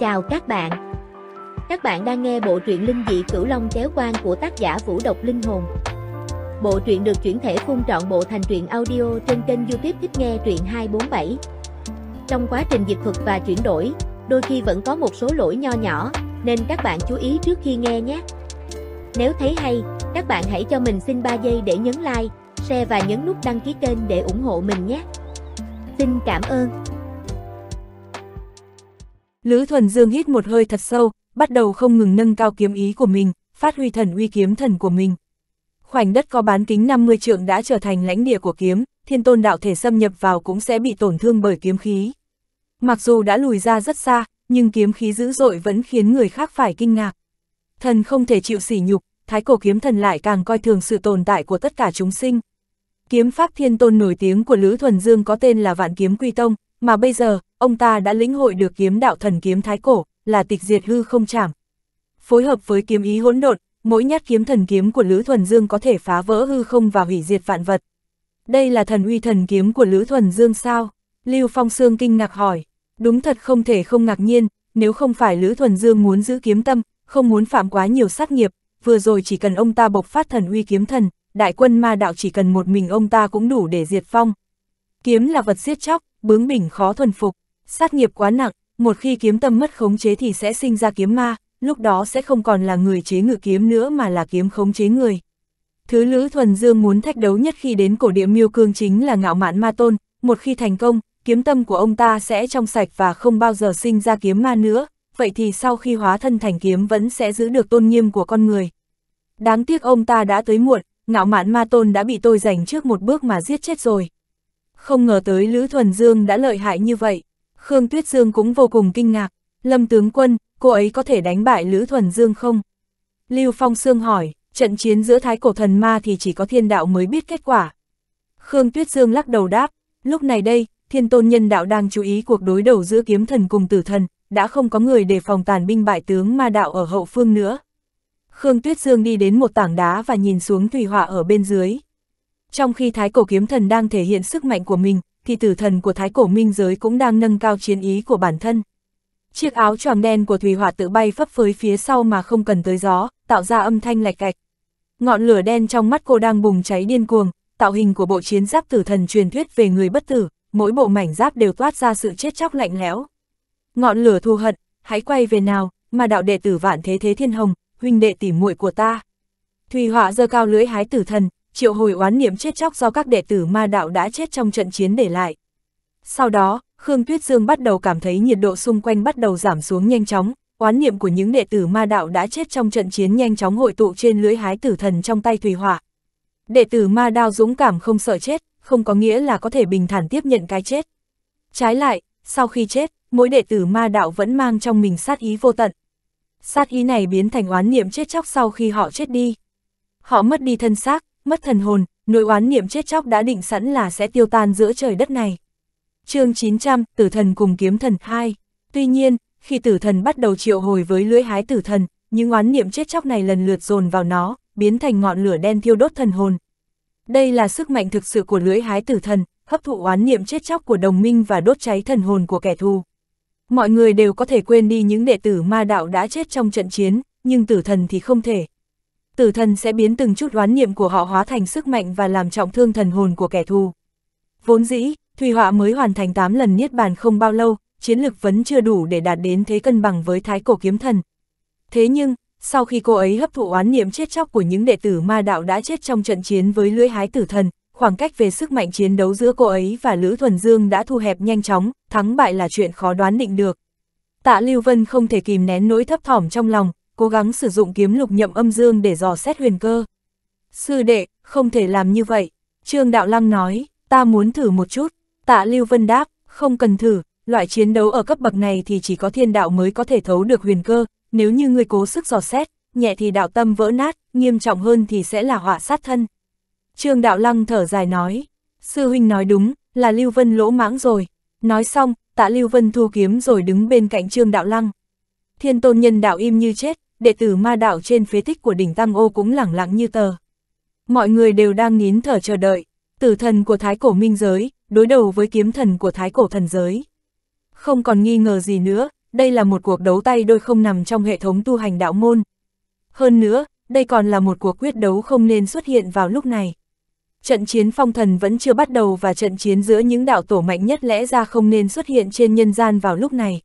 Chào các bạn. Các bạn đang nghe bộ truyện Linh dị Cửu Long Chéo Quan của tác giả Vũ Độc Linh Hồn. Bộ truyện được chuyển thể phun trọn bộ thành truyện audio trên kênh YouTube Thích Nghe Truyện 247. Trong quá trình dịch thuật và chuyển đổi, đôi khi vẫn có một số lỗi nho nhỏ, nên các bạn chú ý trước khi nghe nhé. Nếu thấy hay, các bạn hãy cho mình xin 3 giây để nhấn like, share và nhấn nút đăng ký kênh để ủng hộ mình nhé. Xin cảm ơn. Lữ Thuần Dương hít một hơi thật sâu, bắt đầu không ngừng nâng cao kiếm ý của mình, phát huy thần uy kiếm thần của mình. Khoảnh đất có bán kính 50 trượng đã trở thành lãnh địa của kiếm, thiên tôn đạo thể xâm nhập vào cũng sẽ bị tổn thương bởi kiếm khí. Mặc dù đã lùi ra rất xa, nhưng kiếm khí dữ dội vẫn khiến người khác phải kinh ngạc. Thần không thể chịu sỉ nhục, thái cổ kiếm thần lại càng coi thường sự tồn tại của tất cả chúng sinh. Kiếm pháp thiên tôn nổi tiếng của Lữ Thuần Dương có tên là Vạn Kiếm Quy Tông, mà bây giờ, ông ta đã lĩnh hội được kiếm đạo thần kiếm thái cổ, là tịch diệt hư không chảm. Phối hợp với kiếm ý hỗn độn, mỗi nhát kiếm thần kiếm của Lữ Thuần Dương có thể phá vỡ hư không và hủy diệt vạn vật. Đây là thần uy thần kiếm của Lữ Thuần Dương sao? Lưu Phong Sương kinh ngạc hỏi. Đúng thật không thể không ngạc nhiên, nếu không phải Lữ Thuần Dương muốn giữ kiếm tâm, không muốn phạm quá nhiều sát nghiệp, vừa rồi chỉ cần ông ta bộc phát thần uy kiếm thần, đại quân ma đạo chỉ cần một mình ông ta cũng đủ để diệt phong. Kiếm là vật giết chóc, bướng bỉnh khó thuần phục, sát nghiệp quá nặng, một khi kiếm tâm mất khống chế thì sẽ sinh ra kiếm ma, lúc đó sẽ không còn là người chế ngự kiếm nữa mà là kiếm khống chế người. Thứ Lữ Thuần Dương muốn thách đấu nhất khi đến cổ địa miêu cương chính là ngạo mạn ma tôn, một khi thành công, kiếm tâm của ông ta sẽ trong sạch và không bao giờ sinh ra kiếm ma nữa, vậy thì sau khi hóa thân thành kiếm vẫn sẽ giữ được tôn nghiêm của con người. Đáng tiếc ông ta đã tới muộn, ngạo mạn ma tôn đã bị tôi giành trước một bước mà giết chết rồi. Không ngờ tới Lữ Thuần Dương đã lợi hại như vậy. Khương Tuyết Dương cũng vô cùng kinh ngạc. Lâm tướng quân, cô ấy có thể đánh bại Lữ Thuần Dương không? Lưu Phong Sương hỏi, trận chiến giữa Thái Cổ Thần Ma thì chỉ có thiên đạo mới biết kết quả. Khương Tuyết Dương lắc đầu đáp, lúc này đây, thiên tôn nhân đạo đang chú ý cuộc đối đầu giữa kiếm thần cùng tử thần, đã không có người để phòng tàn binh bại tướng ma đạo ở hậu phương nữa. Khương Tuyết Dương đi đến một tảng đá và nhìn xuống thủy họa ở bên dưới. Trong khi Thái Cổ Kiếm Thần đang thể hiện sức mạnh của mình, thì tử thần của Thái Cổ Minh Giới cũng đang nâng cao chiến ý của bản thân. Chiếc áo choàng đen của Thùy Hỏa tự bay phấp phới phía sau mà không cần tới gió, tạo ra âm thanh lạch cạch. Ngọn lửa đen trong mắt cô đang bùng cháy điên cuồng, tạo hình của bộ chiến giáp tử thần truyền thuyết về người bất tử, mỗi bộ mảnh giáp đều toát ra sự chết chóc lạnh lẽo. Ngọn lửa thù hận, hãy quay về nào, mà đạo đệ tử vạn thế thế thiên hồng, huynh đệ tỉ muội của ta. Thùy Hỏa giơ cao lưỡi hái tử thần, triệu hồi oán niệm chết chóc do các đệ tử ma đạo đã chết trong trận chiến để lại. Sau đó, Khương Tuyết Dương bắt đầu cảm thấy nhiệt độ xung quanh bắt đầu giảm xuống nhanh chóng, oán niệm của những đệ tử ma đạo đã chết trong trận chiến nhanh chóng hội tụ trên lưỡi hái tử thần trong tay Thủy Hỏa. Đệ tử ma đao dũng cảm không sợ chết, không có nghĩa là có thể bình thản tiếp nhận cái chết. Trái lại, sau khi chết, mỗi đệ tử ma đạo vẫn mang trong mình sát ý vô tận. Sát ý này biến thành oán niệm chết chóc sau khi họ chết đi. Họ mất đi thân xác, mất thần hồn, nỗi oán niệm chết chóc đã định sẵn là sẽ tiêu tan giữa trời đất này. chương 900, Tử thần cùng kiếm thần 2. Tuy nhiên, khi tử thần bắt đầu triệu hồi với lưỡi hái tử thần, những oán niệm chết chóc này lần lượt dồn vào nó, biến thành ngọn lửa đen thiêu đốt thần hồn. Đây là sức mạnh thực sự của lưỡi hái tử thần, hấp thụ oán niệm chết chóc của đồng minh và đốt cháy thần hồn của kẻ thù. Mọi người đều có thể quên đi những đệ tử ma đạo đã chết trong trận chiến, nhưng tử thần thì không thể tử thần sẽ biến từng chút oán niệm của họ hóa thành sức mạnh và làm trọng thương thần hồn của kẻ thù. Vốn dĩ, Thùy Họa mới hoàn thành 8 lần niết bàn không bao lâu, chiến lực vẫn chưa đủ để đạt đến thế cân bằng với thái cổ kiếm thần. Thế nhưng, sau khi cô ấy hấp thụ oán niệm chết chóc của những đệ tử ma đạo đã chết trong trận chiến với lưỡi hái tử thần, khoảng cách về sức mạnh chiến đấu giữa cô ấy và Lữ Thuần Dương đã thu hẹp nhanh chóng, thắng bại là chuyện khó đoán định được. Tạ Lưu Vân không thể kìm nén nỗi thấp thỏm trong lòng, cố gắng sử dụng kiếm lục nhậm âm dương để dò xét huyền cơ. Sư đệ, không thể làm như vậy. Trương Đạo Lăng nói, ta muốn thử một chút. Tạ Lưu Vân đáp, không cần thử, loại chiến đấu ở cấp bậc này thì chỉ có thiên đạo mới có thể thấu được huyền cơ, nếu như người cố sức dò xét, nhẹ thì đạo tâm vỡ nát, nghiêm trọng hơn thì sẽ là họa sát thân. Trương Đạo Lăng thở dài nói, sư huynh nói đúng, là Lưu Vân lỗ mãng rồi. Nói xong, tạ Lưu Vân thu kiếm rồi đứng bên cạnh Trương Đạo Lăng. Thiên tôn nhân đạo im như chết, đệ tử ma đạo trên phế tích của đỉnh Tam Ô cũng lẳng lặng như tờ. Mọi người đều đang nín thở chờ đợi, tử thần của Thái Cổ Minh Giới, đối đầu với kiếm thần của Thái Cổ Thần Giới. Không còn nghi ngờ gì nữa, đây là một cuộc đấu tay đôi không nằm trong hệ thống tu hành đạo môn. Hơn nữa, đây còn là một cuộc quyết đấu không nên xuất hiện vào lúc này. Trận chiến phong thần vẫn chưa bắt đầu và trận chiến giữa những đạo tổ mạnh nhất lẽ ra không nên xuất hiện trên nhân gian vào lúc này.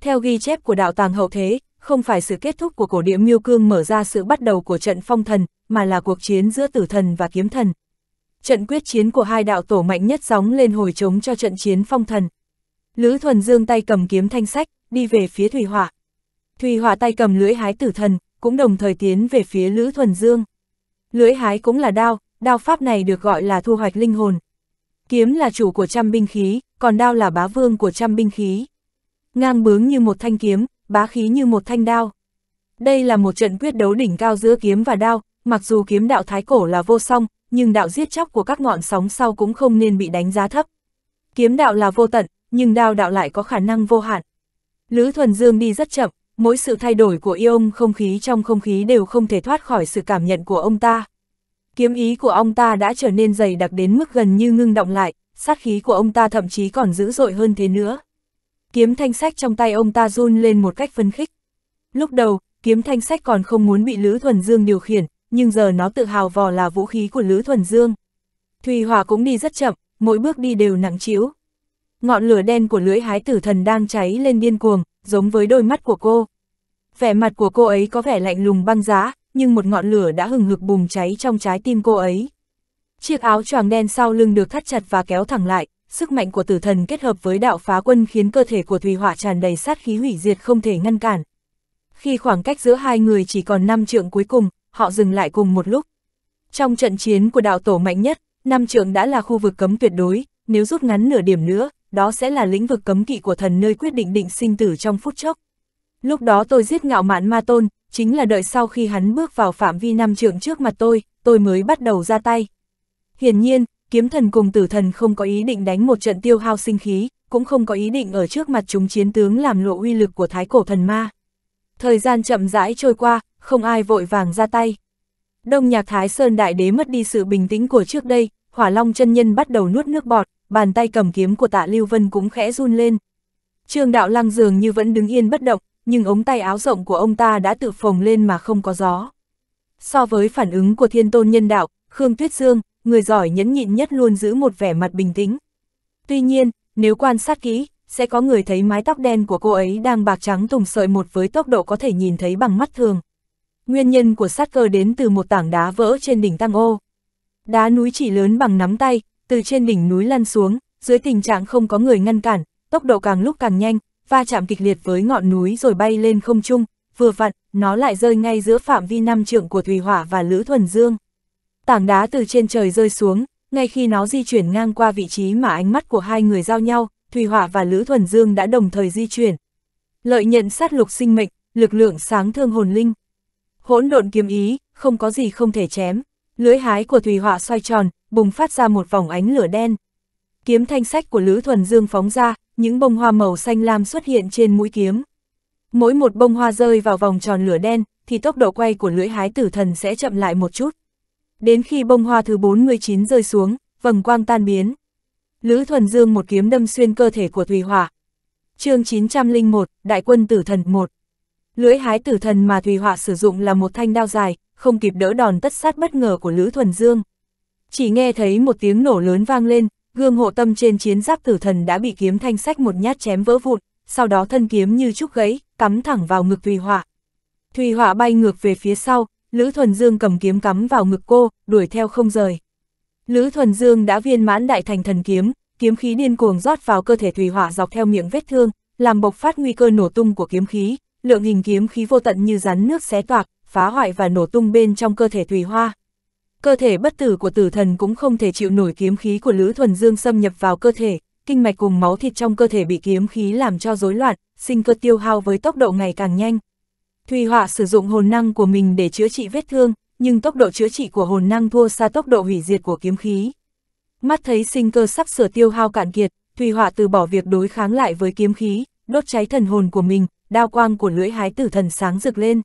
Theo ghi chép của đạo tàng hậu thế, không phải sự kết thúc của cổ địa miêu cương mở ra sự bắt đầu của trận phong thần, mà là cuộc chiến giữa tử thần và kiếm thần. Trận quyết chiến của hai đạo tổ mạnh nhất sóng lên hồi chống cho trận chiến phong thần. Lữ Thuần Dương tay cầm kiếm thanh sách, đi về phía Thủy Hỏa. Thủy Hỏa tay cầm lưỡi hái tử thần, cũng đồng thời tiến về phía Lữ Thuần Dương. Lưỡi hái cũng là đao, đao pháp này được gọi là thu hoạch linh hồn. Kiếm là chủ của trăm binh khí, còn đao là bá vương của trăm binh khí. Ngang bướng như một thanh kiếm, bá khí như một thanh đao. Đây là một trận quyết đấu đỉnh cao giữa kiếm và đao, mặc dù kiếm đạo thái cổ là vô song, nhưng đạo giết chóc của các ngọn sóng sau cũng không nên bị đánh giá thấp. Kiếm đạo là vô tận, nhưng đao đạo lại có khả năng vô hạn. Lữ Thuần Dương đi rất chậm, mỗi sự thay đổi của ion không khí trong không khí đều không thể thoát khỏi sự cảm nhận của ông ta. Kiếm ý của ông ta đã trở nên dày đặc đến mức gần như ngưng động lại, sát khí của ông ta thậm chí còn dữ dội hơn thế nữa. Kiếm thanh sách trong tay ông ta run lên một cách phấn khích. Lúc đầu, kiếm thanh sách còn không muốn bị Lữ Thuần Dương điều khiển, nhưng giờ nó tự hào vò là vũ khí của Lữ Thuần Dương. Thùy Hỏa cũng đi rất chậm, mỗi bước đi đều nặng trĩu. Ngọn lửa đen của lưỡi hái tử thần đang cháy lên điên cuồng, giống với đôi mắt của cô. Vẻ mặt của cô ấy có vẻ lạnh lùng băng giá, nhưng một ngọn lửa đã hừng hực bùng cháy trong trái tim cô ấy. Chiếc áo choàng đen sau lưng được thắt chặt và kéo thẳng lại, sức mạnh của tử thần kết hợp với đạo phá quân khiến cơ thể của Thùy Hỏa tràn đầy sát khí hủy diệt không thể ngăn cản. Khi khoảng cách giữa hai người chỉ còn 5 trượng cuối cùng, họ dừng lại cùng một lúc. Trong trận chiến của đạo tổ mạnh nhất, năm trượng đã là khu vực cấm tuyệt đối, nếu rút ngắn nửa điểm nữa, đó sẽ là lĩnh vực cấm kỵ của thần nơi quyết định định sinh tử trong phút chốc. Lúc đó tôi giết ngạo mạn ma tôn, chính là đợi sau khi hắn bước vào phạm vi năm trượng trước mặt tôi, tôi mới bắt đầu ra tay. Hiển nhiên, kiếm thần cùng tử thần không có ý định đánh một trận tiêu hao sinh khí, cũng không có ý định ở trước mặt chúng chiến tướng làm lộ uy lực của thái cổ thần ma. Thời gian chậm rãi trôi qua, không ai vội vàng ra tay. Đông nhạc Thái Sơn Đại Đế mất đi sự bình tĩnh của trước đây, hỏa long chân nhân bắt đầu nuốt nước bọt, bàn tay cầm kiếm của tạ Lưu Vân cũng khẽ run lên. Trương Đạo Lăng dường như vẫn đứng yên bất động, nhưng ống tay áo rộng của ông ta đã tự phồng lên mà không có gió. So với phản ứng của thiên tôn nhân đạo, Khương Tuyết Dương, người giỏi nhẫn nhịn nhất luôn giữ một vẻ mặt bình tĩnh. Tuy nhiên, nếu quan sát kỹ, sẽ có người thấy mái tóc đen của cô ấy đang bạc trắng tùng sợi một với tốc độ có thể nhìn thấy bằng mắt thường. Nguyên nhân của sát cơ đến từ một tảng đá vỡ trên đỉnh Tăng Ô. Đá núi chỉ lớn bằng nắm tay, từ trên đỉnh núi lăn xuống, dưới tình trạng không có người ngăn cản, tốc độ càng lúc càng nhanh, va chạm kịch liệt với ngọn núi rồi bay lên không trung, vừa vặn, nó lại rơi ngay giữa phạm vi năm trượng của Thùy Hỏa và Lữ Thuần Dương. Tảng đá từ trên trời rơi xuống, ngay khi nó di chuyển ngang qua vị trí mà ánh mắt của hai người giao nhau, Thùy Hỏa và Lữ Thuần Dương đã đồng thời di chuyển. Lợi nhận sát lục sinh mệnh, lực lượng sáng thương hồn linh. Hỗn độn kiếm ý, không có gì không thể chém. Lưỡi hái của Thùy Hỏa xoay tròn, bùng phát ra một vòng ánh lửa đen. Kiếm thanh sách của Lữ Thuần Dương phóng ra, những bông hoa màu xanh lam xuất hiện trên mũi kiếm. Mỗi một bông hoa rơi vào vòng tròn lửa đen, thì tốc độ quay của lưỡi hái tử thần sẽ chậm lại một chút. Đến khi bông hoa thứ 49 rơi xuống, vầng quang tan biến. Lữ Thuần Dương một kiếm đâm xuyên cơ thể của Thùy Hỏa. chương 901, Đại quân tử thần 1. Lưỡi hái tử thần mà Thùy Hỏa sử dụng là một thanh đao dài, không kịp đỡ đòn tất sát bất ngờ của Lữ Thuần Dương. Chỉ nghe thấy một tiếng nổ lớn vang lên, gương hộ tâm trên chiến giáp tử thần đã bị kiếm thanh sách một nhát chém vỡ vụn, sau đó thân kiếm như trúc gãy, cắm thẳng vào ngực Thùy Hỏa. Thùy Hỏa bay ngược về phía sau, Lữ Thuần Dương cầm kiếm cắm vào ngực cô, đuổi theo không rời. Lữ Thuần Dương đã viên mãn đại thành thần kiếm, kiếm khí điên cuồng rót vào cơ thể Thủy Hỏa dọc theo miệng vết thương, làm bộc phát nguy cơ nổ tung của kiếm khí, lượng hình kiếm khí vô tận như rắn nước xé toạc, phá hoại và nổ tung bên trong cơ thể Thủy Hoa. Cơ thể bất tử của tử thần cũng không thể chịu nổi kiếm khí của Lữ Thuần Dương xâm nhập vào cơ thể, kinh mạch cùng máu thịt trong cơ thể bị kiếm khí làm cho rối loạn, sinh cơ tiêu hao với tốc độ ngày càng nhanh. Thùy Họa sử dụng hồn năng của mình để chữa trị vết thương, nhưng tốc độ chữa trị của hồn năng thua xa tốc độ hủy diệt của kiếm khí. Mắt thấy sinh cơ sắp sửa tiêu hao cạn kiệt, Thùy Họa từ bỏ việc đối kháng lại với kiếm khí, đốt cháy thần hồn của mình, đao quang của lưỡi hái tử thần sáng rực lên.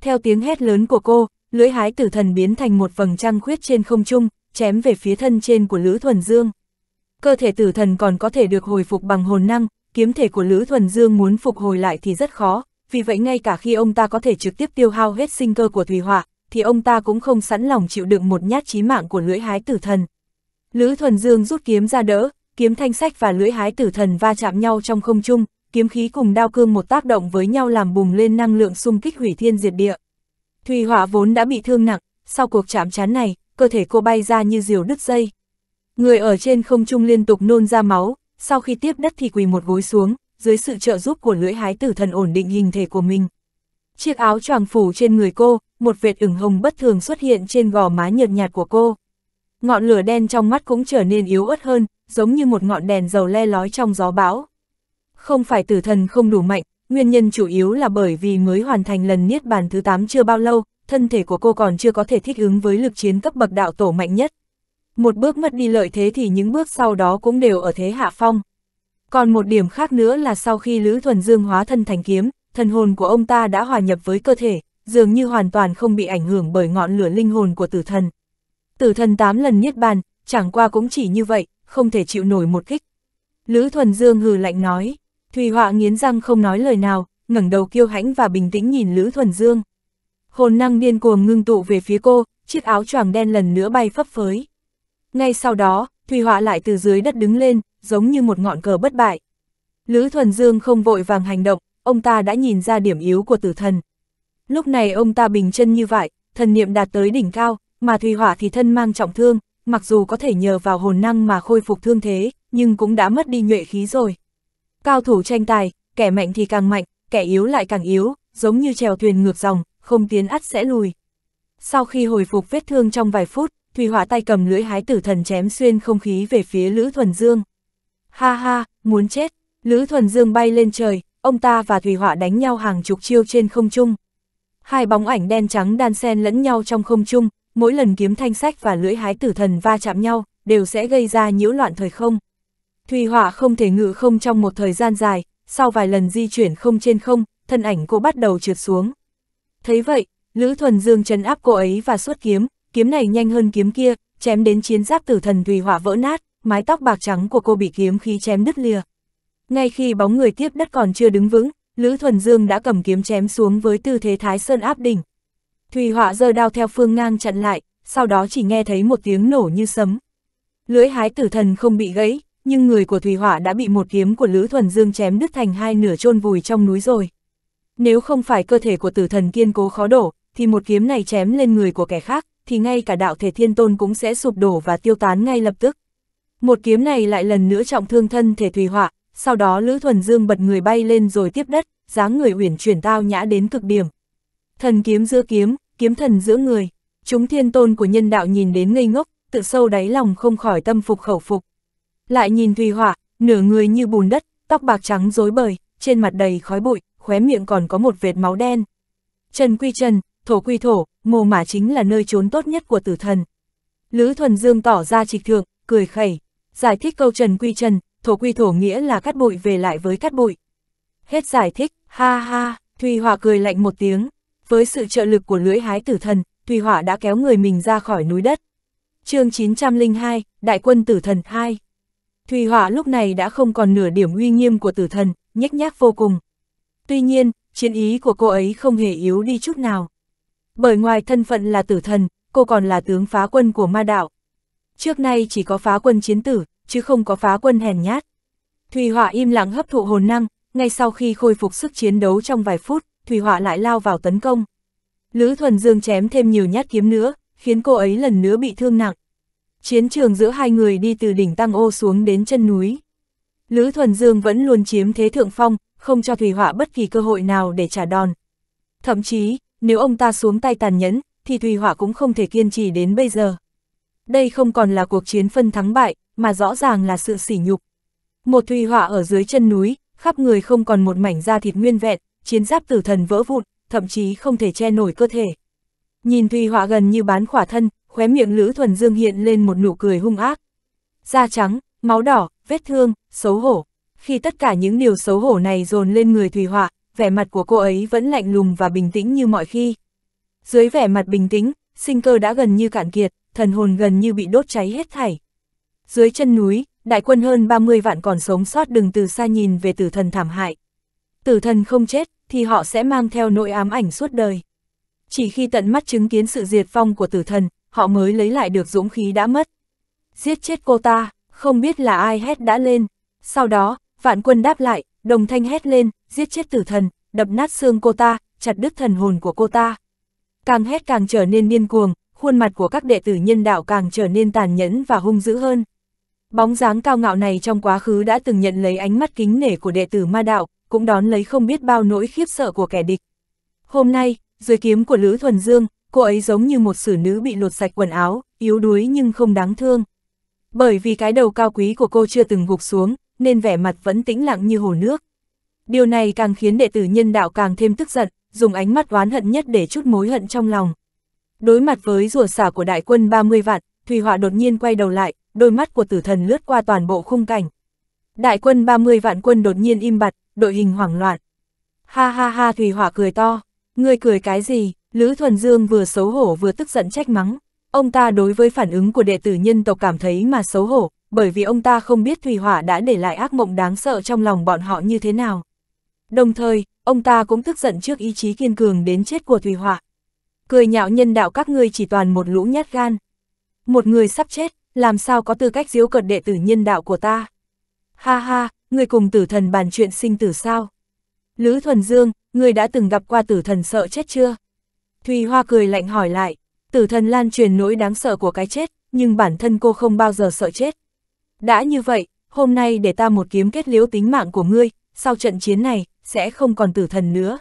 Theo tiếng hét lớn của cô, lưỡi hái tử thần biến thành một vầng trăng khuyết trên không trung, chém về phía thân trên của Lữ Thuần Dương. Cơ thể tử thần còn có thể được hồi phục bằng hồn năng, kiếm thể của Lữ Thuần Dương muốn phục hồi lại thì rất khó, vì vậy ngay cả khi ông ta có thể trực tiếp tiêu hao hết sinh cơ của Thùy Họa, thì ông ta cũng không sẵn lòng chịu đựng một nhát chí mạng của lưỡi hái tử thần. Lữ Thuần Dương rút kiếm ra đỡ, kiếm thanh sách và lưỡi hái tử thần va chạm nhau trong không trung, kiếm khí cùng đao cương một tác động với nhau làm bùng lên năng lượng xung kích hủy thiên diệt địa. Thùy Họa vốn đã bị thương nặng, sau cuộc chạm chán này, cơ thể cô bay ra như diều đứt dây. Người ở trên không trung liên tục nôn ra máu, sau khi tiếp đất thì quỳ một gối xuống, dưới sự trợ giúp của lưỡi hái tử thần ổn định hình thể của mình. Chiếc áo choàng phủ trên người cô, một vệt ửng hồng bất thường xuất hiện trên gò má nhợt nhạt của cô. Ngọn lửa đen trong mắt cũng trở nên yếu ớt hơn, giống như một ngọn đèn dầu le lói trong gió bão. Không phải tử thần không đủ mạnh, nguyên nhân chủ yếu là bởi vì mới hoàn thành lần niết bàn thứ 8 chưa bao lâu, thân thể của cô còn chưa có thể thích ứng với lực chiến cấp bậc đạo tổ mạnh nhất. Một bước mất đi lợi thế thì những bước sau đó cũng đều ở thế hạ phong. Còn một điểm khác nữa là sau khi Lữ Thuần Dương hóa thân thành kiếm, thần hồn của ông ta đã hòa nhập với cơ thể, dường như hoàn toàn không bị ảnh hưởng bởi ngọn lửa linh hồn của tử thần. Tử thần tám lần niết bàn, chẳng qua cũng chỉ như vậy, không thể chịu nổi một kích. Lữ Thuần Dương hừ lạnh nói, Thùy Họa nghiến răng không nói lời nào, ngẩng đầu kiêu hãnh và bình tĩnh nhìn Lữ Thuần Dương. Hồn năng điên cuồng ngưng tụ về phía cô, chiếc áo choàng đen lần nữa bay phấp phới. Ngay sau đó, Thủy Họa lại từ dưới đất đứng lên, giống như một ngọn cờ bất bại. Lữ Thuần Dương không vội vàng hành động, ông ta đã nhìn ra điểm yếu của tử thần. Lúc này ông ta bình chân như vậy, thần niệm đạt tới đỉnh cao, mà Thủy Hỏa thì thân mang trọng thương, mặc dù có thể nhờ vào hồn năng mà khôi phục thương thế, nhưng cũng đã mất đi nhuệ khí rồi. Cao thủ tranh tài, kẻ mạnh thì càng mạnh, kẻ yếu lại càng yếu, giống như chèo thuyền ngược dòng, không tiến ắt sẽ lùi. Sau khi hồi phục vết thương trong vài phút, Thủy Hỏa tay cầm lưỡi hái tử thần chém xuyên không khí về phía Lữ Thuần Dương. Ha ha, muốn chết, Lữ Thuần Dương bay lên trời, ông ta và thủy Hỏa đánh nhau hàng chục chiêu trên không trung. Hai bóng ảnh đen trắng đan xen lẫn nhau trong không trung, mỗi lần kiếm thanh sách và lưỡi hái tử thần va chạm nhau, đều sẽ gây ra nhiễu loạn thời không. Thủy Hỏa không thể ngự không trong một thời gian dài, sau vài lần di chuyển không trên không, thân ảnh cô bắt đầu trượt xuống. Thấy vậy, Lữ Thuần Dương trấn áp cô ấy và xuất kiếm, kiếm này nhanh hơn kiếm kia, chém đến chiến giáp tử thần tùy Hỏa vỡ nát, mái tóc bạc trắng của cô bị kiếm khí chém đứt lìa. Ngay khi bóng người tiếp đất còn chưa đứng vững, Lữ Thuần Dương đã cầm kiếm chém xuống với tư thế Thái Sơn áp đỉnh. Thùy Họa giơ đao theo phương ngang chặn lại, sau đó chỉ nghe thấy một tiếng nổ như sấm. Lưỡi hái tử thần không bị gãy, nhưng người của Thùy Họa đã bị một kiếm của Lữ Thuần Dương chém đứt thành hai nửa chôn vùi trong núi rồi. Nếu không phải cơ thể của tử thần kiên cố khó đổ, thì một kiếm này chém lên người của kẻ khác, thì ngay cả đạo thể thiên tôn cũng sẽ sụp đổ và tiêu tán ngay lập tức. Một kiếm này lại lần nữa trọng thương thân thể Thùy Họa, sau đó Lữ Thuần Dương bật người bay lên rồi tiếp đất, dáng người uyển chuyển tao nhã đến cực điểm. Thần kiếm giữa kiếm, kiếm thần giữa người, chúng thiên tôn của nhân đạo nhìn đến ngây ngốc, tự sâu đáy lòng không khỏi tâm phục khẩu phục. Lại nhìn Thùy Họa, nửa người như bùn đất, tóc bạc trắng rối bời, trên mặt đầy khói bụi, khóe miệng còn có một vệt máu đen. Trần quy trần, thổ quy thổ, mồ mả chính là nơi trốn tốt nhất của tử thần. Lữ Thuần Dương tỏ ra trịch thượng, cười khẩy, giải thích câu trần quy trần, thổ quy thổ nghĩa là cắt bụi về lại với cắt bụi. Hết giải thích, ha ha, Thùy hỏa cười lạnh một tiếng, với sự trợ lực của lưỡi hái tử thần, Thùy hỏa đã kéo người mình ra khỏi núi đất. chương 902, Đại quân tử thần 2 Thùy hỏa lúc này đã không còn nửa điểm uy nghiêm của tử thần, nhếch nhác vô cùng. Tuy nhiên, chiến ý của cô ấy không hề yếu đi chút nào. Bởi ngoài thân phận là tử thần, cô còn là tướng phá quân của ma đạo. Trước nay chỉ có phá quân chiến tử, chứ không có phá quân hèn nhát. Thùy Họa im lặng hấp thụ hồn năng, ngay sau khi khôi phục sức chiến đấu trong vài phút, Thùy Họa lại lao vào tấn công. Lữ Thuần Dương chém thêm nhiều nhát kiếm nữa, khiến cô ấy lần nữa bị thương nặng. Chiến trường giữa hai người đi từ đỉnh Tăng Ô xuống đến chân núi. Lữ Thuần Dương vẫn luôn chiếm thế thượng phong, không cho Thùy Họa bất kỳ cơ hội nào để trả đòn. Thậm chí, nếu ông ta xuống tay tàn nhẫn, thì Thùy Họa cũng không thể kiên trì đến bây giờ. Đây không còn là cuộc chiến phân thắng bại, mà rõ ràng là sự sỉ nhục. Một Thùy Họa ở dưới chân núi, khắp người không còn một mảnh da thịt nguyên vẹn, chiến giáp tử thần vỡ vụn, thậm chí không thể che nổi cơ thể. Nhìn Thùy Họa gần như bán khỏa thân, khóe miệng Lữ Thuần Dương hiện lên một nụ cười hung ác. Da trắng, máu đỏ, vết thương, xấu hổ. Khi tất cả những điều xấu hổ này dồn lên người Thùy Họa, vẻ mặt của cô ấy vẫn lạnh lùng và bình tĩnh như mọi khi. Dưới vẻ mặt bình tĩnh, sinh cơ đã gần như cạn kiệt, thần hồn gần như bị đốt cháy hết thảy. Dưới chân núi, đại quân hơn 30 vạn còn sống sót đừng từ xa nhìn về tử thần thảm hại. Tử thần không chết, thì họ sẽ mang theo nỗi ám ảnh suốt đời. Chỉ khi tận mắt chứng kiến sự diệt vong của tử thần, họ mới lấy lại được dũng khí đã mất. Giết chết cô ta, không biết là ai hét đã lên. Sau đó, vạn quân đáp lại, đồng thanh hét lên, giết chết tử thần, đập nát xương cô ta, chặt đứt thần hồn của cô ta. Càng hét càng trở nên điên cuồng, khuôn mặt của các đệ tử nhân đạo càng trở nên tàn nhẫn và hung dữ hơn. Bóng dáng cao ngạo này trong quá khứ đã từng nhận lấy ánh mắt kính nể của đệ tử ma đạo, cũng đón lấy không biết bao nỗi khiếp sợ của kẻ địch. Hôm nay, dưới kiếm của Lữ Thuần Dương, cô ấy giống như một xử nữ bị lột sạch quần áo, yếu đuối nhưng không đáng thương. Bởi vì cái đầu cao quý của cô chưa từng gục xuống, nên vẻ mặt vẫn tĩnh lặng như hồ nước. Điều này càng khiến đệ tử nhân đạo càng thêm tức giận, dùng ánh mắt oán hận nhất để chút mối hận trong lòng. Đối mặt với rùa xả của đại quân 30 vạn, Thùy Họa đột nhiên quay đầu lại, đôi mắt của tử thần lướt qua toàn bộ khung cảnh. Đại quân 30 vạn quân đột nhiên im bặt, đội hình hoảng loạn. Ha ha ha Thùy Họa cười to, ngươi cười cái gì, Lữ Thuần Dương vừa xấu hổ vừa tức giận trách mắng. Ông ta đối với phản ứng của đệ tử nhân tộc cảm thấy mà xấu hổ, bởi vì ông ta không biết thủy Hỏa đã để lại ác mộng đáng sợ trong lòng bọn họ như thế nào. Đồng thời, ông ta cũng tức giận trước ý chí kiên cường đến chết của thủy Hỏa. Cười nhạo nhân đạo các ngươi chỉ toàn một lũ nhát gan. Một người sắp chết, làm sao có tư cách diếu cợt đệ tử nhân đạo của ta. Ha ha, người cùng tử thần bàn chuyện sinh tử sao? Lữ Thuần Dương, người đã từng gặp qua tử thần sợ chết chưa? Thùy Hoa cười lạnh hỏi lại, tử thần lan truyền nỗi đáng sợ của cái chết, nhưng bản thân cô không bao giờ sợ chết. Đã như vậy, hôm nay để ta một kiếm kết liễu tính mạng của ngươi, sau trận chiến này, sẽ không còn tử thần nữa.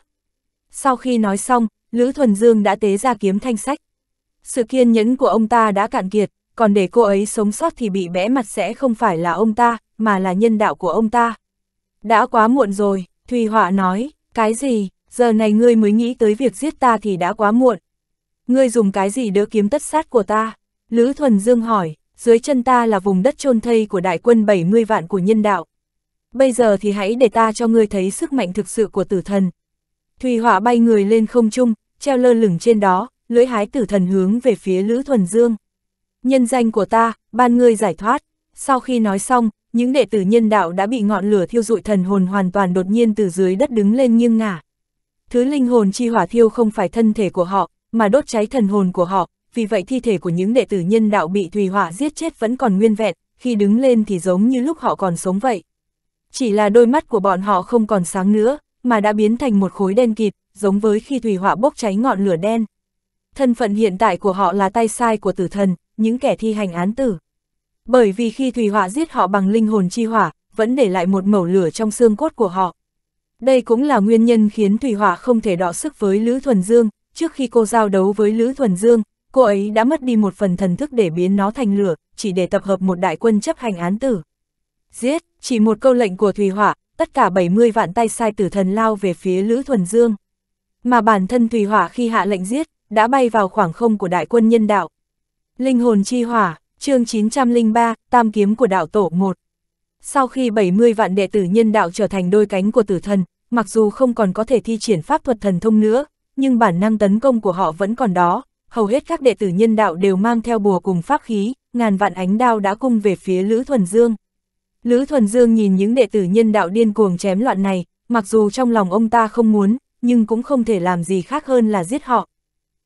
Sau khi nói xong, Lữ Thuần Dương đã tế ra kiếm thanh sách. Sự kiên nhẫn của ông ta đã cạn kiệt, còn để cô ấy sống sót thì bị bẽ mặt sẽ không phải là ông ta, mà là nhân đạo của ông ta. Đã quá muộn rồi, Thùy Họa nói, cái gì, giờ này ngươi mới nghĩ tới việc giết ta thì đã quá muộn. Ngươi dùng cái gì đỡ kiếm tất sát của ta? Lữ Thuần Dương hỏi, dưới chân ta là vùng đất chôn thây của đại quân 70 vạn của nhân đạo. Bây giờ thì hãy để ta cho ngươi thấy sức mạnh thực sự của tử thần. Thùy hỏa bay người lên không trung, treo lơ lửng trên đó, lưỡi hái tử thần hướng về phía Lữ Thuần Dương. Nhân danh của ta, ban ngươi giải thoát. Sau khi nói xong, những đệ tử nhân đạo đã bị ngọn lửa thiêu dụi thần hồn hoàn toàn đột nhiên từ dưới đất đứng lên nghiêng ngả. Thứ linh hồn chi hỏa thiêu không phải thân thể của họ, mà đốt cháy thần hồn của họ, vì vậy thi thể của những đệ tử nhân đạo bị thủy hỏa giết chết vẫn còn nguyên vẹn, khi đứng lên thì giống như lúc họ còn sống vậy. Chỉ là đôi mắt của bọn họ không còn sáng nữa, mà đã biến thành một khối đen kịt, giống với khi thủy hỏa bốc cháy ngọn lửa đen. Thân phận hiện tại của họ là tay sai của tử thần, những kẻ thi hành án tử. Bởi vì khi thủy hỏa giết họ bằng linh hồn chi hỏa, vẫn để lại một mẩu lửa trong xương cốt của họ. Đây cũng là nguyên nhân khiến Thủy Hỏa không thể đọ sức với Lữ Thuần Dương, trước khi cô giao đấu với Lữ Thuần Dương, cô ấy đã mất đi một phần thần thức để biến nó thành lửa, chỉ để tập hợp một đại quân chấp hành án tử. Giết, chỉ một câu lệnh của Thùy Hỏa, tất cả 70 vạn tay sai tử thần lao về phía Lữ Thuần Dương. Mà bản thân Thùy Hỏa khi hạ lệnh giết, đã bay vào khoảng không của đại quân nhân đạo. Linh hồn chi hỏa, chương 903, Tam kiếm của đạo tổ 1. Sau khi 70 vạn đệ tử nhân đạo trở thành đôi cánh của tử thần, mặc dù không còn có thể thi triển pháp thuật thần thông nữa, nhưng bản năng tấn công của họ vẫn còn đó, hầu hết các đệ tử nhân đạo đều mang theo bùa cùng pháp khí, ngàn vạn ánh đao đã cung về phía Lữ Thuần Dương. Lữ Thuần Dương nhìn những đệ tử nhân đạo điên cuồng chém loạn này, mặc dù trong lòng ông ta không muốn, nhưng cũng không thể làm gì khác hơn là giết họ.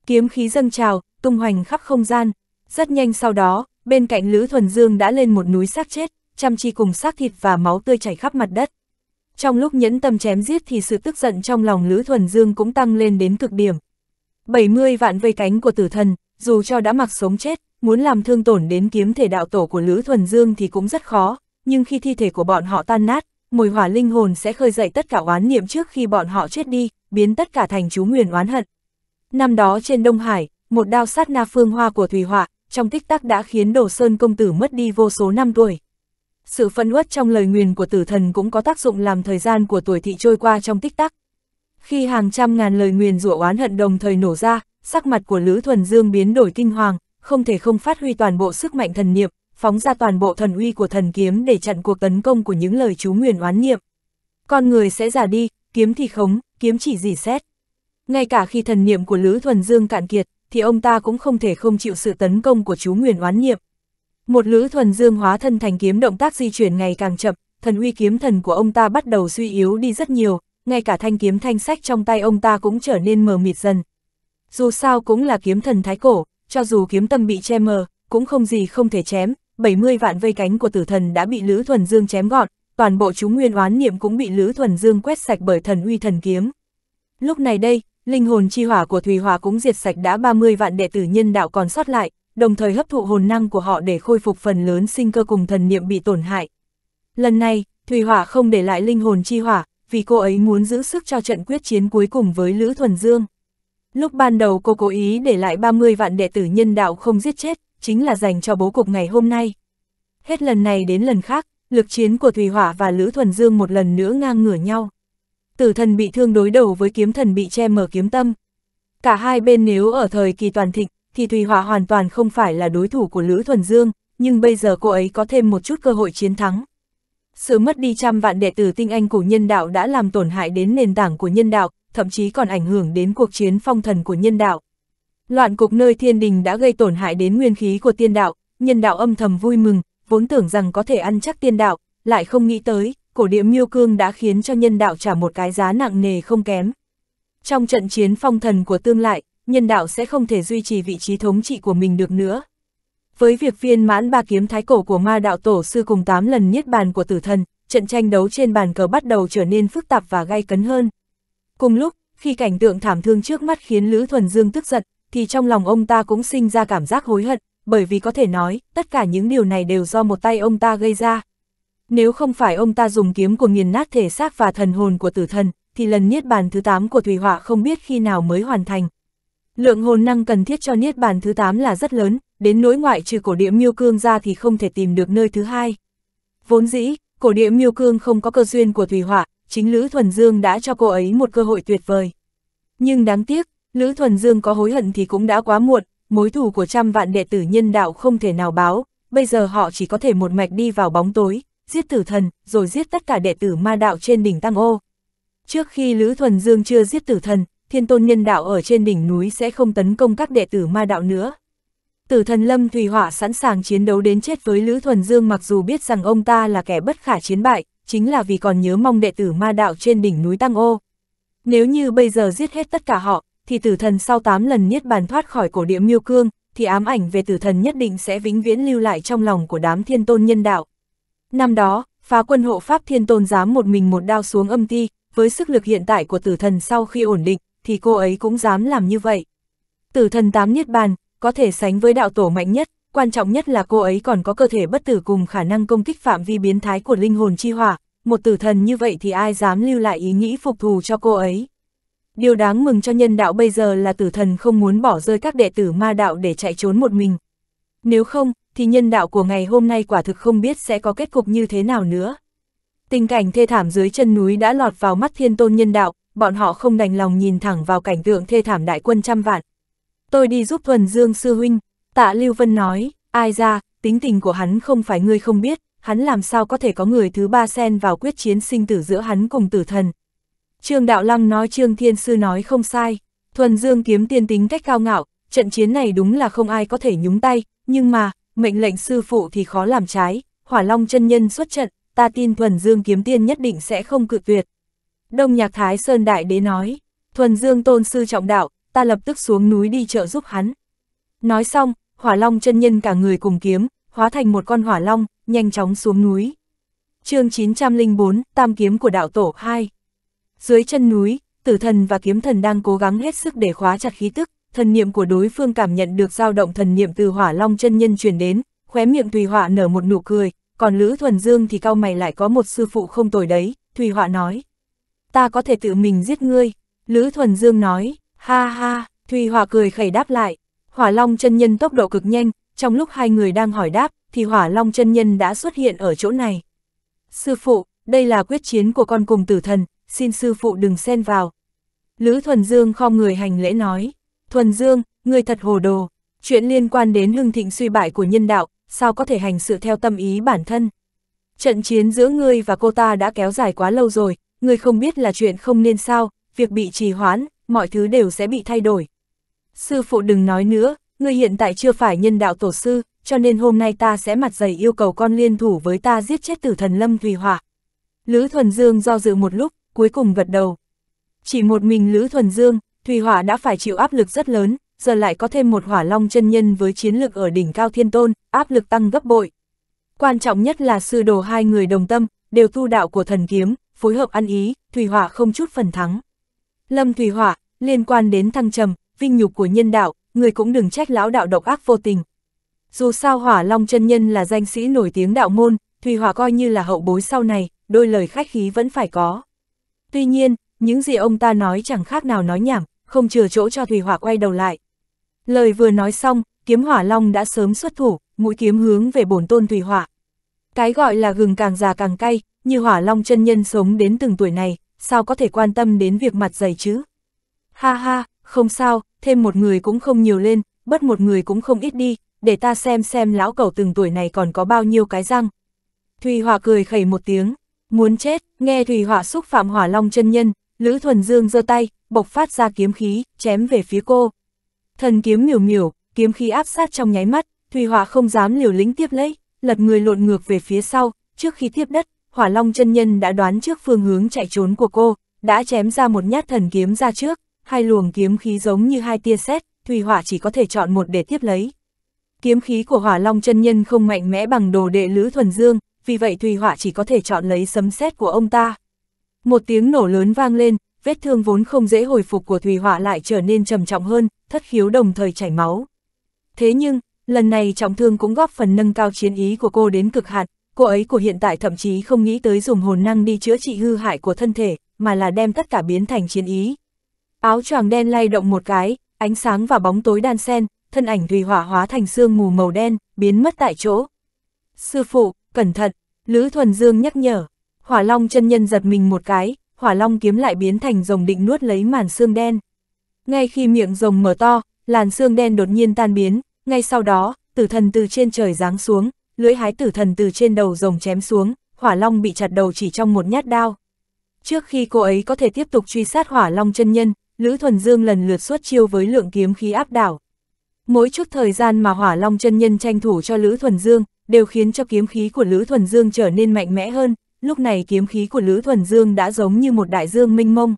Kiếm khí dâng trào, tung hoành khắp không gian. Rất nhanh sau đó, bên cạnh Lữ Thuần Dương đã lên một núi xác chết, chăm chi cùng xác thịt và máu tươi chảy khắp mặt đất. Trong lúc nhẫn tâm chém giết thì sự tức giận trong lòng Lữ Thuần Dương cũng tăng lên đến cực điểm. 70 vạn vây cánh của tử thần, dù cho đã mặc sống chết, muốn làm thương tổn đến kiếm thể đạo tổ của Lữ Thuần Dương thì cũng rất khó, nhưng khi thi thể của bọn họ tan nát, mùi hỏa linh hồn sẽ khơi dậy tất cả oán niệm trước khi bọn họ chết đi, biến tất cả thành chú nguyền oán hận. Năm đó trên Đông Hải, một đao sát na phương hoa của Thùy Họa, trong tích tắc đã khiến Đồ Sơn công tử mất đi vô số năm tuổi. Sự phân uất trong lời nguyền của tử thần cũng có tác dụng làm thời gian của tuổi thị trôi qua trong tích tắc. Khi hàng trăm ngàn lời nguyền rủa oán hận đồng thời nổ ra, sắc mặt của Lữ Thuần Dương biến đổi kinh hoàng, không thể không phát huy toàn bộ sức mạnh thần niệm, phóng ra toàn bộ thần uy của thần kiếm để chặn cuộc tấn công của những lời chú nguyền oán niệm. Con người sẽ già đi, kiếm thì khống, kiếm chỉ dì xét. Ngay cả khi thần niệm của Lữ Thuần Dương cạn kiệt, thì ông ta cũng không thể không chịu sự tấn công của chú nguyền oán niệm. Một lữ thuần dương hóa thân thành kiếm động tác di chuyển ngày càng chậm, thần uy kiếm thần của ông ta bắt đầu suy yếu đi rất nhiều, ngay cả thanh kiếm thanh sách trong tay ông ta cũng trở nên mờ mịt dần. Dù sao cũng là kiếm thần thái cổ, cho dù kiếm tâm bị che mờ, cũng không gì không thể chém, 70 vạn vây cánh của tử thần đã bị Lữ Thuần Dương chém gọn, toàn bộ chúng nguyên oán niệm cũng bị Lữ Thuần Dương quét sạch bởi thần uy thần kiếm. Lúc này đây, linh hồn chi hỏa của Thùy Hỏa cũng diệt sạch đã 30 vạn đệ tử nhân đạo còn sót lại, đồng thời hấp thụ hồn năng của họ để khôi phục phần lớn sinh cơ cùng thần niệm bị tổn hại. Lần này, Thùy Hỏa không để lại linh hồn chi hỏa, vì cô ấy muốn giữ sức cho trận quyết chiến cuối cùng với Lữ Thuần Dương. Lúc ban đầu cô cố ý để lại 30 vạn đệ tử nhân đạo không giết chết, chính là dành cho bố cục ngày hôm nay. Hết lần này đến lần khác, lực chiến của Thùy Hỏa và Lữ Thuần Dương một lần nữa ngang ngửa nhau. Tử thần bị thương đối đầu với kiếm thần bị che mở kiếm tâm. Cả hai bên nếu ở thời kỳ toàn thịnh, thì Thùy Hỏa hoàn toàn không phải là đối thủ của Lữ Thuần Dương, nhưng bây giờ cô ấy có thêm một chút cơ hội chiến thắng. Sự mất đi trăm vạn đệ tử tinh anh của nhân đạo đã làm tổn hại đến nền tảng của nhân đạo, thậm chí còn ảnh hưởng đến cuộc chiến phong thần của nhân đạo. Loạn cục nơi thiên đình đã gây tổn hại đến nguyên khí của tiên đạo, nhân đạo âm thầm vui mừng, vốn tưởng rằng có thể ăn chắc tiên đạo, lại không nghĩ tới, cổ địa miêu cương đã khiến cho nhân đạo trả một cái giá nặng nề không kém. Trong trận chiến phong thần của tương lại, nhân đạo sẽ không thể duy trì vị trí thống trị của mình được nữa. Với việc viên mãn ba kiếm thái cổ của ma đạo tổ sư cùng 8 lần niết bàn của tử thần, trận tranh đấu trên bàn cờ bắt đầu trở nên phức tạp và gay cấn hơn. Cùng lúc, khi cảnh tượng thảm thương trước mắt khiến Lữ Thuần Dương tức giận, thì trong lòng ông ta cũng sinh ra cảm giác hối hận, bởi vì có thể nói, tất cả những điều này đều do một tay ông ta gây ra. Nếu không phải ông ta dùng kiếm của nghiền nát thể xác và thần hồn của tử thần, thì lần niết bàn thứ 8 của Thủy Họa không biết khi nào mới hoàn thành. Lượng hồn năng cần thiết cho niết bàn thứ 8 là rất lớn, đến nỗi ngoại trừ cổ địa miêu cương ra thì không thể tìm được nơi thứ hai. Vốn dĩ, cổ địa miêu cương không có cơ duyên của Thủy Họa, chính Lữ Thuần Dương đã cho cô ấy một cơ hội tuyệt vời. Nhưng đáng tiếc, Lữ Thuần Dương có hối hận thì cũng đã quá muộn, mối thù của trăm vạn đệ tử nhân đạo không thể nào báo, bây giờ họ chỉ có thể một mạch đi vào bóng tối, giết tử thần, rồi giết tất cả đệ tử ma đạo trên đỉnh Tăng Ô. Trước khi Lữ Thuần Dương chưa giết tử thần, thiên tôn nhân đạo ở trên đỉnh núi sẽ không tấn công các đệ tử ma đạo nữa. Tử thần Lâm Thùy Hỏa sẵn sàng chiến đấu đến chết với Lữ Thuần Dương mặc dù biết rằng ông ta là kẻ bất khả chiến bại, chính là vì còn nhớ mong đệ tử ma đạo trên đỉnh núi Tăng Ô. Nếu như bây giờ giết hết tất cả họ, thì tử thần sau 8 lần niết bàn thoát khỏi cổ địa miêu cương, thì ám ảnh về tử thần nhất định sẽ vĩnh viễn lưu lại trong lòng của đám thiên tôn nhân đạo. Năm đó, phá quân hộ pháp thiên tôn dám một mình một đao xuống âm ti, với sức lực hiện tại của tử thần sau khi ổn định, thì cô ấy cũng dám làm như vậy. Tử thần tám niết bàn, có thể sánh với đạo tổ mạnh nhất, quan trọng nhất là cô ấy còn có cơ thể bất tử cùng khả năng công kích phạm vi biến thái của linh hồn chi hỏa, một tử thần như vậy thì ai dám lưu lại ý nghĩ phục thù cho cô ấy. Điều đáng mừng cho nhân đạo bây giờ là tử thần không muốn bỏ rơi các đệ tử ma đạo để chạy trốn một mình. Nếu không, thì nhân đạo của ngày hôm nay quả thực không biết sẽ có kết cục như thế nào nữa. Tình cảnh thê thảm dưới chân núi đã lọt vào mắt thiên tôn nhân đạo, bọn họ không đành lòng nhìn thẳng vào cảnh tượng thê thảm đại quân trăm vạn. Tôi đi giúp thuần dương sư huynh, tạ Lưu Vân nói, ai ra, tính tình của hắn không phải ngươi không biết, hắn làm sao có thể có người thứ ba xen vào quyết chiến sinh tử giữa hắn cùng tử thần, Trương Đạo Lăng nói Trương Thiên Sư nói không sai, thuần dương kiếm tiên tính cách cao ngạo, trận chiến này đúng là không ai có thể nhúng tay, nhưng mà, mệnh lệnh sư phụ thì khó làm trái, hỏa long chân nhân xuất trận, ta tin thuần dương kiếm tiên nhất định sẽ không cự tuyệt. Đông Nhạc Thái Sơn Đại Đế nói, thuần dương tôn sư trọng đạo, ta lập tức xuống núi đi chợ giúp hắn. Nói xong, hỏa long chân nhân cả người cùng kiếm, hóa thành một con hỏa long, nhanh chóng xuống núi. chương 904, Tam Kiếm của Đạo Tổ 2 dưới chân núi, tử thần và kiếm thần đang cố gắng hết sức để khóa chặt khí tức, thần niệm của đối phương cảm nhận được dao động thần niệm từ hỏa long chân nhân truyền đến, khóe miệng Thùy Họa nở một nụ cười, còn Lữ Thuần Dương thì cao mày lại có một sư phụ không tồi đấy, Thùy Họa nói. Ta có thể tự mình giết ngươi, Lữ Thuần Dương nói, ha ha, Thùy Hòa cười khẩy đáp lại, hỏa long chân nhân tốc độ cực nhanh, trong lúc hai người đang hỏi đáp, thì hỏa long chân nhân đã xuất hiện ở chỗ này. Sư phụ, đây là quyết chiến của con cùng tử thần, xin sư phụ đừng xen vào. Lữ Thuần Dương khom người hành lễ nói, Thuần Dương, người thật hồ đồ, chuyện liên quan đến hưng thịnh suy bại của nhân đạo, sao có thể hành sự theo tâm ý bản thân. Trận chiến giữa ngươi và cô ta đã kéo dài quá lâu rồi, ngươi không biết là chuyện không nên sao, việc bị trì hoãn, mọi thứ đều sẽ bị thay đổi. Sư phụ đừng nói nữa, ngươi hiện tại chưa phải nhân đạo tổ sư, cho nên hôm nay ta sẽ mặt dày yêu cầu con liên thủ với ta giết chết tử thần Lâm Thùy Hỏa. Lữ Thuần Dương do dự một lúc, cuối cùng gật đầu. Chỉ một mình Lữ Thuần Dương, Thùy Hỏa đã phải chịu áp lực rất lớn, giờ lại có thêm một hỏa long chân nhân với chiến lực ở đỉnh cao thiên tôn, áp lực tăng gấp bội. Quan trọng nhất là sư đồ hai người đồng tâm, đều tu đạo của thần kiếm, phối hợp ăn ý, Thùy Hỏa không chút phần thắng. Lâm Thủy Hỏa, liên quan đến thăng trầm, vinh nhục của nhân đạo, người cũng đừng trách lão đạo độc ác vô tình. Dù sao hỏa long chân nhân là danh sĩ nổi tiếng đạo môn, Thủy Hỏa coi như là hậu bối sau này, đôi lời khách khí vẫn phải có. Tuy nhiên, những gì ông ta nói chẳng khác nào nói nhảm, không chừa chỗ cho Thủy Hỏa quay đầu lại. Lời vừa nói xong, kiếm hỏa long đã sớm xuất thủ, mũi kiếm hướng về bổn tôn Thủy Hỏa. Cái gọi là gừng càng già càng cay, như hỏa long chân nhân sống đến từng tuổi này, sao có thể quan tâm đến việc mặt dày chứ? Ha ha, không sao, thêm một người cũng không nhiều lên, bất một người cũng không ít đi, để ta xem xem lão cẩu từng tuổi này còn có bao nhiêu cái răng. Thùy Họa cười khẩy một tiếng, muốn chết, nghe Thùy Họa xúc phạm hỏa long chân nhân, Lữ Thuần Dương giơ tay, bộc phát ra kiếm khí, chém về phía cô. Thần kiếm miểu miểu, kiếm khí áp sát trong nháy mắt, Thùy Họa không dám liều lĩnh tiếp lấy, lật người lộn ngược về phía sau, trước khi tiếp đất, Hỏa Long chân nhân đã đoán trước phương hướng chạy trốn của cô, đã chém ra một nhát thần kiếm ra trước, hai luồng kiếm khí giống như hai tia sét, Thùy Hỏa chỉ có thể chọn một để tiếp lấy. Kiếm khí của Hỏa Long chân nhân không mạnh mẽ bằng đồ đệ Lữ Thuần Dương, vì vậy Thùy Hỏa chỉ có thể chọn lấy sấm sét của ông ta. Một tiếng nổ lớn vang lên, vết thương vốn không dễ hồi phục của Thùy Hỏa lại trở nên trầm trọng hơn, thất khiếu đồng thời chảy máu. Thế nhưng, lần này trọng thương cũng góp phần nâng cao chiến ý của cô đến cực hạn, cô ấy của hiện tại thậm chí không nghĩ tới dùng hồn năng đi chữa trị hư hại của thân thể, mà là đem tất cả biến thành chiến ý. Áo choàng đen lay động một cái, ánh sáng và bóng tối đan xen, thân ảnh Thùy Hỏa hóa thành sương mù màu đen, biến mất tại chỗ. Sư phụ, cẩn thận, Lữ Thuần Dương nhắc nhở. Hỏa Long chân nhân giật mình một cái, Hỏa Long kiếm lại biến thành rồng định nuốt lấy màn xương đen. Ngay khi miệng rồng mở to, làn xương đen đột nhiên tan biến, ngay sau đó, tử thần từ trên trời giáng xuống, lưỡi hái tử thần từ trên đầu rồng chém xuống, Hỏa Long bị chặt đầu chỉ trong một nhát đao. Trước khi cô ấy có thể tiếp tục truy sát Hỏa Long chân nhân, Lữ Thuần Dương lần lượt xuất chiêu với lượng kiếm khí áp đảo. Mỗi chút thời gian mà Hỏa Long chân nhân tranh thủ cho Lữ Thuần Dương, đều khiến cho kiếm khí của Lữ Thuần Dương trở nên mạnh mẽ hơn, lúc này kiếm khí của Lữ Thuần Dương đã giống như một đại dương minh mông.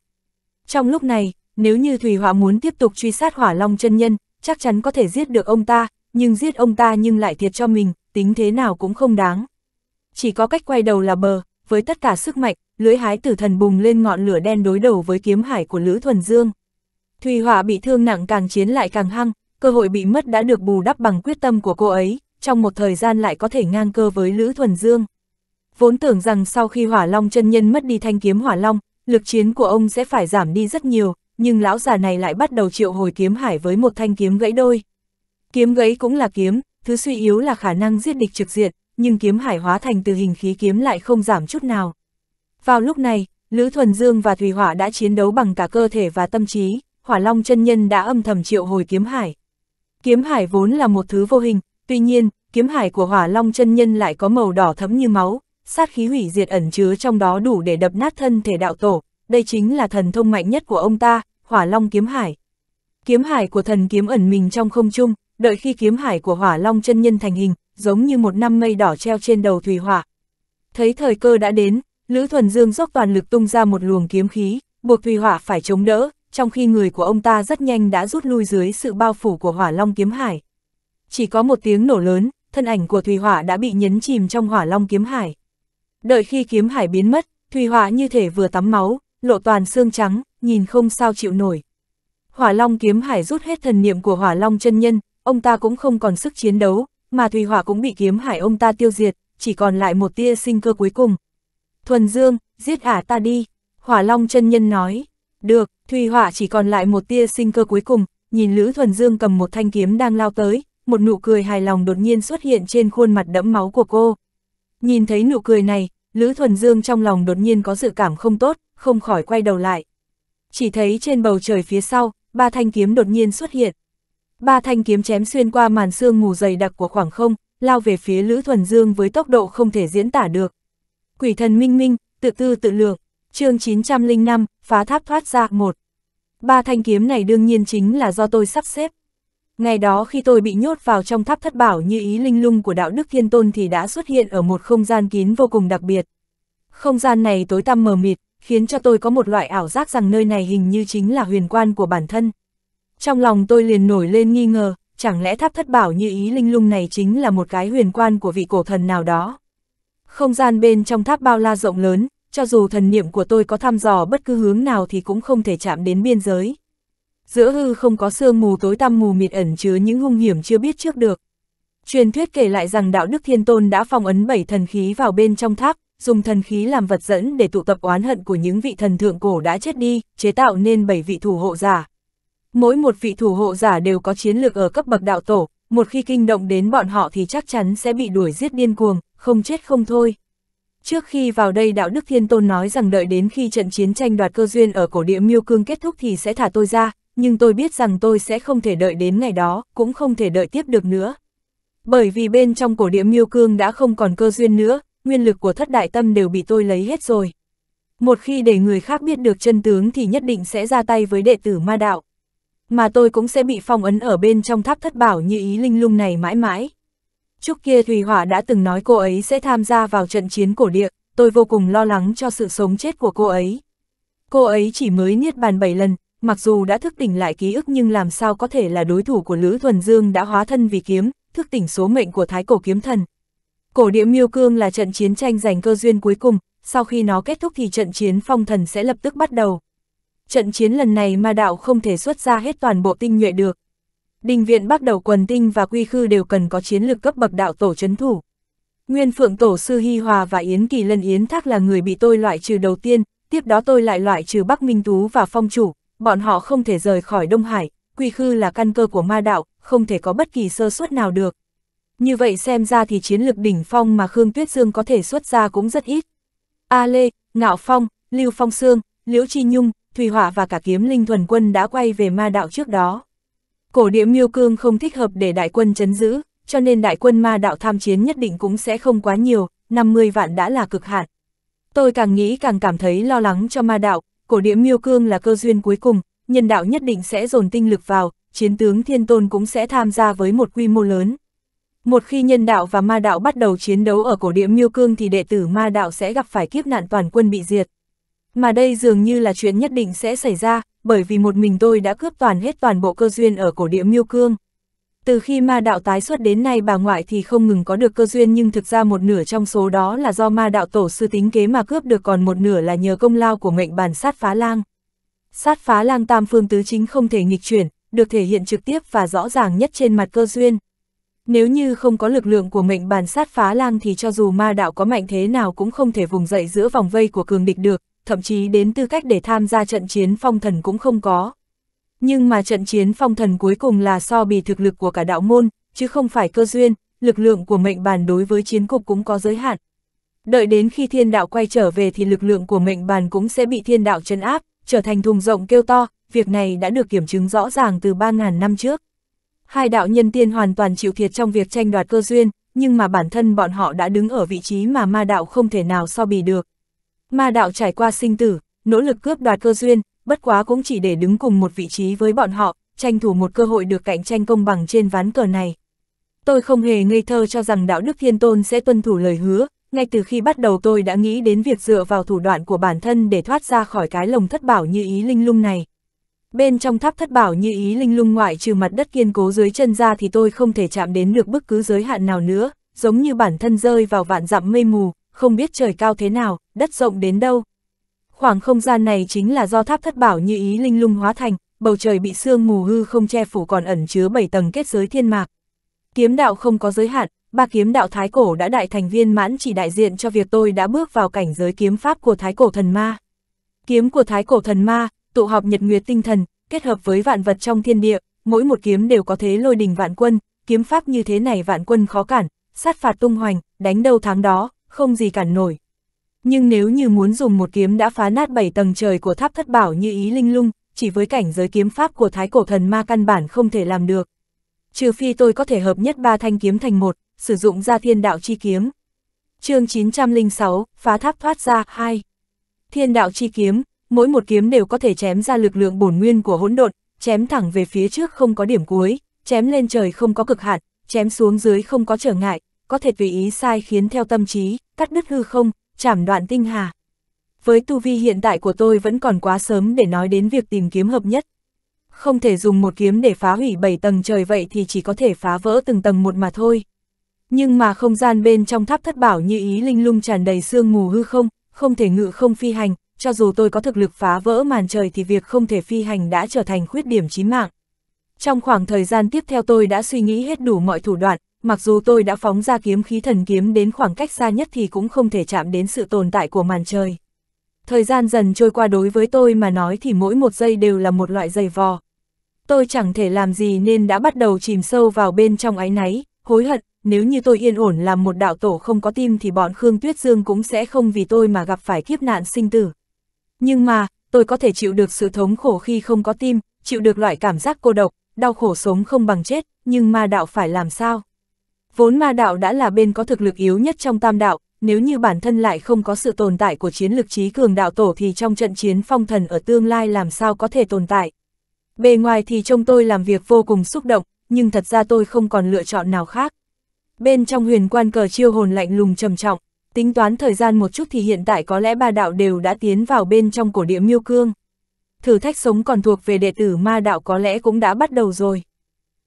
Trong lúc này, nếu như Thủy Hỏa muốn tiếp tục truy sát Hỏa Long chân nhân, chắc chắn có thể giết được ông ta, nhưng giết ông ta nhưng lại thiệt cho mình, tính thế nào cũng không đáng. Chỉ có cách quay đầu là bờ, với tất cả sức mạnh, lưỡi hái tử thần bùng lên ngọn lửa đen đối đầu với kiếm hải của Lữ Thuần Dương. Thùy Hỏa bị thương nặng càng chiến lại càng hăng, cơ hội bị mất đã được bù đắp bằng quyết tâm của cô ấy, trong một thời gian lại có thể ngang cơ với Lữ Thuần Dương. Vốn tưởng rằng sau khi Hỏa Long chân nhân mất đi thanh kiếm Hỏa Long, lực chiến của ông sẽ phải giảm đi rất nhiều, nhưng lão già này lại bắt đầu triệu hồi kiếm hải với một thanh kiếm gãy đôi. Kiếm gãy cũng là kiếm, thứ suy yếu là khả năng giết địch trực diện, nhưng kiếm hải hóa thành từ hình khí kiếm lại không giảm chút nào. Vào lúc này, Lữ Thuần Dương và Thủy Hỏa đã chiến đấu bằng cả cơ thể và tâm trí, Hỏa Long chân nhân đã âm thầm triệu hồi kiếm hải. Kiếm hải vốn là một thứ vô hình, tuy nhiên, kiếm hải của Hỏa Long chân nhân lại có màu đỏ thẫm như máu, sát khí hủy diệt ẩn chứa trong đó đủ để đập nát thân thể đạo tổ, đây chính là thần thông mạnh nhất của ông ta, Hỏa Long kiếm hải. Kiếm hải của thần kiếm ẩn mình trong không trung, đợi khi kiếm hải của Hỏa Long chân nhân thành hình, giống như một năm mây đỏ treo trên đầu thủy hỏa. Thấy thời cơ đã đến, Lữ Thuần Dương dốc toàn lực tung ra một luồng kiếm khí, buộc thủy hỏa phải chống đỡ, trong khi người của ông ta rất nhanh đã rút lui dưới sự bao phủ của Hỏa Long kiếm hải. Chỉ có một tiếng nổ lớn, thân ảnh của thủy hỏa đã bị nhấn chìm trong Hỏa Long kiếm hải. Đợi khi kiếm hải biến mất, thủy hỏa như thể vừa tắm máu, lộ toàn xương trắng, nhìn không sao chịu nổi. Hỏa Long kiếm hải rút hết thần niệm của Hỏa Long chân nhân, ông ta cũng không còn sức chiến đấu, mà Thùy Hỏa cũng bị kiếm hải ông ta tiêu diệt, chỉ còn lại một tia sinh cơ cuối cùng. Thuần Dương, giết ả ta đi, Hỏa Long chân nhân nói. Được, Thùy Hỏa chỉ còn lại một tia sinh cơ cuối cùng, nhìn Lữ Thuần Dương cầm một thanh kiếm đang lao tới, một nụ cười hài lòng đột nhiên xuất hiện trên khuôn mặt đẫm máu của cô. Nhìn thấy nụ cười này, Lữ Thuần Dương trong lòng đột nhiên có dự cảm không tốt, không khỏi quay đầu lại. Chỉ thấy trên bầu trời phía sau, ba thanh kiếm đột nhiên xuất hiện. Ba thanh kiếm chém xuyên qua màn sương mù dày đặc của khoảng không, lao về phía Lữ Thuần Dương với tốc độ không thể diễn tả được. Quỷ thần minh minh, tự tư tự lượng, chương 905, phá tháp thoát ra một. Ba thanh kiếm này đương nhiên chính là do tôi sắp xếp. Ngày đó khi tôi bị nhốt vào trong tháp thất bảo như ý linh lung của đạo đức thiên tôn thì đã xuất hiện ở một không gian kín vô cùng đặc biệt. Không gian này tối tăm mờ mịt, khiến cho tôi có một loại ảo giác rằng nơi này hình như chính là huyền quan của bản thân. Trong lòng tôi liền nổi lên nghi ngờ, chẳng lẽ tháp thất bảo như ý linh lung này chính là một cái huyền quan của vị cổ thần nào đó. Không gian bên trong tháp bao la rộng lớn, cho dù thần niệm của tôi có thăm dò bất cứ hướng nào thì cũng không thể chạm đến biên giới. Giữa hư không có sương mù tối tăm mù mịt ẩn chứa những hung hiểm chưa biết trước được. Truyền thuyết kể lại rằng đạo đức thiên tôn đã phong ấn bảy thần khí vào bên trong tháp, dùng thần khí làm vật dẫn để tụ tập oán hận của những vị thần thượng cổ đã chết đi, chế tạo nên bảy vị thủ hộ giả. Mỗi một vị thủ hộ giả đều có chiến lược ở cấp bậc đạo tổ, một khi kinh động đến bọn họ thì chắc chắn sẽ bị đuổi giết điên cuồng, không chết không thôi. Trước khi vào đây đạo đức thiên tôn nói rằng đợi đến khi trận chiến tranh đoạt cơ duyên ở cổ địa miêu cương kết thúc thì sẽ thả tôi ra, nhưng tôi biết rằng tôi sẽ không thể đợi đến ngày đó, cũng không thể đợi tiếp được nữa. Bởi vì bên trong cổ địa miêu cương đã không còn cơ duyên nữa, nguyên lực của thất đại tâm đều bị tôi lấy hết rồi. Một khi để người khác biết được chân tướng thì nhất định sẽ ra tay với đệ tử ma đạo. Mà tôi cũng sẽ bị phong ấn ở bên trong tháp thất bảo như ý linh lung này mãi mãi. Trước kia Thùy Hỏa đã từng nói cô ấy sẽ tham gia vào trận chiến cổ địa, tôi vô cùng lo lắng cho sự sống chết của cô ấy. Cô ấy chỉ mới niết bàn 7 lần, mặc dù đã thức tỉnh lại ký ức nhưng làm sao có thể là đối thủ của Lữ Thuần Dương đã hóa thân vì kiếm, thức tỉnh số mệnh của Thái Cổ Kiếm Thần. Cổ địa miêu cương là trận chiến tranh giành cơ duyên cuối cùng, sau khi nó kết thúc thì trận chiến phong thần sẽ lập tức bắt đầu. Trận chiến lần này ma đạo không thể xuất ra hết toàn bộ tinh nhuệ được. Đình viện bắt đầu quần tinh và quy khư đều cần có chiến lược cấp bậc đạo tổ chấn thủ. Nguyên phượng tổ sư Hy Hòa và Yến Kỳ Lân Yến Thác là người bị tôi loại trừ đầu tiên, tiếp đó tôi lại loại trừ Bắc Minh Tú và Phong Chủ, bọn họ không thể rời khỏi Đông Hải, quy khư là căn cơ của ma đạo, không thể có bất kỳ sơ suất nào được. Như vậy xem ra thì chiến lược đỉnh phong mà Khương Tuyết Dương có thể xuất ra cũng rất ít. A Lê, Ngạo Phong, Lưu Phong Sương, Liễu Chi Nhung, Thùy Hỏa và cả kiếm linh thuần quân đã quay về ma đạo trước đó. Cổ địa miêu cương không thích hợp để đại quân chấn giữ, cho nên đại quân ma đạo tham chiến nhất định cũng sẽ không quá nhiều, 50 vạn đã là cực hạn. Tôi càng nghĩ càng cảm thấy lo lắng cho ma đạo, cổ địa miêu cương là cơ duyên cuối cùng, nhân đạo nhất định sẽ dồn tinh lực vào, chiến tướng thiên tôn cũng sẽ tham gia với một quy mô lớn. Một khi nhân đạo và ma đạo bắt đầu chiến đấu ở cổ địa miêu cương thì đệ tử ma đạo sẽ gặp phải kiếp nạn toàn quân bị diệt. Mà đây dường như là chuyện nhất định sẽ xảy ra, bởi vì một mình tôi đã cướp toàn hết toàn bộ cơ duyên ở cổ địa miêu cương. Từ khi ma đạo tái xuất đến nay bà ngoại thì không ngừng có được cơ duyên nhưng thực ra một nửa trong số đó là do ma đạo tổ sư tính kế mà cướp được còn một nửa là nhờ công lao của mệnh Bàn sát phá lang. Sát phá lang tam phương tứ chính không thể nghịch chuyển, được thể hiện trực tiếp và rõ ràng nhất trên mặt cơ duyên. Nếu như không có lực lượng của mệnh bàn sát phá lang thì cho dù ma đạo có mạnh thế nào cũng không thể vùng dậy giữa vòng vây của cường địch được, thậm chí đến tư cách để tham gia trận chiến phong thần cũng không có. Nhưng mà trận chiến phong thần cuối cùng là so bì thực lực của cả đạo môn, chứ không phải cơ duyên, lực lượng của mệnh bàn đối với chiến cục cũng có giới hạn. Đợi đến khi thiên đạo quay trở về thì lực lượng của mệnh bàn cũng sẽ bị thiên đạo chấn áp, trở thành thùng rộng kêu to, việc này đã được kiểm chứng rõ ràng từ 3.000 năm trước. Hai đạo nhân tiên hoàn toàn chịu thiệt trong việc tranh đoạt cơ duyên, nhưng mà bản thân bọn họ đã đứng ở vị trí mà ma đạo không thể nào so bì được. Ma đạo trải qua sinh tử, nỗ lực cướp đoạt cơ duyên, bất quá cũng chỉ để đứng cùng một vị trí với bọn họ, tranh thủ một cơ hội được cạnh tranh công bằng trên ván cờ này. Tôi không hề ngây thơ cho rằng đạo đức thiên tôn sẽ tuân thủ lời hứa, ngay từ khi bắt đầu tôi đã nghĩ đến việc dựa vào thủ đoạn của bản thân để thoát ra khỏi cái lồng thất bảo như ý linh lung này. Bên trong tháp thất bảo như ý linh lung ngoại trừ mặt đất kiên cố dưới chân ra thì tôi không thể chạm đến được bất cứ giới hạn nào nữa, giống như bản thân rơi vào vạn dặm mây mù, không biết trời cao thế nào, đất rộng đến đâu. Khoảng không gian này chính là do tháp thất bảo như ý linh lung hóa thành, bầu trời bị sương mù hư không che phủ còn ẩn chứa 7 tầng kết giới thiên mạc. Kiếm đạo không có giới hạn, ba kiếm đạo thái cổ đã đại thành viên mãn chỉ đại diện cho việc tôi đã bước vào cảnh giới kiếm pháp của thái cổ thần ma. Kiếm của thái cổ thần ma, tụ họp nhật nguyệt tinh thần, kết hợp với vạn vật trong thiên địa, mỗi một kiếm đều có thế lôi đình vạn quân, kiếm pháp như thế này vạn quân khó cản, sát phạt tung hoành, đánh đâu thắng đó, không gì cản nổi. Nhưng nếu như muốn dùng một kiếm đã phá nát bảy tầng trời của tháp thất bảo như ý linh lung, chỉ với cảnh giới kiếm pháp của thái cổ thần ma căn bản không thể làm được. Trừ phi tôi có thể hợp nhất ba thanh kiếm thành một, sử dụng ra thiên đạo chi kiếm. chương 906, phá tháp thoát ra, 2. Thiên đạo chi kiếm, mỗi một kiếm đều có thể chém ra lực lượng bổn nguyên của hỗn độn, chém thẳng về phía trước không có điểm cuối, chém lên trời không có cực hạn, chém xuống dưới không có trở ngại, có thể tùy ý sai khiến theo tâm trí, cắt đứt hư không, chảm đoạn tinh hà. Với tu vi hiện tại của tôi vẫn còn quá sớm để nói đến việc tìm kiếm hợp nhất. Không thể dùng một kiếm để phá hủy bảy tầng trời vậy thì chỉ có thể phá vỡ từng tầng một mà thôi. Nhưng mà không gian bên trong tháp thất bảo như ý linh lung tràn đầy sương mù hư không, không thể ngự không phi hành, cho dù tôi có thực lực phá vỡ màn trời thì việc không thể phi hành đã trở thành khuyết điểm chí mạng. Trong khoảng thời gian tiếp theo tôi đã suy nghĩ hết đủ mọi thủ đoạn, mặc dù tôi đã phóng ra kiếm khí thần kiếm đến khoảng cách xa nhất thì cũng không thể chạm đến sự tồn tại của màn trời. Thời gian dần trôi qua đối với tôi mà nói thì mỗi một giây đều là một loại giày vò. Tôi chẳng thể làm gì nên đã bắt đầu chìm sâu vào bên trong áy náy, hối hận, nếu như tôi yên ổn làm một đạo tổ không có tim thì bọn Khương Tuyết Dương cũng sẽ không vì tôi mà gặp phải kiếp nạn sinh tử. Nhưng mà, tôi có thể chịu được sự thống khổ khi không có tim, chịu được loại cảm giác cô độc, đau khổ sống không bằng chết, nhưng ma đạo phải làm sao? Vốn ma đạo đã là bên có thực lực yếu nhất trong tam đạo, nếu như bản thân lại không có sự tồn tại của chiến lực trí cường đạo tổ thì trong trận chiến phong thần ở tương lai làm sao có thể tồn tại. Bề ngoài thì trông tôi làm việc vô cùng xúc động, nhưng thật ra tôi không còn lựa chọn nào khác. Bên trong huyền quan cờ chiêu hồn lạnh lùng trầm trọng, tính toán thời gian một chút thì hiện tại có lẽ ba đạo đều đã tiến vào bên trong cổ địa miêu cương. Thử thách sống còn thuộc về đệ tử ma đạo có lẽ cũng đã bắt đầu rồi.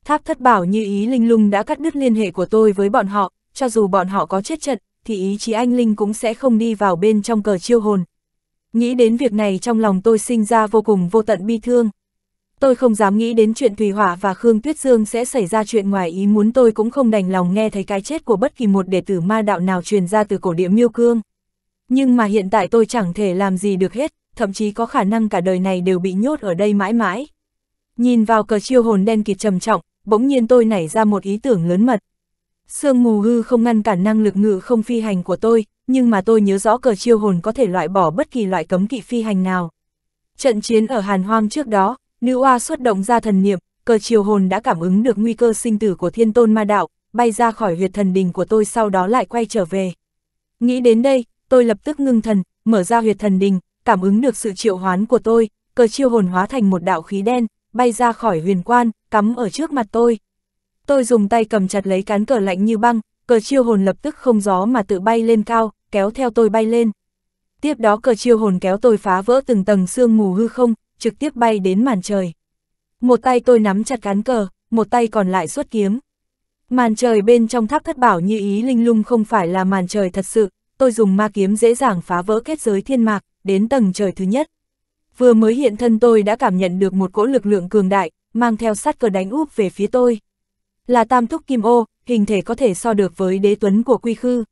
Tháp thất bảo như ý linh lung đã cắt đứt liên hệ của tôi với bọn họ, cho dù bọn họ có chết trận, thì ý chí anh linh cũng sẽ không đi vào bên trong cờ chiêu hồn. Nghĩ đến việc này trong lòng tôi sinh ra vô cùng vô tận bi thương. Tôi không dám nghĩ đến chuyện Thùy Hỏa và Khương Tuyết Dương sẽ xảy ra chuyện ngoài ý muốn tôi cũng không đành lòng nghe thấy cái chết của bất kỳ một đệ tử ma đạo nào truyền ra từ cổ địa miêu cương. Nhưng mà hiện tại tôi chẳng thể làm gì được hết, thậm chí có khả năng cả đời này đều bị nhốt ở đây mãi mãi. Nhìn vào cờ chiêu hồn đen kịt trầm trọng, bỗng nhiên tôi nảy ra một ý tưởng lớn mật. Sương mù hư không ngăn cản năng lực ngự không phi hành của tôi, nhưng mà tôi nhớ rõ cờ chiêu hồn có thể loại bỏ bất kỳ loại cấm kỵ phi hành nào. Trận chiến ở Hàn Hoang trước đó, nữ oa xuất động ra thần niệm, cờ chiêu hồn đã cảm ứng được nguy cơ sinh tử của thiên tôn ma đạo, bay ra khỏi huyệt thần đình của tôi sau đó lại quay trở về. Nghĩ đến đây, tôi lập tức ngưng thần, mở ra huyệt thần đình, cảm ứng được sự triệu hoán của tôi, cờ chiêu hồn hóa thành một đạo khí đen, bay ra khỏi huyền quan, cắm ở trước mặt tôi. Tôi dùng tay cầm chặt lấy cán cờ lạnh như băng, cờ chiêu hồn lập tức không gió mà tự bay lên cao, kéo theo tôi bay lên. Tiếp đó cờ chiêu hồn kéo tôi phá vỡ từng tầng sương mù hư không, trực tiếp bay đến màn trời. Một tay tôi nắm chặt cán cờ, một tay còn lại xuất kiếm. Màn trời bên trong tháp thất bảo như ý linh lung không phải là màn trời thật sự, tôi dùng ma kiếm dễ dàng phá vỡ kết giới thiên mạc, đến tầng trời thứ nhất. Vừa mới hiện thân tôi đã cảm nhận được một cỗ lực lượng cường đại, mang theo sát cờ đánh úp về phía tôi. Là tam thúc kim ô, hình thể có thể so được với đế tuấn của quy khư.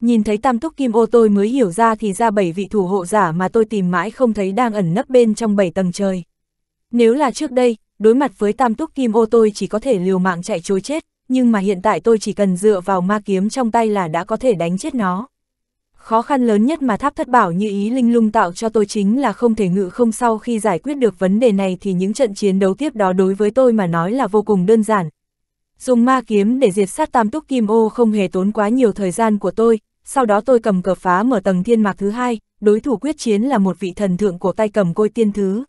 Nhìn thấy tam thúc kim ô tôi mới hiểu ra thì ra bảy vị thủ hộ giả mà tôi tìm mãi không thấy đang ẩn nấp bên trong bảy tầng trời. Nếu là trước đây, đối mặt với tam túc kim ô tôi chỉ có thể liều mạng chạy trối chết, nhưng mà hiện tại tôi chỉ cần dựa vào ma kiếm trong tay là đã có thể đánh chết nó. Khó khăn lớn nhất mà tháp thất bảo như ý linh lung tạo cho tôi chính là không thể ngự không sau khi giải quyết được vấn đề này thì những trận chiến đấu tiếp đó đối với tôi mà nói là vô cùng đơn giản. Dùng ma kiếm để diệt sát tam túc kim ô không hề tốn quá nhiều thời gian của tôi, sau đó tôi cầm cờ phá mở tầng thiên mạc thứ hai, đối thủ quyết chiến là một vị thần thượng cổ tay cầm côi tiên thứ.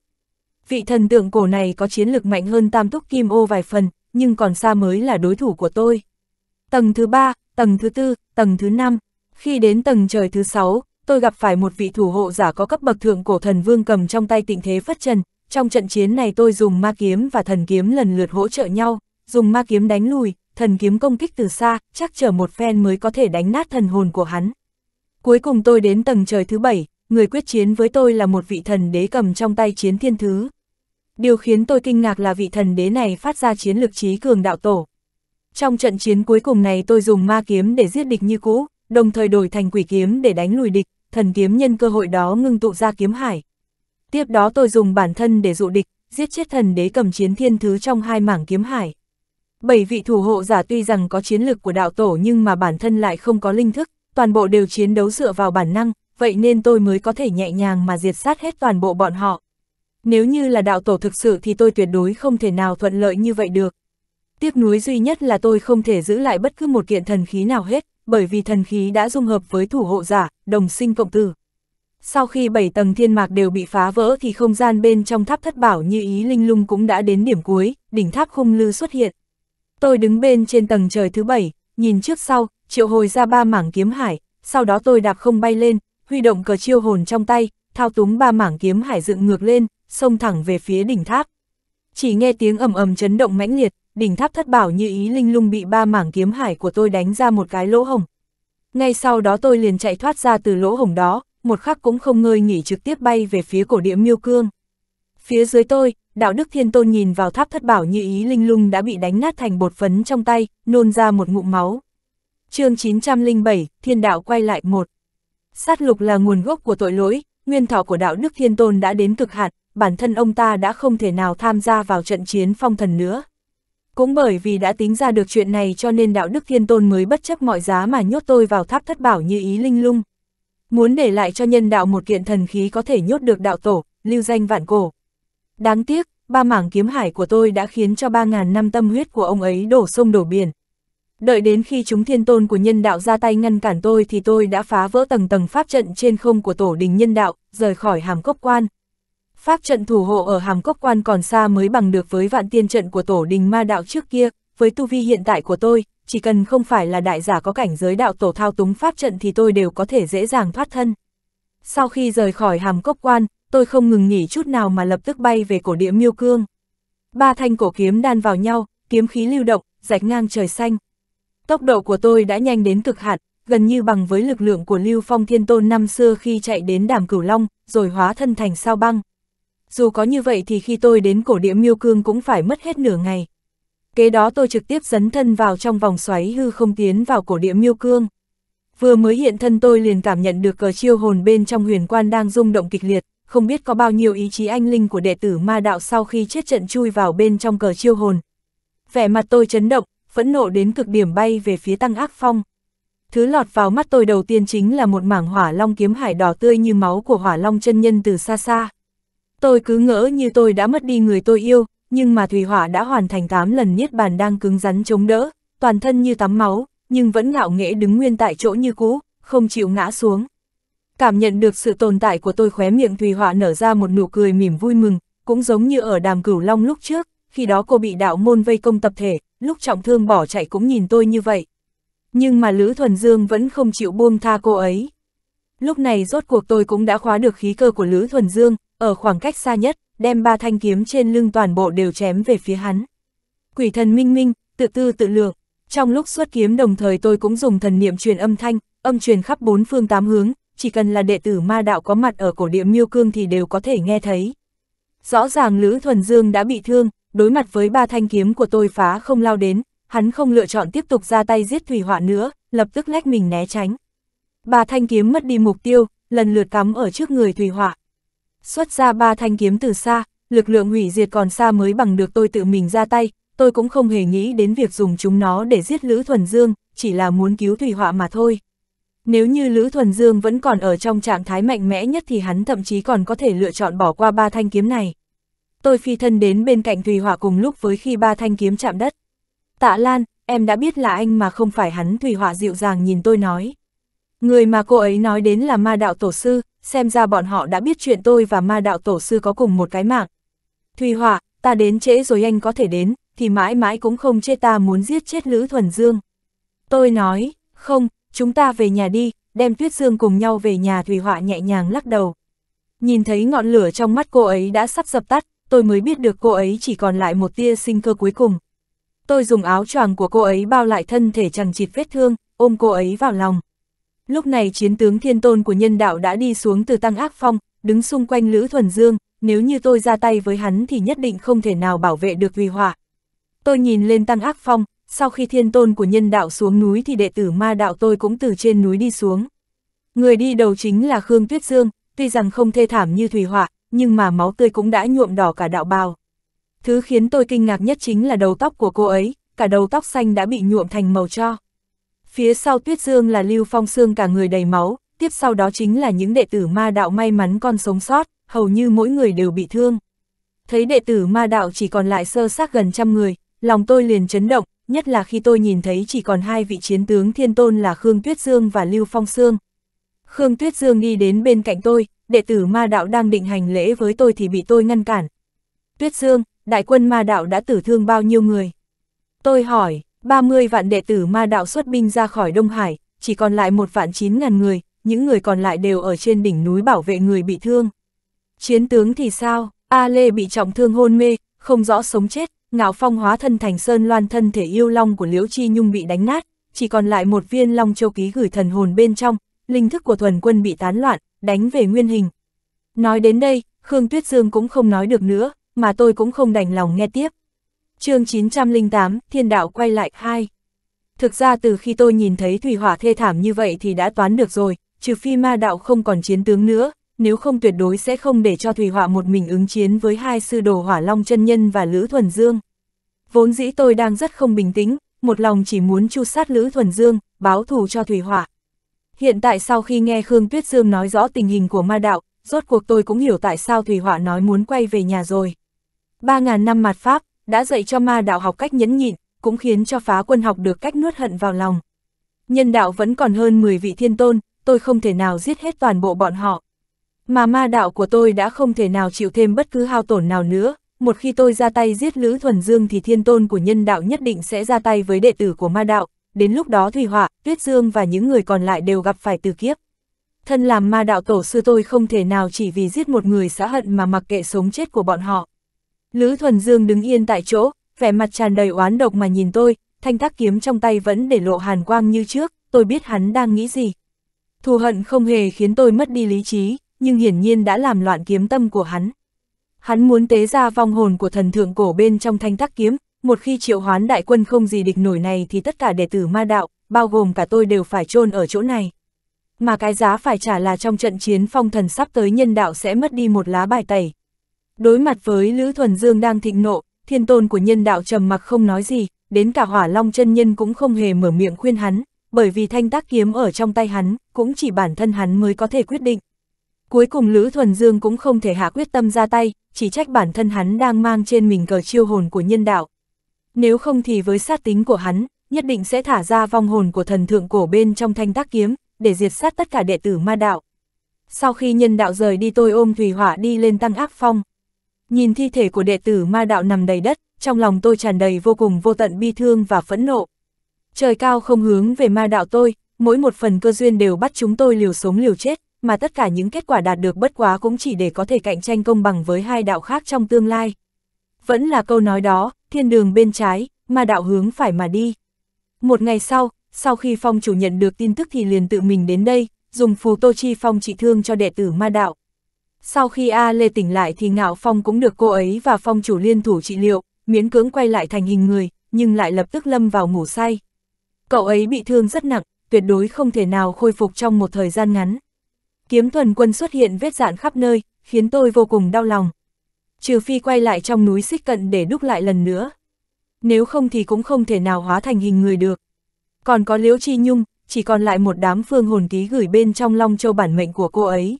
Vị thần tượng cổ này có chiến lực mạnh hơn tam túc kim ô vài phần, nhưng còn xa mới là đối thủ của tôi. Tầng thứ ba, tầng thứ tư, tầng thứ năm, khi đến tầng trời thứ sáu, tôi gặp phải một vị thủ hộ giả có cấp bậc thượng cổ thần vương cầm trong tay tịnh thế phất trần. Trong trận chiến này tôi dùng ma kiếm và thần kiếm lần lượt hỗ trợ nhau, dùng ma kiếm đánh lùi, thần kiếm công kích từ xa, chắc chờ một phen mới có thể đánh nát thần hồn của hắn. Cuối cùng tôi đến tầng trời thứ bảy, người quyết chiến với tôi là một vị thần đế cầm trong tay chiến thiên thứ. Điều khiến tôi kinh ngạc là vị thần đế này phát ra chiến lực trí cường đạo tổ. Trong trận chiến cuối cùng này tôi dùng ma kiếm để giết địch như cũ, đồng thời đổi thành quỷ kiếm để đánh lùi địch, thần kiếm nhân cơ hội đó ngưng tụ ra kiếm hải. Tiếp đó tôi dùng bản thân để dụ địch, giết chết thần đế cầm chiến thiên thứ trong hai mảng kiếm hải. Bảy vị thủ hộ giả tuy rằng có chiến lực của đạo tổ nhưng mà bản thân lại không có linh thức, toàn bộ đều chiến đấu dựa vào bản năng, vậy nên tôi mới có thể nhẹ nhàng mà diệt sát hết toàn bộ bọn họ. Nếu như là đạo tổ thực sự thì tôi tuyệt đối không thể nào thuận lợi như vậy được. Tiếc nuối duy nhất là tôi không thể giữ lại bất cứ một kiện thần khí nào hết, bởi vì thần khí đã dung hợp với thủ hộ giả, đồng sinh cộng tử. Sau khi bảy tầng thiên mạc đều bị phá vỡ thì không gian bên trong tháp thất bảo như ý linh lung cũng đã đến điểm cuối, đỉnh tháp khung lư xuất hiện. Tôi đứng bên trên tầng trời thứ bảy, nhìn trước sau, triệu hồi ra ba mảng kiếm hải, sau đó tôi đạp không bay lên, huy động cờ chiêu hồn trong tay, thao túng ba mảng kiếm hải dựng ngược lên, xông thẳng về phía đỉnh tháp. Chỉ nghe tiếng ầm ầm chấn động mãnh liệt, đỉnh tháp thất bảo như ý linh lung bị ba mảng kiếm hải của tôi đánh ra một cái lỗ hồng. Ngay sau đó tôi liền chạy thoát ra từ lỗ hồng đó, một khắc cũng không ngơi nghỉ trực tiếp bay về phía cổ địa miêu cương. Phía dưới tôi, đạo đức thiên tôn nhìn vào tháp thất bảo như ý linh lung đã bị đánh nát thành bột phấn trong tay, nôn ra một ngụm máu. chương 907, thiên đạo quay lại một. Sát lục là nguồn gốc của tội lỗi, nguyên thọ của đạo đức thiên tôn đã đến cực hạn, bản thân ông ta đã không thể nào tham gia vào trận chiến phong thần nữa. Cũng bởi vì đã tính ra được chuyện này cho nên đạo đức thiên tôn mới bất chấp mọi giá mà nhốt tôi vào tháp thất bảo như ý linh lung. Muốn để lại cho nhân đạo một kiện thần khí có thể nhốt được đạo tổ, lưu danh vạn cổ. Đáng tiếc, ba mảng kiếm hải của tôi đã khiến cho ba ngàn năm tâm huyết của ông ấy đổ sông đổ biển. Đợi đến khi chúng thiên tôn của nhân đạo ra tay ngăn cản tôi thì tôi đã phá vỡ tầng tầng pháp trận trên không của tổ đình nhân đạo, rời khỏi hàm cốc quan. Pháp trận thủ hộ ở hàm cốc quan còn xa mới bằng được với vạn tiên trận của tổ đình ma đạo trước kia, với tu vi hiện tại của tôi, chỉ cần không phải là đại giả có cảnh giới đạo tổ thao túng pháp trận thì tôi đều có thể dễ dàng thoát thân. Sau khi rời khỏi hàm cốc quan, tôi không ngừng nghỉ chút nào mà lập tức bay về cổ địa miêu cương. Ba thanh cổ kiếm đan vào nhau, kiếm khí lưu động, rạch ngang trời xanh. Tốc độ của tôi đã nhanh đến cực hạn, gần như bằng với lực lượng của Lưu Phong Thiên Tôn năm xưa khi chạy đến đàm cửu long, rồi hóa thân thành sao băng. Dù có như vậy thì khi tôi đến cổ địa miêu cương cũng phải mất hết nửa ngày. Kế đó tôi trực tiếp dấn thân vào trong vòng xoáy hư không tiến vào cổ địa miêu cương. Vừa mới hiện thân tôi liền cảm nhận được cờ chiêu hồn bên trong huyền quan đang rung động kịch liệt, không biết có bao nhiêu ý chí anh linh của đệ tử ma đạo sau khi chết trận chui vào bên trong cờ chiêu hồn. Vẻ mặt tôi chấn động, phẫn nộ đến cực điểm bay về phía tăng ác phong. Thứ lọt vào mắt tôi đầu tiên chính là một mảng hỏa long kiếm hải đỏ tươi như máu của hỏa long chân nhân từ xa xa. Tôi cứ ngỡ như tôi đã mất đi người tôi yêu, nhưng mà Thủy Hỏa đã hoàn thành 8 lần niết bàn đang cứng rắn chống đỡ, toàn thân như tắm máu, nhưng vẫn ngạo nghễ đứng nguyên tại chỗ như cũ, không chịu ngã xuống. Cảm nhận được sự tồn tại của tôi khóe miệng Thủy Hỏa nở ra một nụ cười mỉm vui mừng, cũng giống như ở đàm cửu long lúc trước, khi đó cô bị đạo môn vây công tập thể, lúc trọng thương bỏ chạy cũng nhìn tôi như vậy. Nhưng mà Lữ Thuần Dương vẫn không chịu buông tha cô ấy. Lúc này rốt cuộc tôi cũng đã khóa được khí cơ của Lữ Thuần Dương, ở khoảng cách xa nhất, đem ba thanh kiếm trên lưng toàn bộ đều chém về phía hắn. Quỷ thần minh minh, tự tư tự lượng, trong lúc xuất kiếm đồng thời tôi cũng dùng thần niệm truyền âm thanh, âm truyền khắp bốn phương tám hướng, chỉ cần là đệ tử ma đạo có mặt ở cổ địa miêu cương thì đều có thể nghe thấy. Rõ ràng Lữ Thuần Dương đã bị thương, đối mặt với ba thanh kiếm của tôi phá không lao đến, hắn không lựa chọn tiếp tục ra tay giết Thủy Họa nữa, lập tức lách mình né tránh. Ba thanh kiếm mất đi mục tiêu, lần lượt cắm ở trước người Thủy Họa. Xuất ra ba thanh kiếm từ xa, lực lượng hủy diệt còn xa mới bằng được tôi tự mình ra tay, tôi cũng không hề nghĩ đến việc dùng chúng nó để giết Lữ Thuần Dương, chỉ là muốn cứu Thủy Họa mà thôi. Nếu như Lữ Thuần Dương vẫn còn ở trong trạng thái mạnh mẽ nhất thì hắn thậm chí còn có thể lựa chọn bỏ qua ba thanh kiếm này. Tôi phi thân đến bên cạnh Thủy Họa cùng lúc với khi ba thanh kiếm chạm đất. Tạ Lan, em đã biết là anh mà không phải hắn Thủy Họa dịu dàng nhìn tôi nói. Người mà cô ấy nói đến là ma đạo tổ sư, xem ra bọn họ đã biết chuyện tôi và ma đạo tổ sư có cùng một cái mạng. Thùy hỏa ta đến trễ rồi anh có thể đến, thì mãi mãi cũng không chê ta muốn giết chết Lữ Thuần Dương. Tôi nói, không, chúng ta về nhà đi, đem Tuyết Dương cùng nhau về nhà Thùy Họa nhẹ nhàng lắc đầu. Nhìn thấy ngọn lửa trong mắt cô ấy đã sắp dập tắt, tôi mới biết được cô ấy chỉ còn lại một tia sinh cơ cuối cùng. Tôi dùng áo choàng của cô ấy bao lại thân thể chẳng chịt vết thương, ôm cô ấy vào lòng. Lúc này chiến tướng thiên tôn của nhân đạo đã đi xuống từ tăng ác phong, đứng xung quanh Lữ Thuần Dương, nếu như tôi ra tay với hắn thì nhất định không thể nào bảo vệ được vì hỏa. Tôi nhìn lên tăng ác phong, sau khi thiên tôn của nhân đạo xuống núi thì đệ tử ma đạo tôi cũng từ trên núi đi xuống. Người đi đầu chính là Khương Tuyết Dương, tuy rằng không thê thảm như Thủy Họa, nhưng mà máu tươi cũng đã nhuộm đỏ cả đạo bào. Thứ khiến tôi kinh ngạc nhất chính là đầu tóc của cô ấy, cả đầu tóc xanh đã bị nhuộm thành màu cho. Phía sau Tuyết Dương là Lưu Phong Sương cả người đầy máu, tiếp sau đó chính là những đệ tử ma đạo may mắn còn sống sót, hầu như mỗi người đều bị thương. Thấy đệ tử ma đạo chỉ còn lại sơ xác gần trăm người, lòng tôi liền chấn động, nhất là khi tôi nhìn thấy chỉ còn hai vị chiến tướng thiên tôn là Khương Tuyết Dương và Lưu Phong Sương. Khương Tuyết Dương đi đến bên cạnh tôi, đệ tử ma đạo đang định hành lễ với tôi thì bị tôi ngăn cản. Tuyết Dương, đại quân ma đạo đã tử thương bao nhiêu người? Tôi hỏi, 30 vạn đệ tử ma đạo xuất binh ra khỏi Đông Hải, chỉ còn lại một vạn 9 ngàn người, những người còn lại đều ở trên đỉnh núi bảo vệ người bị thương. Chiến tướng thì sao? A Lê bị trọng thương hôn mê, không rõ sống chết, ngạo phong hóa thân thành sơn loan thân thể yêu long của Liễu Chi Nhung bị đánh nát, chỉ còn lại một viên long châu ký gửi thần hồn bên trong, linh thức của thuần quân bị tán loạn, đánh về nguyên hình. Nói đến đây, Khương Tuyết Dương cũng không nói được nữa, mà tôi cũng không đành lòng nghe tiếp chương 908, Thiên Đạo quay lại 2 Thực ra từ khi tôi nhìn thấy Thủy Hỏa thê thảm như vậy thì đã toán được rồi, trừ phi ma đạo không còn chiến tướng nữa, nếu không tuyệt đối sẽ không để cho Thủy Hỏa một mình ứng chiến với hai sư đồ Hỏa Long chân Nhân và Lữ Thuần Dương. Vốn dĩ tôi đang rất không bình tĩnh, một lòng chỉ muốn chu sát Lữ Thuần Dương, báo thù cho Thủy Hỏa. Hiện tại sau khi nghe Khương Tuyết Dương nói rõ tình hình của ma đạo, rốt cuộc tôi cũng hiểu tại sao Thủy Hỏa nói muốn quay về nhà rồi. Ba ngàn năm mặt Pháp, đã dạy cho ma đạo học cách nhẫn nhịn, cũng khiến cho phá quân học được cách nuốt hận vào lòng. Nhân đạo vẫn còn hơn 10 vị thiên tôn, tôi không thể nào giết hết toàn bộ bọn họ. Mà ma đạo của tôi đã không thể nào chịu thêm bất cứ hao tổn nào nữa, một khi tôi ra tay giết Lữ Thuần Dương thì thiên tôn của nhân đạo nhất định sẽ ra tay với đệ tử của ma đạo, đến lúc đó Thủy Họa, Tuyết Dương và những người còn lại đều gặp phải từ kiếp. Thân làm ma đạo tổ sư tôi không thể nào chỉ vì giết một người xã hận mà mặc kệ sống chết của bọn họ. Lữ Thuần Dương đứng yên tại chỗ, vẻ mặt tràn đầy oán độc mà nhìn tôi, thanh tác kiếm trong tay vẫn để lộ hàn quang như trước, tôi biết hắn đang nghĩ gì. Thù hận không hề khiến tôi mất đi lý trí, nhưng hiển nhiên đã làm loạn kiếm tâm của hắn. Hắn muốn tế ra vong hồn của thần thượng cổ bên trong thanh tác kiếm, một khi triệu hoán đại quân không gì địch nổi này thì tất cả đệ tử ma đạo, bao gồm cả tôi đều phải chôn ở chỗ này. Mà cái giá phải trả là trong trận chiến phong thần sắp tới nhân đạo sẽ mất đi một lá bài tẩy. Đối mặt với Lữ Thuần Dương đang thịnh nộ, thiên tôn của nhân đạo trầm mặc không nói gì, đến cả hỏa long chân nhân cũng không hề mở miệng khuyên hắn, bởi vì thanh tác kiếm ở trong tay hắn, cũng chỉ bản thân hắn mới có thể quyết định. Cuối cùng Lữ Thuần Dương cũng không thể hạ quyết tâm ra tay, chỉ trách bản thân hắn đang mang trên mình cờ chiêu hồn của nhân đạo. Nếu không thì với sát tính của hắn, nhất định sẽ thả ra vong hồn của thần thượng cổ bên trong thanh tác kiếm, để diệt sát tất cả đệ tử ma đạo. Sau khi nhân đạo rời đi tôi ôm Thủy Hỏa đi lên tăng ác phong. Nhìn thi thể của đệ tử ma đạo nằm đầy đất, trong lòng tôi tràn đầy vô cùng vô tận bi thương và phẫn nộ. Trời cao không hướng về ma đạo tôi, mỗi một phần cơ duyên đều bắt chúng tôi liều sống liều chết, mà tất cả những kết quả đạt được bất quá cũng chỉ để có thể cạnh tranh công bằng với hai đạo khác trong tương lai. Vẫn là câu nói đó, thiên đường bên trái, ma đạo hướng phải mà đi. Một ngày sau, sau khi phong chủ nhận được tin tức thì liền tự mình đến đây, dùng phù tô chi phong trị thương cho đệ tử ma đạo. Sau khi A Lê tỉnh lại thì Ngạo Phong cũng được cô ấy và phong chủ liên thủ trị liệu, miễn cưỡng quay lại thành hình người, nhưng lại lập tức lâm vào ngủ say. Cậu ấy bị thương rất nặng, tuyệt đối không thể nào khôi phục trong một thời gian ngắn. Kiếm thuần quân xuất hiện vết dạn khắp nơi, khiến tôi vô cùng đau lòng. Trừ phi quay lại trong núi xích cận để đúc lại lần nữa. Nếu không thì cũng không thể nào hóa thành hình người được. Còn có Liễu Chi Nhung, chỉ còn lại một đám phương hồn ký gửi bên trong Long Châu bản mệnh của cô ấy.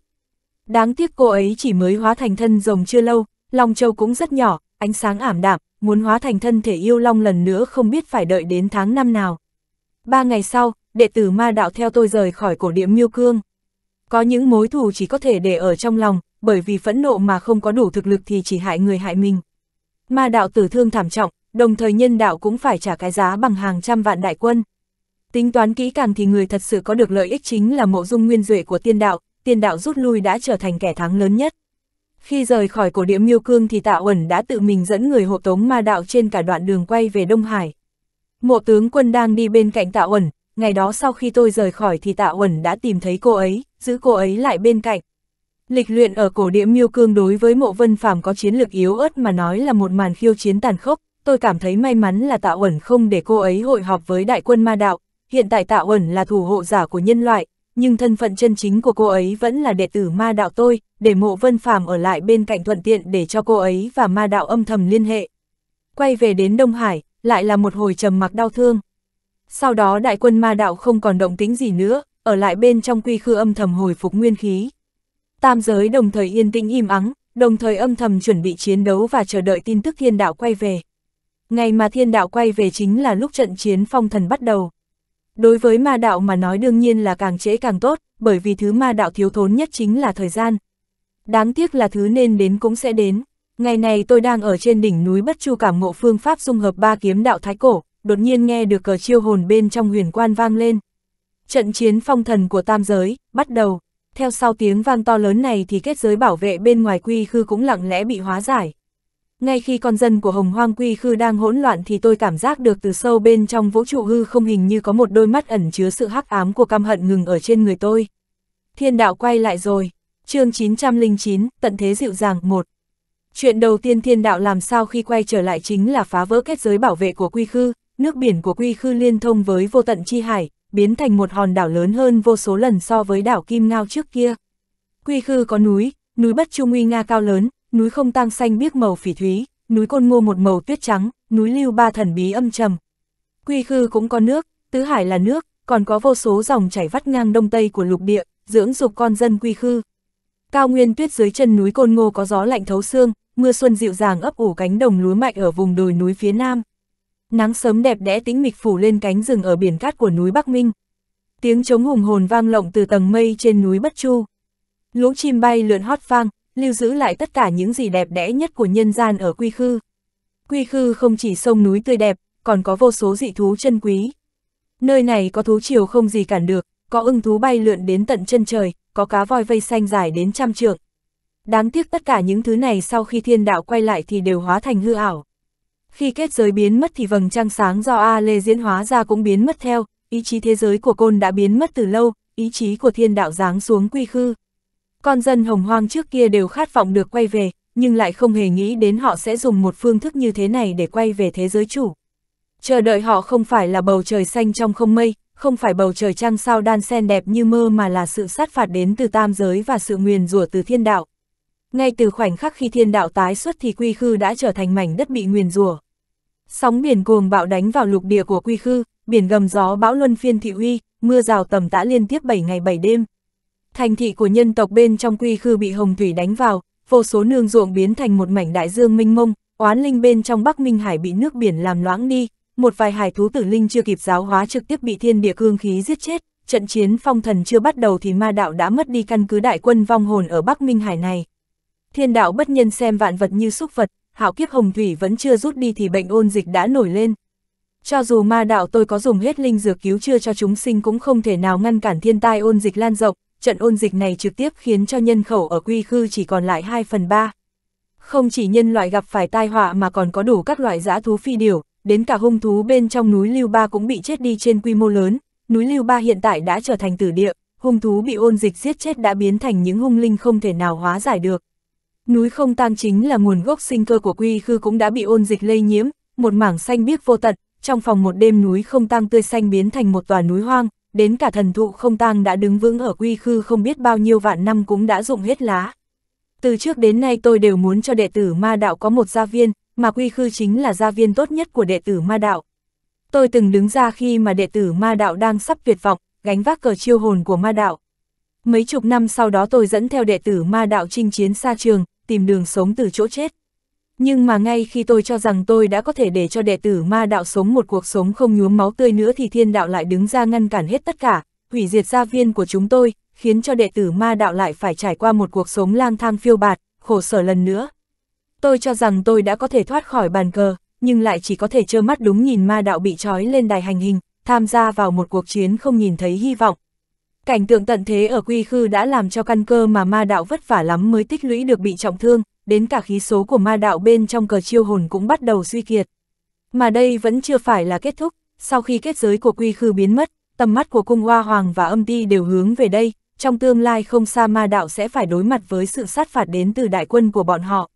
Đáng tiếc cô ấy chỉ mới hóa thành thân rồng chưa lâu, Long Châu cũng rất nhỏ, ánh sáng ảm đạm, muốn hóa thành thân thể yêu Long lần nữa không biết phải đợi đến tháng năm nào. Ba ngày sau, đệ tử ma đạo theo tôi rời khỏi cổ địa miêu cương. Có những mối thù chỉ có thể để ở trong lòng, bởi vì phẫn nộ mà không có đủ thực lực thì chỉ hại người hại mình. Ma đạo tử thương thảm trọng, đồng thời nhân đạo cũng phải trả cái giá bằng hàng trăm vạn đại quân. Tính toán kỹ càng thì người thật sự có được lợi ích chính là mộ dung nguyên duệ của tiên đạo, Tiền đạo rút lui đã trở thành kẻ thắng lớn nhất. Khi rời khỏi cổ địa miêu cương thì tạ uẩn đã tự mình dẫn người hộ tống ma đạo trên cả đoạn đường quay về Đông Hải. Mộ tướng quân đang đi bên cạnh tạ uẩn, ngày đó sau khi tôi rời khỏi thì tạ uẩn đã tìm thấy cô ấy, giữ cô ấy lại bên cạnh. Lịch luyện ở cổ địa miêu cương đối với mộ vân phàm có chiến lược yếu ớt mà nói là một màn khiêu chiến tàn khốc, tôi cảm thấy may mắn là tạ uẩn không để cô ấy hội họp với đại quân ma đạo, hiện tại tạ uẩn là thủ hộ giả của nhân loại, nhưng thân phận chân chính của cô ấy vẫn là đệ tử ma đạo tôi, để mộ vân phàm ở lại bên cạnh thuận tiện để cho cô ấy và ma đạo âm thầm liên hệ. Quay về đến Đông Hải, lại là một hồi trầm mặc đau thương. Sau đó đại quân ma đạo không còn động tính gì nữa, ở lại bên trong quy khư âm thầm hồi phục nguyên khí. Tam giới đồng thời yên tĩnh im ắng, đồng thời âm thầm chuẩn bị chiến đấu và chờ đợi tin tức thiên đạo quay về. Ngày mà thiên đạo quay về chính là lúc trận chiến phong thần bắt đầu. Đối với ma đạo mà nói đương nhiên là càng trễ càng tốt, bởi vì thứ ma đạo thiếu thốn nhất chính là thời gian. Đáng tiếc là thứ nên đến cũng sẽ đến. Ngày này tôi đang ở trên đỉnh núi Bất Chu cảm ngộ phương pháp dung hợp ba kiếm đạo thái cổ, đột nhiên nghe được cờ chiêu hồn bên trong huyền quan vang lên. Trận chiến phong thần của tam giới, bắt đầu. Theo sau tiếng vang to lớn này thì kết giới bảo vệ bên ngoài quy khư cũng lặng lẽ bị hóa giải. Ngay khi con dân của hồng hoang quy khư đang hỗn loạn thì tôi cảm giác được từ sâu bên trong vũ trụ hư không hình như có một đôi mắt ẩn chứa sự hắc ám của căm hận ngừng ở trên người tôi. Thiên đạo quay lại rồi. chương 909, tận thế dịu dàng 1. Chuyện đầu tiên thiên đạo làm sao khi quay trở lại chính là phá vỡ kết giới bảo vệ của quy khư, nước biển của quy khư liên thông với vô tận chi hải, biến thành một hòn đảo lớn hơn vô số lần so với đảo Kim Ngao trước kia. Quy khư có núi, núi Bất Trung Uy Nga cao lớn, núi không tang xanh biếc màu phỉ thúy, núi côn ngô một màu tuyết trắng, núi lưu ba thần bí âm trầm. Quy khư cũng có nước, tứ hải là nước, còn có vô số dòng chảy vắt ngang đông tây của lục địa, dưỡng dục con dân quy khư. Cao nguyên tuyết dưới chân núi côn ngô có gió lạnh thấu xương, mưa xuân dịu dàng ấp ủ cánh đồng lúa mạch ở vùng đồi núi phía nam. Nắng sớm đẹp đẽ tĩnh mịch phủ lên cánh rừng ở biển cát của núi Bắc Minh. Tiếng trống hùng hồn vang lộng từ tầng mây trên núi Bất Chu. Lũ chim bay lượn hót vang, lưu giữ lại tất cả những gì đẹp đẽ nhất của nhân gian ở Quy Khư. Quy Khư không chỉ sông núi tươi đẹp, còn có vô số dị thú chân quý. Nơi này có thú chiều không gì cản được, có ưng thú bay lượn đến tận chân trời, có cá voi vây xanh dài đến trăm trượng. Đáng tiếc tất cả những thứ này sau khi thiên đạo quay lại thì đều hóa thành hư ảo. Khi kết giới biến mất thì vầng trăng sáng do A Lê diễn hóa ra cũng biến mất theo, ý chí thế giới của côn đã biến mất từ lâu, ý chí của thiên đạo giáng xuống quy khư. Con dân hồng hoang trước kia đều khát vọng được quay về, nhưng lại không hề nghĩ đến họ sẽ dùng một phương thức như thế này để quay về thế giới chủ. Chờ đợi họ không phải là bầu trời xanh trong không mây, không phải bầu trời trăng sao đan sen đẹp như mơ mà là sự sát phạt đến từ tam giới và sự nguyền rủa từ thiên đạo. Ngay từ khoảnh khắc khi thiên đạo tái xuất thì quy khư đã trở thành mảnh đất bị nguyền rủa. Sóng biển cuồng bạo đánh vào lục địa của quy khư, biển gầm gió bão luân phiên thị uy, mưa rào tầm tã liên tiếp 7 ngày 7 đêm. Thành thị của nhân tộc bên trong quy khư bị hồng thủy đánh vào, vô số nương ruộng biến thành một mảnh đại dương minh mông, oán linh bên trong Bắc Minh Hải bị nước biển làm loãng đi, một vài hải thú tử linh chưa kịp giáo hóa trực tiếp bị thiên địa cương khí giết chết, trận chiến phong thần chưa bắt đầu thì ma đạo đã mất đi căn cứ đại quân vong hồn ở Bắc Minh Hải này. Thiên đạo bất nhân xem vạn vật như xúc vật, hạo kiếp hồng thủy vẫn chưa rút đi thì bệnh ôn dịch đã nổi lên. Cho dù ma đạo tôi có dùng hết linh dược cứu chữa cho chúng sinh cũng không thể nào ngăn cản thiên tai ôn dịch lan rộng, trận ôn dịch này trực tiếp khiến cho nhân khẩu ở quy khư chỉ còn lại 2 phần 3. Không chỉ nhân loại gặp phải tai họa mà còn có đủ các loại dã thú phi điểu, đến cả hung thú bên trong núi Lưu Ba cũng bị chết đi trên quy mô lớn, núi Lưu Ba hiện tại đã trở thành tử địa, hung thú bị ôn dịch giết chết đã biến thành những hung linh không thể nào hóa giải được. Núi không tang chính là nguồn gốc sinh cơ của quy khư cũng đã bị ôn dịch lây nhiễm, một mảng xanh biếc vô tận, trong phòng một đêm núi không tang tươi xanh biến thành một tòa núi hoang, đến cả thần thụ không tang đã đứng vững ở quy khư không biết bao nhiêu vạn năm cũng đã rụng hết lá. Từ trước đến nay tôi đều muốn cho đệ tử ma đạo có một gia viên, mà quy khư chính là gia viên tốt nhất của đệ tử ma đạo. Tôi từng đứng ra khi mà đệ tử ma đạo đang sắp tuyệt vọng, gánh vác cờ chiêu hồn của ma đạo. Mấy chục năm sau đó tôi dẫn theo đệ tử ma đạo chinh chiến xa trường, tìm đường sống từ chỗ chết. Nhưng mà ngay khi tôi cho rằng tôi đã có thể để cho đệ tử ma đạo sống một cuộc sống không nhuốm máu tươi nữa thì thiên đạo lại đứng ra ngăn cản hết tất cả, hủy diệt gia viên của chúng tôi, khiến cho đệ tử ma đạo lại phải trải qua một cuộc sống lang thang phiêu bạt, khổ sở lần nữa. Tôi cho rằng tôi đã có thể thoát khỏi bàn cờ, nhưng lại chỉ có thể trơ mắt đúng nhìn ma đạo bị trói lên đài hành hình, tham gia vào một cuộc chiến không nhìn thấy hy vọng. Cảnh tượng tận thế ở quy khư đã làm cho căn cơ mà ma đạo vất vả lắm mới tích lũy được bị trọng thương, đến cả khí số của ma đạo bên trong cờ chiêu hồn cũng bắt đầu suy kiệt. Mà đây vẫn chưa phải là kết thúc, sau khi kết giới của quy khư biến mất, tầm mắt của cung hoa hoàng và âm ti đều hướng về đây, trong tương lai không xa ma đạo sẽ phải đối mặt với sự sát phạt đến từ đại quân của bọn họ.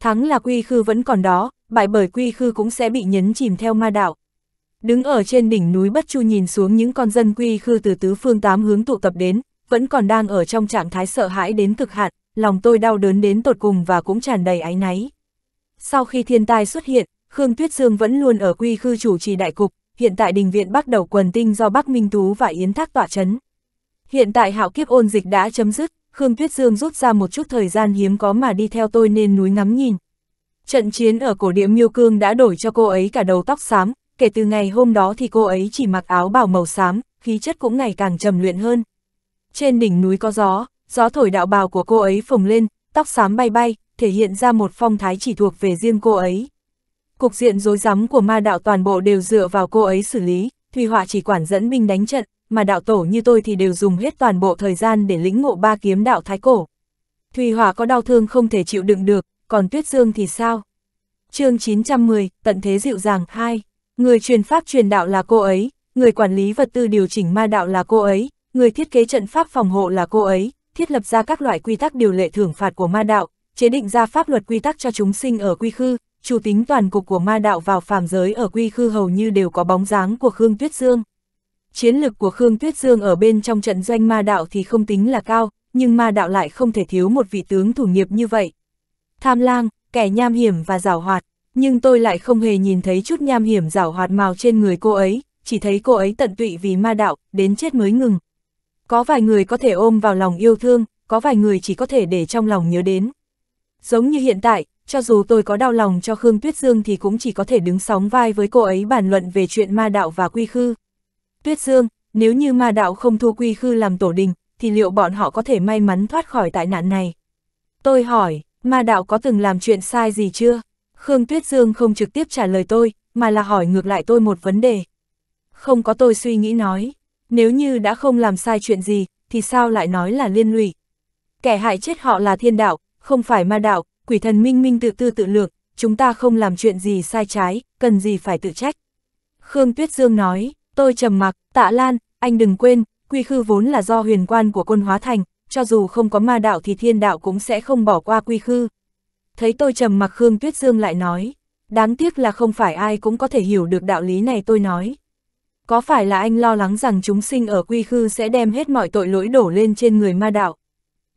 Thắng là quy khư vẫn còn đó, bại bởi quy khư cũng sẽ bị nhấn chìm theo ma đạo. Đứng ở trên đỉnh núi Bất Chu nhìn xuống những con dân quy khư từ tứ phương tám hướng tụ tập đến, vẫn còn đang ở trong trạng thái sợ hãi đến cực hạn, lòng tôi đau đớn đến tột cùng và cũng tràn đầy áy náy. Sau khi thiên tai xuất hiện, Khương Tuyết Dương vẫn luôn ở quy khư chủ trì đại cục, hiện tại đình viện bắt đầu quần tinh do Bắc Minh Tú và Yến Thác tỏa chấn. Hiện tại hạo kiếp ôn dịch đã chấm dứt, Khương Tuyết Dương rút ra một chút thời gian hiếm có mà đi theo tôi nên núi ngắm nhìn. Trận chiến ở cổ địa miêu cương đã đổi cho cô ấy cả đầu tóc xám, kể từ ngày hôm đó thì cô ấy chỉ mặc áo bào màu xám, khí chất cũng ngày càng trầm luyện hơn. Trên đỉnh núi có gió, gió thổi đạo bào của cô ấy phồng lên, tóc xám bay bay, thể hiện ra một phong thái chỉ thuộc về riêng cô ấy. Cục diện rối rắm của ma đạo toàn bộ đều dựa vào cô ấy xử lý, Thùy Họa chỉ quản dẫn binh đánh trận, mà đạo tổ như tôi thì đều dùng hết toàn bộ thời gian để lĩnh ngộ ba kiếm đạo thái cổ. Thùy Họa có đau thương không thể chịu đựng được, còn Tuyết Dương thì sao? chương 910, Tận Thế Dịu Dàng 2. Người truyền pháp truyền đạo là cô ấy, người quản lý vật tư điều chỉnh ma đạo là cô ấy, người thiết kế trận pháp phòng hộ là cô ấy, thiết lập ra các loại quy tắc điều lệ thưởng phạt của ma đạo, chế định ra pháp luật quy tắc cho chúng sinh ở quy khư, chủ tính toàn cục của ma đạo vào phàm giới ở quy khư hầu như đều có bóng dáng của Khương Tuyết Dương. Chiến lực của Khương Tuyết Dương ở bên trong trận doanh ma đạo thì không tính là cao, nhưng ma đạo lại không thể thiếu một vị tướng thủ nghiệp như vậy. Tham lang, kẻ nham hiểm và rào hoạt, nhưng tôi lại không hề nhìn thấy chút nham hiểm rào hoạt màu trên người cô ấy, chỉ thấy cô ấy tận tụy vì ma đạo, đến chết mới ngừng. Có vài người có thể ôm vào lòng yêu thương, có vài người chỉ có thể để trong lòng nhớ đến. Giống như hiện tại, cho dù tôi có đau lòng cho Khương Tuyết Dương thì cũng chỉ có thể đứng sóng vai với cô ấy bàn luận về chuyện ma đạo và quy khư. Tuyết Dương, nếu như ma đạo không thu quy khư làm tổ đình, thì liệu bọn họ có thể may mắn thoát khỏi tai nạn này? Tôi hỏi, ma đạo có từng làm chuyện sai gì chưa? Khương Tuyết Dương không trực tiếp trả lời tôi, mà là hỏi ngược lại tôi một vấn đề. Không có tôi suy nghĩ nói, nếu như đã không làm sai chuyện gì, thì sao lại nói là liên lụy? Kẻ hại chết họ là thiên đạo, không phải ma đạo, quỷ thần minh minh tự tư tự lược, chúng ta không làm chuyện gì sai trái, cần gì phải tự trách. Khương Tuyết Dương nói, tôi trầm mặc, tạ lan, anh đừng quên, quy khư vốn là do huyền quan của quân hóa thành, cho dù không có ma đạo thì thiên đạo cũng sẽ không bỏ qua quy khư. Thấy tôi trầm mặc Khương Tuyết Dương lại nói, đáng tiếc là không phải ai cũng có thể hiểu được đạo lý này tôi nói. Có phải là anh lo lắng rằng chúng sinh ở quy khư sẽ đem hết mọi tội lỗi đổ lên trên người ma đạo?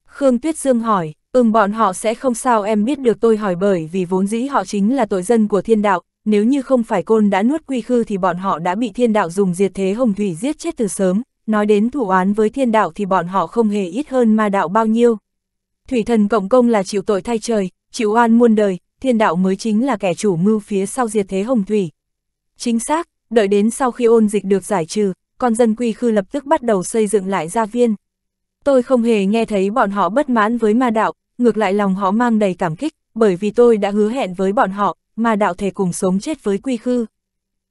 Khương Tuyết Dương hỏi, ừm bọn họ sẽ không sao em biết được tôi hỏi bởi vì vốn dĩ họ chính là tội dân của thiên đạo, nếu như không phải côn đã nuốt quy khư thì bọn họ đã bị thiên đạo dùng diệt thế hồng thủy giết chết từ sớm, nói đến thủ án với thiên đạo thì bọn họ không hề ít hơn ma đạo bao nhiêu. Thủy thần cộng công là chịu tội thay trời, chịu oan muôn đời, thiên đạo mới chính là kẻ chủ mưu phía sau diệt thế hồng thủy. Chính xác, đợi đến sau khi ôn dịch được giải trừ, con dân quy khư lập tức bắt đầu xây dựng lại gia viên. Tôi không hề nghe thấy bọn họ bất mãn với ma đạo, ngược lại lòng họ mang đầy cảm kích, bởi vì tôi đã hứa hẹn với bọn họ, ma đạo thể cùng sống chết với quy khư.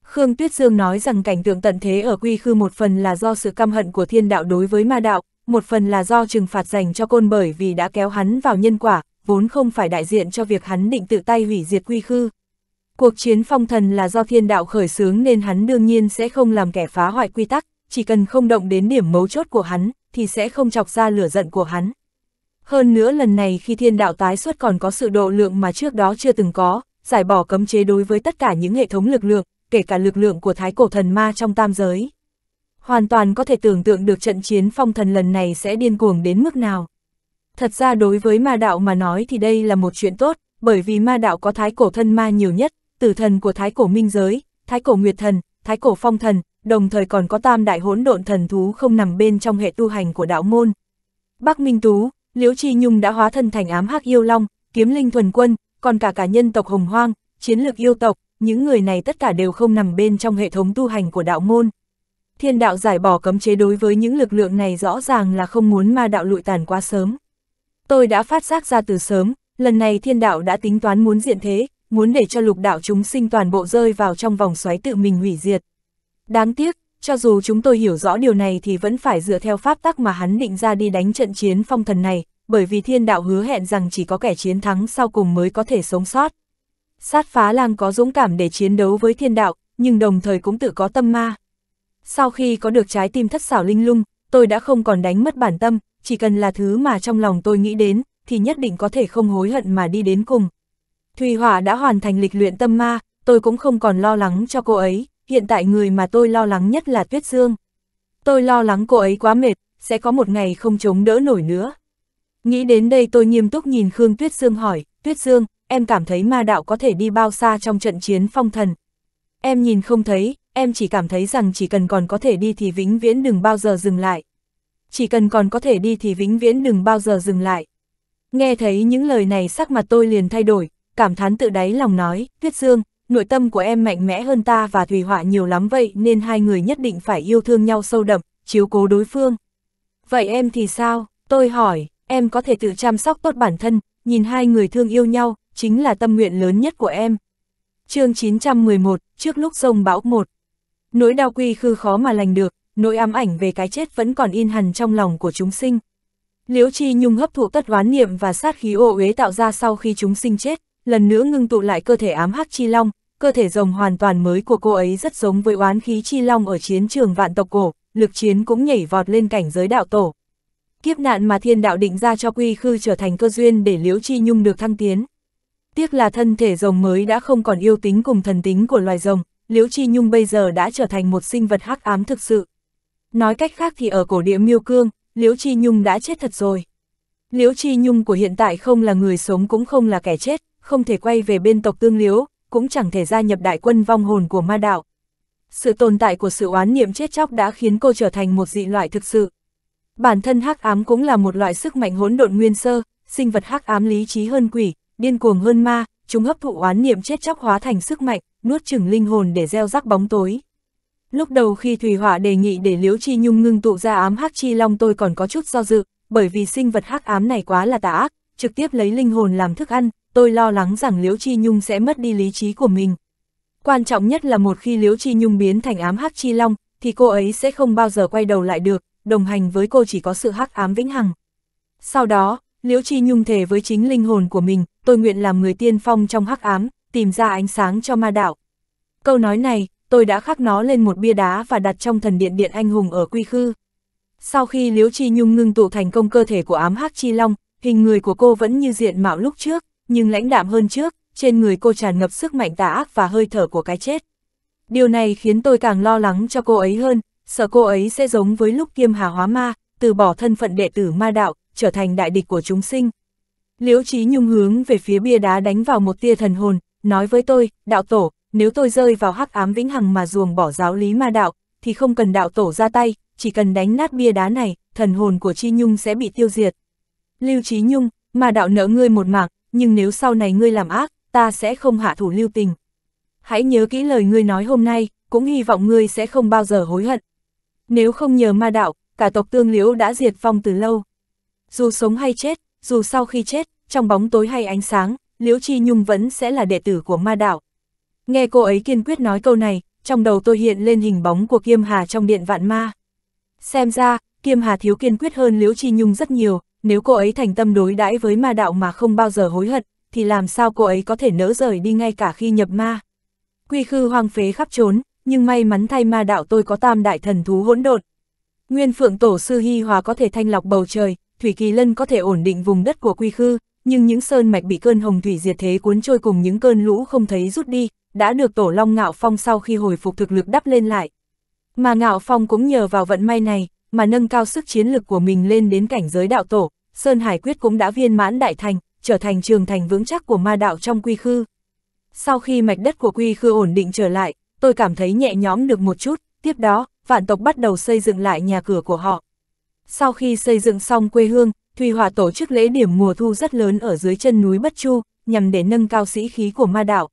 Khương Tuyết Dương nói rằng cảnh tượng tận thế ở quy khư một phần là do sự căm hận của thiên đạo đối với ma đạo, một phần là do trừng phạt dành cho côn bởi vì đã kéo hắn vào nhân quả, vốn không phải đại diện cho việc hắn định tự tay hủy diệt quy khư. Cuộc chiến phong thần là do thiên đạo khởi xướng nên hắn đương nhiên sẽ không làm kẻ phá hoại quy tắc, chỉ cần không động đến điểm mấu chốt của hắn, thì sẽ không chọc ra lửa giận của hắn. Hơn nữa lần này khi thiên đạo tái xuất còn có sự độ lượng mà trước đó chưa từng có, giải bỏ cấm chế đối với tất cả những hệ thống lực lượng, kể cả lực lượng của thái cổ thần ma trong tam giới. Hoàn toàn có thể tưởng tượng được trận chiến phong thần lần này sẽ điên cuồng đến mức nào. Thật ra đối với ma đạo mà nói thì đây là một chuyện tốt, bởi vì ma đạo có thái cổ thân ma nhiều nhất, tử thần của thái cổ minh giới, thái cổ nguyệt thần, thái cổ phong thần, đồng thời còn có tam đại hỗn độn thần thú không nằm bên trong hệ tu hành của đạo môn. Bắc Minh Tú, Liễu Chi Nhung đã hóa thân thành ám hắc yêu long, kiếm linh thuần quân, còn cả cả nhân tộc hồng hoang, chiến lược yêu tộc, những người này tất cả đều không nằm bên trong hệ thống tu hành của đạo môn. Thiên đạo giải bỏ cấm chế đối với những lực lượng này rõ ràng là không muốn ma đạo lụi tàn quá sớm. Tôi đã phát giác ra từ sớm, lần này thiên đạo đã tính toán muốn diện thế, muốn để cho lục đạo chúng sinh toàn bộ rơi vào trong vòng xoáy tự mình hủy diệt. Đáng tiếc, cho dù chúng tôi hiểu rõ điều này thì vẫn phải dựa theo pháp tắc mà hắn định ra đi đánh trận chiến phong thần này, bởi vì thiên đạo hứa hẹn rằng chỉ có kẻ chiến thắng sau cùng mới có thể sống sót. Sát phá lang có dũng cảm để chiến đấu với thiên đạo, nhưng đồng thời cũng tự có tâm ma. Sau khi có được trái tim thất xảo linh lung, tôi đã không còn đánh mất bản tâm, chỉ cần là thứ mà trong lòng tôi nghĩ đến, thì nhất định có thể không hối hận mà đi đến cùng. Thùy Hỏa đã hoàn thành lịch luyện tâm ma, tôi cũng không còn lo lắng cho cô ấy, hiện tại người mà tôi lo lắng nhất là Tuyết Dương. Tôi lo lắng cô ấy quá mệt, sẽ có một ngày không chống đỡ nổi nữa. Nghĩ đến đây tôi nghiêm túc nhìn Khương Tuyết Dương hỏi, Tuyết Dương, em cảm thấy ma đạo có thể đi bao xa trong trận chiến phong thần. Em nhìn không thấy, em chỉ cảm thấy rằng chỉ cần còn có thể đi thì vĩnh viễn đừng bao giờ dừng lại. Chỉ cần còn có thể đi thì vĩnh viễn đừng bao giờ dừng lại. Nghe thấy những lời này sắc mặt tôi liền thay đổi, cảm thán tự đáy lòng nói, Tuyết Dương, nội tâm của em mạnh mẽ hơn ta và Thùy Họa nhiều lắm vậy nên hai người nhất định phải yêu thương nhau sâu đậm, chiếu cố đối phương. Vậy em thì sao? Tôi hỏi, em có thể tự chăm sóc tốt bản thân, nhìn hai người thương yêu nhau, chính là tâm nguyện lớn nhất của em. chương 911, trước lúc sông bão 1. Nỗi đau quy khư khó mà lành được, nỗi ám ảnh về cái chết vẫn còn in hằn trong lòng của chúng sinh. Liễu Chi Nhung hấp thụ tất oán niệm và sát khí ô uế tạo ra sau khi chúng sinh chết, lần nữa ngưng tụ lại cơ thể ám hắc chi long, cơ thể rồng hoàn toàn mới của cô ấy rất giống với oán khí chi long ở chiến trường vạn tộc cổ, lực chiến cũng nhảy vọt lên cảnh giới đạo tổ. Kiếp nạn mà thiên đạo định ra cho quy khư trở thành cơ duyên để Liễu Chi Nhung được thăng tiến. Tiếc là thân thể rồng mới đã không còn yêu tính cùng thần tính của loài rồng, Liễu Chi Nhung bây giờ đã trở thành một sinh vật hắc ám thực sự. Nói cách khác thì ở cổ địa miêu cương, Liễu Chi Nhung đã chết thật rồi. Liễu Chi Nhung của hiện tại không là người sống cũng không là kẻ chết, không thể quay về bên tộc tương liếu cũng chẳng thể gia nhập đại quân vong hồn của ma đạo. Sự tồn tại của sự oán niệm chết chóc đã khiến cô trở thành một dị loại thực sự. Bản thân hắc ám cũng là một loại sức mạnh hỗn độn nguyên sơ, sinh vật hắc ám lý trí hơn quỷ, điên cuồng hơn ma, chúng hấp thụ oán niệm chết chóc hóa thành sức mạnh, nuốt chửng linh hồn để gieo rắc bóng tối. Lúc đầu khi Thủy Hỏa đề nghị để Liễu Chi Nhung ngưng tụ ra ám hắc chi long tôi còn có chút do dự, bởi vì sinh vật hắc ám này quá là tà ác, trực tiếp lấy linh hồn làm thức ăn, tôi lo lắng rằng Liễu Chi Nhung sẽ mất đi lý trí của mình. Quan trọng nhất là một khi Liễu Chi Nhung biến thành ám hắc chi long, thì cô ấy sẽ không bao giờ quay đầu lại được, đồng hành với cô chỉ có sự hắc ám vĩnh hằng. Sau đó, Liễu Chi Nhung thề với chính linh hồn của mình, tôi nguyện làm người tiên phong trong hắc ám, tìm ra ánh sáng cho ma đạo. Câu nói này, tôi đã khắc nó lên một bia đá và đặt trong thần điện điện anh hùng ở Quy Khư. Sau khi Liễu Chi Nhung ngưng tụ thành công cơ thể của ám hắc chi long, hình người của cô vẫn như diện mạo lúc trước, nhưng lãnh đạm hơn trước, trên người cô tràn ngập sức mạnh tà ác và hơi thở của cái chết. Điều này khiến tôi càng lo lắng cho cô ấy hơn, sợ cô ấy sẽ giống với lúc kiêm hà hóa ma, từ bỏ thân phận đệ tử ma đạo, trở thành đại địch của chúng sinh. Liễu Chí Nhung hướng về phía bia đá đánh vào một tia thần hồn, nói với tôi, đạo tổ, nếu tôi rơi vào hắc ám vĩnh hằng mà ruồng bỏ giáo lý ma đạo, thì không cần đạo tổ ra tay, chỉ cần đánh nát bia đá này, thần hồn của Chi Nhung sẽ bị tiêu diệt. Lưu Chí Nhung, ma đạo nợ ngươi một mạng, nhưng nếu sau này ngươi làm ác, ta sẽ không hạ thủ lưu tình. Hãy nhớ kỹ lời ngươi nói hôm nay, cũng hy vọng ngươi sẽ không bao giờ hối hận. Nếu không nhờ ma đạo, cả tộc tương liễu đã diệt vong từ lâu. Dù sống hay chết, dù sau khi chết, trong bóng tối hay ánh sáng, Liễu Chi Nhung vẫn sẽ là đệ tử của ma đạo. Nghe cô ấy kiên quyết nói câu này, trong đầu tôi hiện lên hình bóng của Kiêm Hà trong điện vạn ma. Xem ra, Kiêm Hà thiếu kiên quyết hơn Liễu Chi Nhung rất nhiều, nếu cô ấy thành tâm đối đãi với ma đạo mà không bao giờ hối hận, thì làm sao cô ấy có thể nỡ rời đi ngay cả khi nhập ma. Quy khư hoang phế khắp trốn, nhưng may mắn thay ma đạo tôi có tam đại thần thú hỗn độn. Nguyên phượng tổ sư Hy Hòa có thể thanh lọc bầu trời, Thủy Kỳ Lân có thể ổn định vùng đất của quy khư, nhưng những sơn mạch bị cơn hồng thủy diệt thế cuốn trôi cùng những cơn lũ không thấy rút đi, đã được tổ long ngạo phong sau khi hồi phục thực lực đắp lên lại. Mà ngạo phong cũng nhờ vào vận may này, mà nâng cao sức chiến lực của mình lên đến cảnh giới đạo tổ, Sơn Hải Quyết cũng đã viên mãn đại thành, trở thành trường thành vững chắc của ma đạo trong quy khư. Sau khi mạch đất của quy khư ổn định trở lại, tôi cảm thấy nhẹ nhõm được một chút, tiếp đó, vạn tộc bắt đầu xây dựng lại nhà cửa của họ. Sau khi xây dựng xong quê hương, Thùy Hòa tổ chức lễ điểm mùa thu rất lớn ở dưới chân núi Bất Chu, nhằm để nâng cao sĩ khí của ma đạo.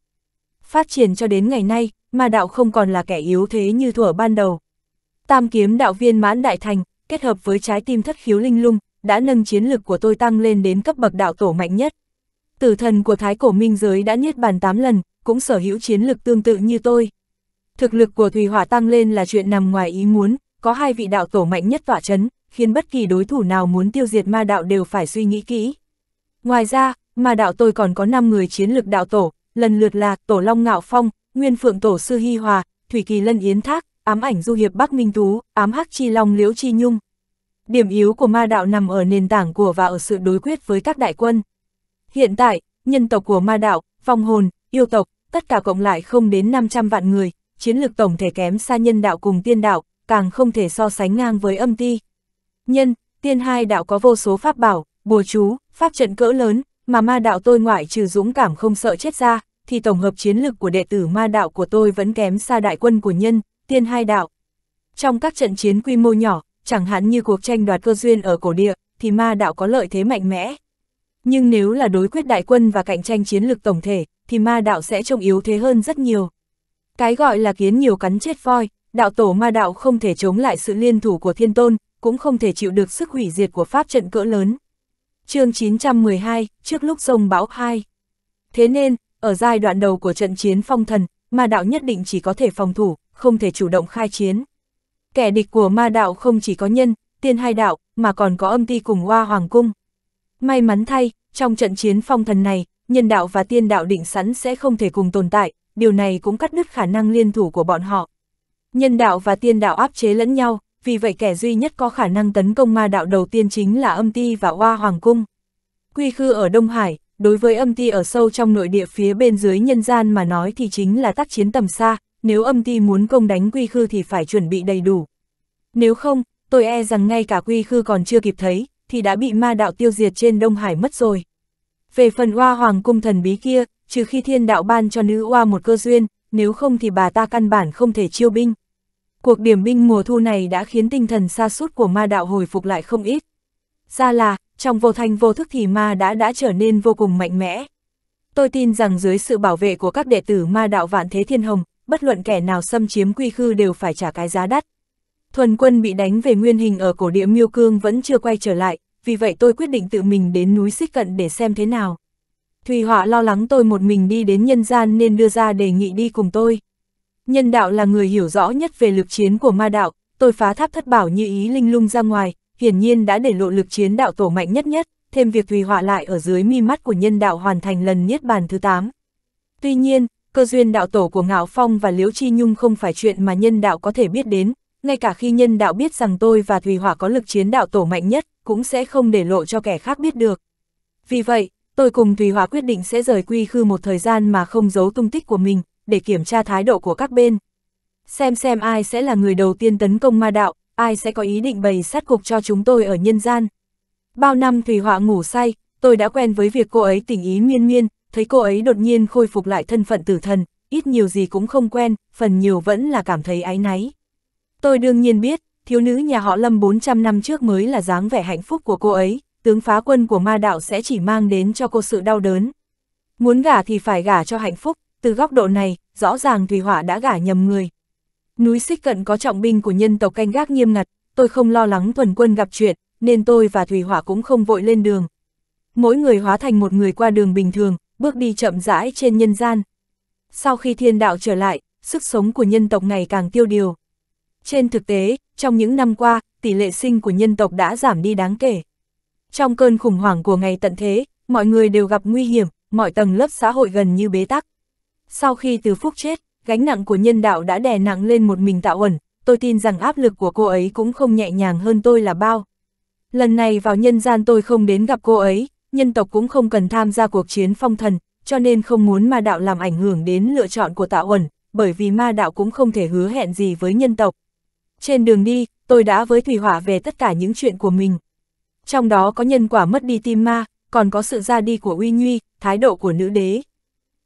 Phát triển cho đến ngày nay, ma đạo không còn là kẻ yếu thế như thuở ban đầu. Tam kiếm đạo viên mãn đại thành, kết hợp với trái tim thất khiếu linh lung, đã nâng chiến lực của tôi tăng lên đến cấp bậc đạo tổ mạnh nhất. Tử thần của thái cổ minh giới đã niết bàn 8 lần, cũng sở hữu chiến lực tương tự như tôi. Thực lực của Thùy Hỏa tăng lên là chuyện nằm ngoài ý muốn, có hai vị đạo tổ mạnh nhất tỏa chấn, khiến bất kỳ đối thủ nào muốn tiêu diệt ma đạo đều phải suy nghĩ kỹ. Ngoài ra, ma đạo tôi còn có 5 người chiến lực đạo tổ, lần lượt là Tổ Long Ngạo Phong, Nguyên Phượng Tổ Sư Hy Hòa, Thủy Kỳ Lân Yến Thác, Ám Ảnh Du Hiệp Bắc Minh Tú, Ám Hắc Chi Long Liễu Chi Nhung. Điểm yếu của ma đạo nằm ở nền tảng của và ở sự đối quyết với các đại quân. Hiện tại, nhân tộc của ma đạo, phong hồn, yêu tộc, tất cả cộng lại không đến 500 vạn người, chiến lược tổng thể kém xa nhân đạo cùng tiên đạo, càng không thể so sánh ngang với âm ti. Nhân, tiên hai đạo có vô số pháp bảo, bùa chú, pháp trận cỡ lớn, mà ma đạo tôi ngoại trừ dũng cảm không sợ chết ra, thì tổng hợp chiến lực của đệ tử ma đạo của tôi vẫn kém xa đại quân của nhân, tiên hai đạo. Trong các trận chiến quy mô nhỏ, chẳng hạn như cuộc tranh đoạt cơ duyên ở cổ địa, thì ma đạo có lợi thế mạnh mẽ. Nhưng nếu là đối quyết đại quân và cạnh tranh chiến lược tổng thể, thì ma đạo sẽ trông yếu thế hơn rất nhiều. Cái gọi là kiến nhiều cắn chết voi, đạo tổ ma đạo không thể chống lại sự liên thủ của thiên tôn, cũng không thể chịu được sức hủy diệt của pháp trận cỡ lớn. chương 912, trước lúc sông bão 2. Thế nên, ở giai đoạn đầu của trận chiến phong thần, ma đạo nhất định chỉ có thể phòng thủ, không thể chủ động khai chiến. Kẻ địch của ma đạo không chỉ có nhân, tiên hai đạo, mà còn có âm ti cùng hoa hoàng cung. May mắn thay, trong trận chiến phong thần này, nhân đạo và tiên đạo định sẵn sẽ không thể cùng tồn tại, điều này cũng cắt đứt khả năng liên thủ của bọn họ. Nhân đạo và tiên đạo áp chế lẫn nhau, vì vậy kẻ duy nhất có khả năng tấn công ma đạo đầu tiên chính là âm ti và hoa hoàng cung. Quy khư ở Đông Hải, đối với âm ti ở sâu trong nội địa phía bên dưới nhân gian mà nói thì chính là tác chiến tầm xa, nếu âm ti muốn công đánh quy khư thì phải chuẩn bị đầy đủ. Nếu không, tôi e rằng ngay cả quy khư còn chưa kịp thấy, thì đã bị ma đạo tiêu diệt trên Đông Hải mất rồi. Về phần hoa hoàng cung thần bí kia, trừ khi thiên đạo ban cho nữ hoa một cơ duyên, nếu không thì bà ta căn bản không thể chiêu binh. Cuộc điểm binh mùa thu này đã khiến tinh thần xa sút của ma đạo hồi phục lại không ít. Ra là, trong vô thanh vô thức thì ma đã đã trở nên vô cùng mạnh mẽ. Tôi tin rằng dưới sự bảo vệ của các đệ tử ma đạo vạn thế thiên hồng, bất luận kẻ nào xâm chiếm quy khư đều phải trả cái giá đắt. Thuần quân bị đánh về nguyên hình ở cổ địa miêu cương vẫn chưa quay trở lại, vì vậy tôi quyết định tự mình đến núi xích cận để xem thế nào. Thùy Họa lo lắng tôi một mình đi đến nhân gian nên đưa ra đề nghị đi cùng tôi. Nhân đạo là người hiểu rõ nhất về lực chiến của ma đạo, tôi phá tháp thất bảo như ý linh lung ra ngoài, hiển nhiên đã để lộ lực chiến đạo tổ mạnh nhất nhất, thêm việc Thùy Họa lại ở dưới mi mắt của nhân đạo hoàn thành lần niết bàn thứ 8. Tuy nhiên, cơ duyên đạo tổ của Ngạo Phong và Liễu Chi Nhung không phải chuyện mà nhân đạo có thể biết đến, ngay cả khi nhân đạo biết rằng tôi và Thùy Hỏa có lực chiến đạo tổ mạnh nhất, cũng sẽ không để lộ cho kẻ khác biết được. Vì vậy, tôi cùng Thùy Hỏa quyết định sẽ rời quy khư một thời gian mà không giấu tung tích của mình, để kiểm tra thái độ của các bên. Xem xem ai sẽ là người đầu tiên tấn công ma đạo, ai sẽ có ý định bày sát cục cho chúng tôi ở nhân gian. Bao năm Thùy Họa ngủ say, tôi đã quen với việc cô ấy tình ý miên miên, thấy cô ấy đột nhiên khôi phục lại thân phận tử thần, ít nhiều gì cũng không quen, phần nhiều vẫn là cảm thấy áy náy. Tôi đương nhiên biết, thiếu nữ nhà họ Lâm 400 năm trước mới là dáng vẻ hạnh phúc của cô ấy, tướng phá quân của ma đạo sẽ chỉ mang đến cho cô sự đau đớn. Muốn gả thì phải gả cho hạnh phúc, từ góc độ này, rõ ràng Thùy Họa đã gả nhầm người. Núi xích cận có trọng binh của nhân tộc canh gác nghiêm ngặt, tôi không lo lắng thuần quân gặp chuyện, nên tôi và Thùy Họa cũng không vội lên đường. Mỗi người hóa thành một người qua đường bình thường, bước đi chậm rãi trên nhân gian. Sau khi thiên đạo trở lại, sức sống của nhân tộc ngày càng tiêu điều. Trên thực tế, trong những năm qua, tỷ lệ sinh của nhân tộc đã giảm đi đáng kể. Trong cơn khủng hoảng của ngày tận thế, mọi người đều gặp nguy hiểm, mọi tầng lớp xã hội gần như bế tắc. Sau khi từ phúc chết, gánh nặng của nhân đạo đã đè nặng lên một mình tạo ẩn, tôi tin rằng áp lực của cô ấy cũng không nhẹ nhàng hơn tôi là bao. Lần này vào nhân gian tôi không đến gặp cô ấy, nhân tộc cũng không cần tham gia cuộc chiến phong thần, cho nên không muốn ma đạo làm ảnh hưởng đến lựa chọn của tạo ẩn, bởi vì ma đạo cũng không thể hứa hẹn gì với nhân tộc. Trên đường đi, tôi đã với Thủy Hỏa về tất cả những chuyện của mình. Trong đó có nhân quả mất đi tim ma, còn có sự ra đi của Uy Nhuy, thái độ của nữ đế.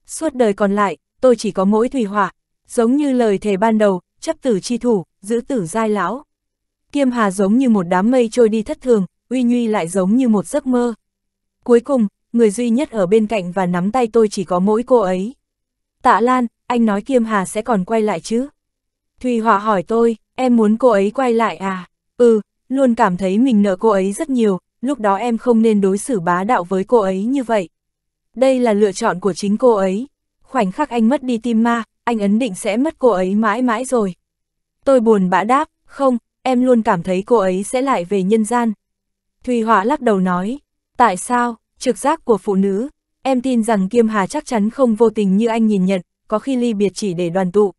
Suốt đời còn lại, tôi chỉ có mỗi Thủy Hỏa, giống như lời thề ban đầu, chấp tử chi thủ, giữ tử giai lão. Kiêm Hà giống như một đám mây trôi đi thất thường, Uy Nhuy lại giống như một giấc mơ. Cuối cùng, người duy nhất ở bên cạnh và nắm tay tôi chỉ có mỗi cô ấy. Tạ Lan, anh nói Kiêm Hà sẽ còn quay lại chứ? Thùy Họa hỏi tôi, em muốn cô ấy quay lại à? Ừ, luôn cảm thấy mình nợ cô ấy rất nhiều, lúc đó em không nên đối xử bá đạo với cô ấy như vậy. Đây là lựa chọn của chính cô ấy. Khoảnh khắc anh mất đi tim ma, anh ấn định sẽ mất cô ấy mãi mãi rồi. Tôi buồn bã đáp, không, em luôn cảm thấy cô ấy sẽ lại về nhân gian. Thùy Họa lắc đầu nói, tại sao, trực giác của phụ nữ, em tin rằng Kiêm Hà chắc chắn không vô tình như anh nhìn nhận, có khi ly biệt chỉ để đoàn tụ.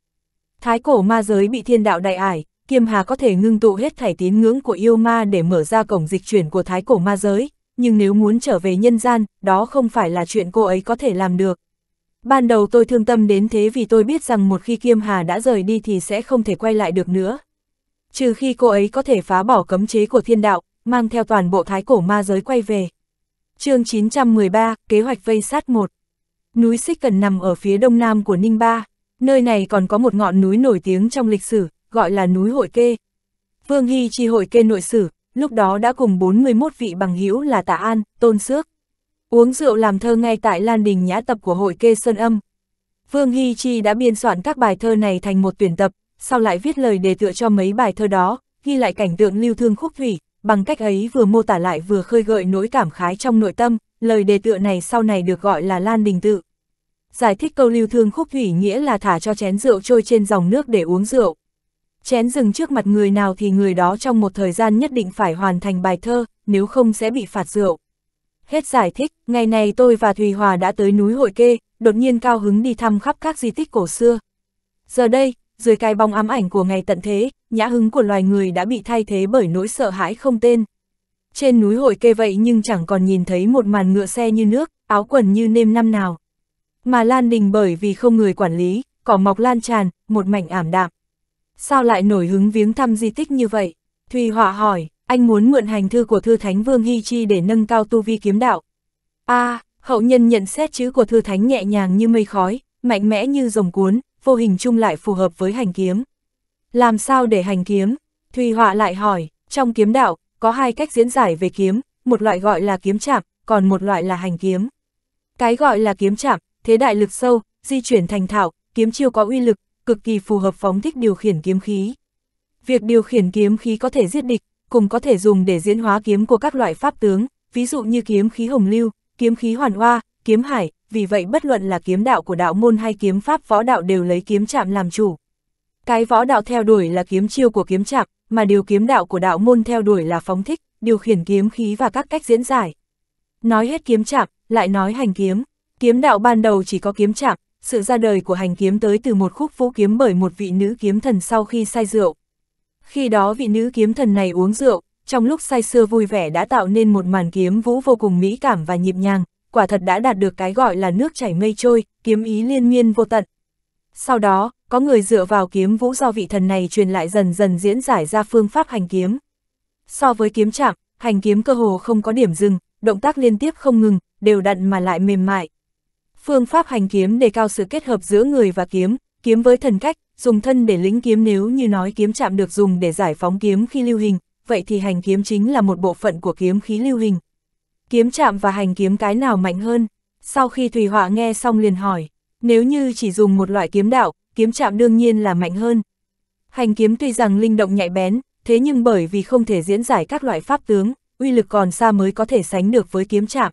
Thái cổ ma giới bị thiên đạo đại ải, Kiêm Hà có thể ngưng tụ hết thảy tín ngưỡng của yêu ma để mở ra cổng dịch chuyển của thái cổ ma giới, nhưng nếu muốn trở về nhân gian, đó không phải là chuyện cô ấy có thể làm được. Ban đầu tôi thương tâm đến thế vì tôi biết rằng một khi Kiêm Hà đã rời đi thì sẽ không thể quay lại được nữa. Trừ khi cô ấy có thể phá bỏ cấm chế của thiên đạo, mang theo toàn bộ thái cổ ma giới quay về chương 913, kế hoạch vây sát 1. Núi Xích Cần nằm ở phía đông nam của Ninh Ba, nơi này còn có một ngọn núi nổi tiếng trong lịch sử, gọi là núi Hội Kê. Vương Hy chi Hội Kê nội sử, lúc đó đã cùng 41 vị bằng hữu là Tạ An, Tôn Sước. Uống rượu làm thơ ngay tại Lan Đình Nhã tập của Hội Kê Sơn Âm. Vương Hy Chi đã biên soạn các bài thơ này thành một tuyển tập, sau lại viết lời đề tựa cho mấy bài thơ đó, ghi lại cảnh tượng lưu thương khúc thủy, bằng cách ấy vừa mô tả lại vừa khơi gợi nỗi cảm khái trong nội tâm, lời đề tựa này sau này được gọi là Lan Đình Tự. giải thích câu lưu thương khúc thủy nghĩa là thả cho chén rượu trôi trên dòng nước để uống rượu. Chén dừng trước mặt người nào thì người đó trong một thời gian nhất định phải hoàn thành bài thơ, nếu không sẽ bị phạt rượu. Hết giải thích, ngày này tôi và Thùy Hòa đã tới núi Hội Kê, đột nhiên cao hứng đi thăm khắp các di tích cổ xưa. Giờ đây, dưới cái bóng ám ảnh của ngày tận thế, nhã hứng của loài người đã bị thay thế bởi nỗi sợ hãi không tên. Trên núi Hội Kê vậy nhưng chẳng còn nhìn thấy một màn ngựa xe như nước, áo quần như nêm năm nào. Mà Lan Đình bởi vì không người quản lý, cỏ mọc lan tràn, một mảnh ảm đạm. Sao lại nổi hứng viếng thăm di tích như vậy? Thùy Họa hỏi, anh muốn mượn hành thư của Thư Thánh Vương Hy Chi để nâng cao tu vi kiếm đạo. a hậu nhân nhận xét chữ của Thư Thánh nhẹ nhàng như mây khói, mạnh mẽ như rồng cuốn, vô hình chung lại phù hợp với hành kiếm. Làm sao để hành kiếm? Thùy Họa lại hỏi, trong kiếm đạo, có hai cách diễn giải về kiếm, một loại gọi là kiếm chạm, còn một loại là hành kiếm. Cái gọi là kiếm chạm, thế đại lực sâu, di chuyển thành thạo, kiếm chiêu có uy lực, cực kỳ phù hợp phóng thích điều khiển kiếm khí. Việc điều khiển kiếm khí có thể giết địch, cùng có thể dùng để diễn hóa kiếm của các loại pháp tướng, ví dụ như kiếm khí hồng lưu, kiếm khí hoàn hoa, kiếm hải, vì vậy bất luận là kiếm đạo của đạo môn hay kiếm pháp võ đạo đều lấy kiếm chạm làm chủ. Cái võ đạo theo đuổi là kiếm chiêu của kiếm chạm, mà điều kiếm đạo của đạo môn theo đuổi là phóng thích, điều khiển kiếm khí và các cách diễn giải. Nói hết kiếm chạm, lại nói hành kiếm. Kiếm đạo ban đầu chỉ có kiếm chạm, sự ra đời của hành kiếm tới từ một khúc vũ kiếm bởi một vị nữ kiếm thần sau khi say rượu. Khi đó vị nữ kiếm thần này uống rượu, trong lúc say sưa vui vẻ đã tạo nên một màn kiếm vũ vô cùng mỹ cảm và nhịp nhàng, quả thật đã đạt được cái gọi là nước chảy mây trôi, kiếm ý liên miên vô tận. Sau đó, có người dựa vào kiếm vũ do vị thần này truyền lại dần dần diễn giải ra phương pháp hành kiếm. So với kiếm chạm, hành kiếm cơ hồ không có điểm dừng, động tác liên tiếp không ngừng, đều đặn mà lại mềm mại. Phương pháp hành kiếm đề cao sự kết hợp giữa người và kiếm, kiếm với thần cách, dùng thân để lĩnh kiếm nếu như nói kiếm chạm được dùng để giải phóng kiếm khi lưu hình, vậy thì hành kiếm chính là một bộ phận của kiếm khí lưu hình. Kiếm chạm và hành kiếm cái nào mạnh hơn? Sau khi Thùy Họa nghe xong liền hỏi, nếu như chỉ dùng một loại kiếm đạo, kiếm chạm đương nhiên là mạnh hơn. Hành kiếm tuy rằng linh động nhạy bén, thế nhưng bởi vì không thể diễn giải các loại pháp tướng, uy lực còn xa mới có thể sánh được với kiếm chạm.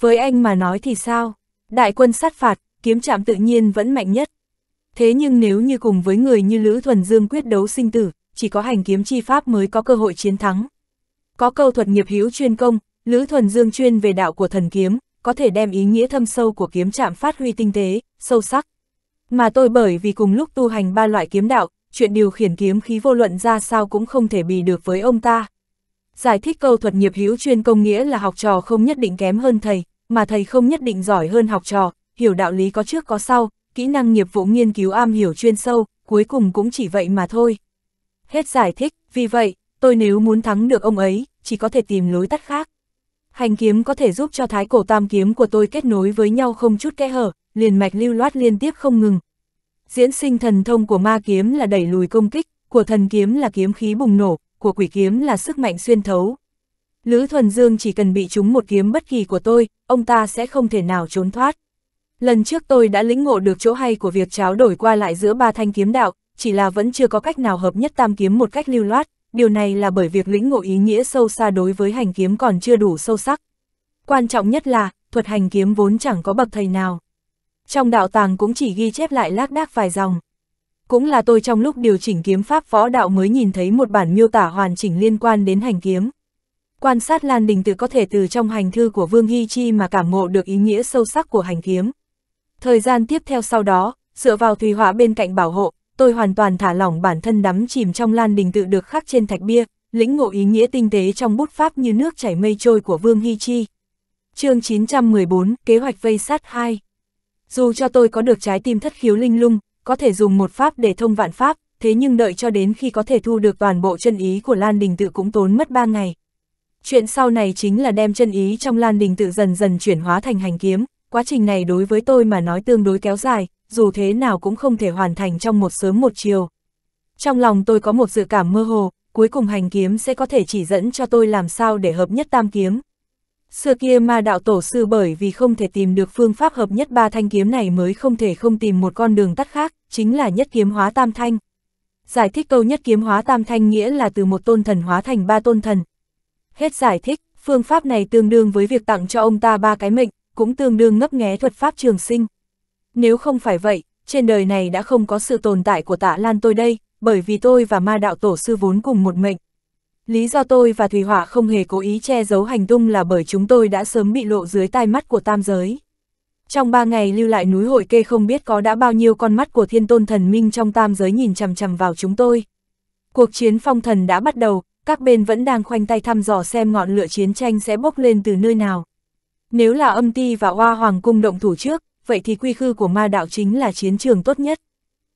Với anh mà nói thì sao? Đại quân sát phạt, kiếm chạm tự nhiên vẫn mạnh nhất. Thế nhưng nếu như cùng với người như Lữ Thuần Dương quyết đấu sinh tử, chỉ có hành kiếm chi pháp mới có cơ hội chiến thắng. Có câu thuật nghiệp hữu chuyên công, Lữ Thuần Dương chuyên về đạo của thần kiếm, có thể đem ý nghĩa thâm sâu của kiếm chạm phát huy tinh tế, sâu sắc. Mà tôi bởi vì cùng lúc tu hành ba loại kiếm đạo, chuyện điều khiển kiếm khí vô luận ra sao cũng không thể bì được với ông ta. Giải thích câu thuật nghiệp hữu chuyên công nghĩa là học trò không nhất định kém hơn thầy, mà thầy không nhất định giỏi hơn học trò, hiểu đạo lý có trước có sau, kỹ năng nghiệp vụ nghiên cứu am hiểu chuyên sâu, cuối cùng cũng chỉ vậy mà thôi. Hết giải thích, vì vậy, tôi nếu muốn thắng được ông ấy, chỉ có thể tìm lối tắt khác. Hành kiếm có thể giúp cho thái cổ tam kiếm của tôi kết nối với nhau không chút kẽ hở, liền mạch lưu loát liên tiếp không ngừng. Diễn sinh thần thông của ma kiếm là đẩy lùi công kích, của thần kiếm là kiếm khí bùng nổ, của quỷ kiếm là sức mạnh xuyên thấu. Lữ Thuần Dương chỉ cần bị trúng một kiếm bất kỳ của tôi, ông ta sẽ không thể nào trốn thoát. Lần trước tôi đã lĩnh ngộ được chỗ hay của việc tráo đổi qua lại giữa ba thanh kiếm đạo, chỉ là vẫn chưa có cách nào hợp nhất tam kiếm một cách lưu loát, điều này là bởi việc lĩnh ngộ ý nghĩa sâu xa đối với hành kiếm còn chưa đủ sâu sắc. Quan trọng nhất là, thuật hành kiếm vốn chẳng có bậc thầy nào. Trong đạo tàng cũng chỉ ghi chép lại lác đác vài dòng. Cũng là tôi trong lúc điều chỉnh kiếm pháp võ đạo mới nhìn thấy một bản miêu tả hoàn chỉnh liên quan đến hành kiếm. Quan sát Lan Đình tự có thể từ trong hành thư của Vương Hy Chi mà cảm ngộ được ý nghĩa sâu sắc của hành kiếm. Thời gian tiếp theo sau đó, dựa vào Thùy Họa bên cạnh bảo hộ, tôi hoàn toàn thả lỏng bản thân đắm chìm trong Lan Đình tự được khắc trên thạch bia, lĩnh ngộ ý nghĩa tinh tế trong bút pháp như nước chảy mây trôi của Vương Hy Chi. chương 914, Kế hoạch vây sát 2 Dù cho tôi có được trái tim thất khiếu linh lung, có thể dùng một pháp để thông vạn pháp, thế nhưng đợi cho đến khi có thể thu được toàn bộ chân ý của Lan Đình tự cũng tốn mất 3 ngày. Chuyện sau này chính là đem chân ý trong Lan Đình tự dần dần chuyển hóa thành hành kiếm, quá trình này đối với tôi mà nói tương đối kéo dài, dù thế nào cũng không thể hoàn thành trong một sớm một chiều. Trong lòng tôi có một dự cảm mơ hồ, cuối cùng hành kiếm sẽ có thể chỉ dẫn cho tôi làm sao để hợp nhất tam kiếm. Xưa kia ma đạo tổ sư bởi vì không thể tìm được phương pháp hợp nhất ba thanh kiếm này mới không thể không tìm một con đường tắt khác, chính là nhất kiếm hóa tam thanh. Giải thích câu nhất kiếm hóa tam thanh nghĩa là từ một tôn thần hóa thành ba tôn thần. Hết giải thích, phương pháp này tương đương với việc tặng cho ông ta ba cái mệnh, cũng tương đương ngấp nghé thuật pháp trường sinh. Nếu không phải vậy, trên đời này đã không có sự tồn tại của tạ Lan tôi đây, bởi vì tôi và ma đạo tổ sư vốn cùng một mệnh. Lý do tôi và Thủy Hỏa không hề cố ý che giấu hành tung là bởi chúng tôi đã sớm bị lộ dưới tai mắt của tam giới. Trong ba ngày lưu lại núi hội kê không biết có đã bao nhiêu con mắt của thiên tôn thần minh trong tam giới nhìn chằm chằm vào chúng tôi. Cuộc chiến phong thần đã bắt đầu, các bên vẫn đang khoanh tay thăm dò xem ngọn lửa chiến tranh sẽ bốc lên từ nơi nào. Nếu là âm ti và hoa hoàng cung động thủ trước, vậy thì quy khư của ma đạo chính là chiến trường tốt nhất.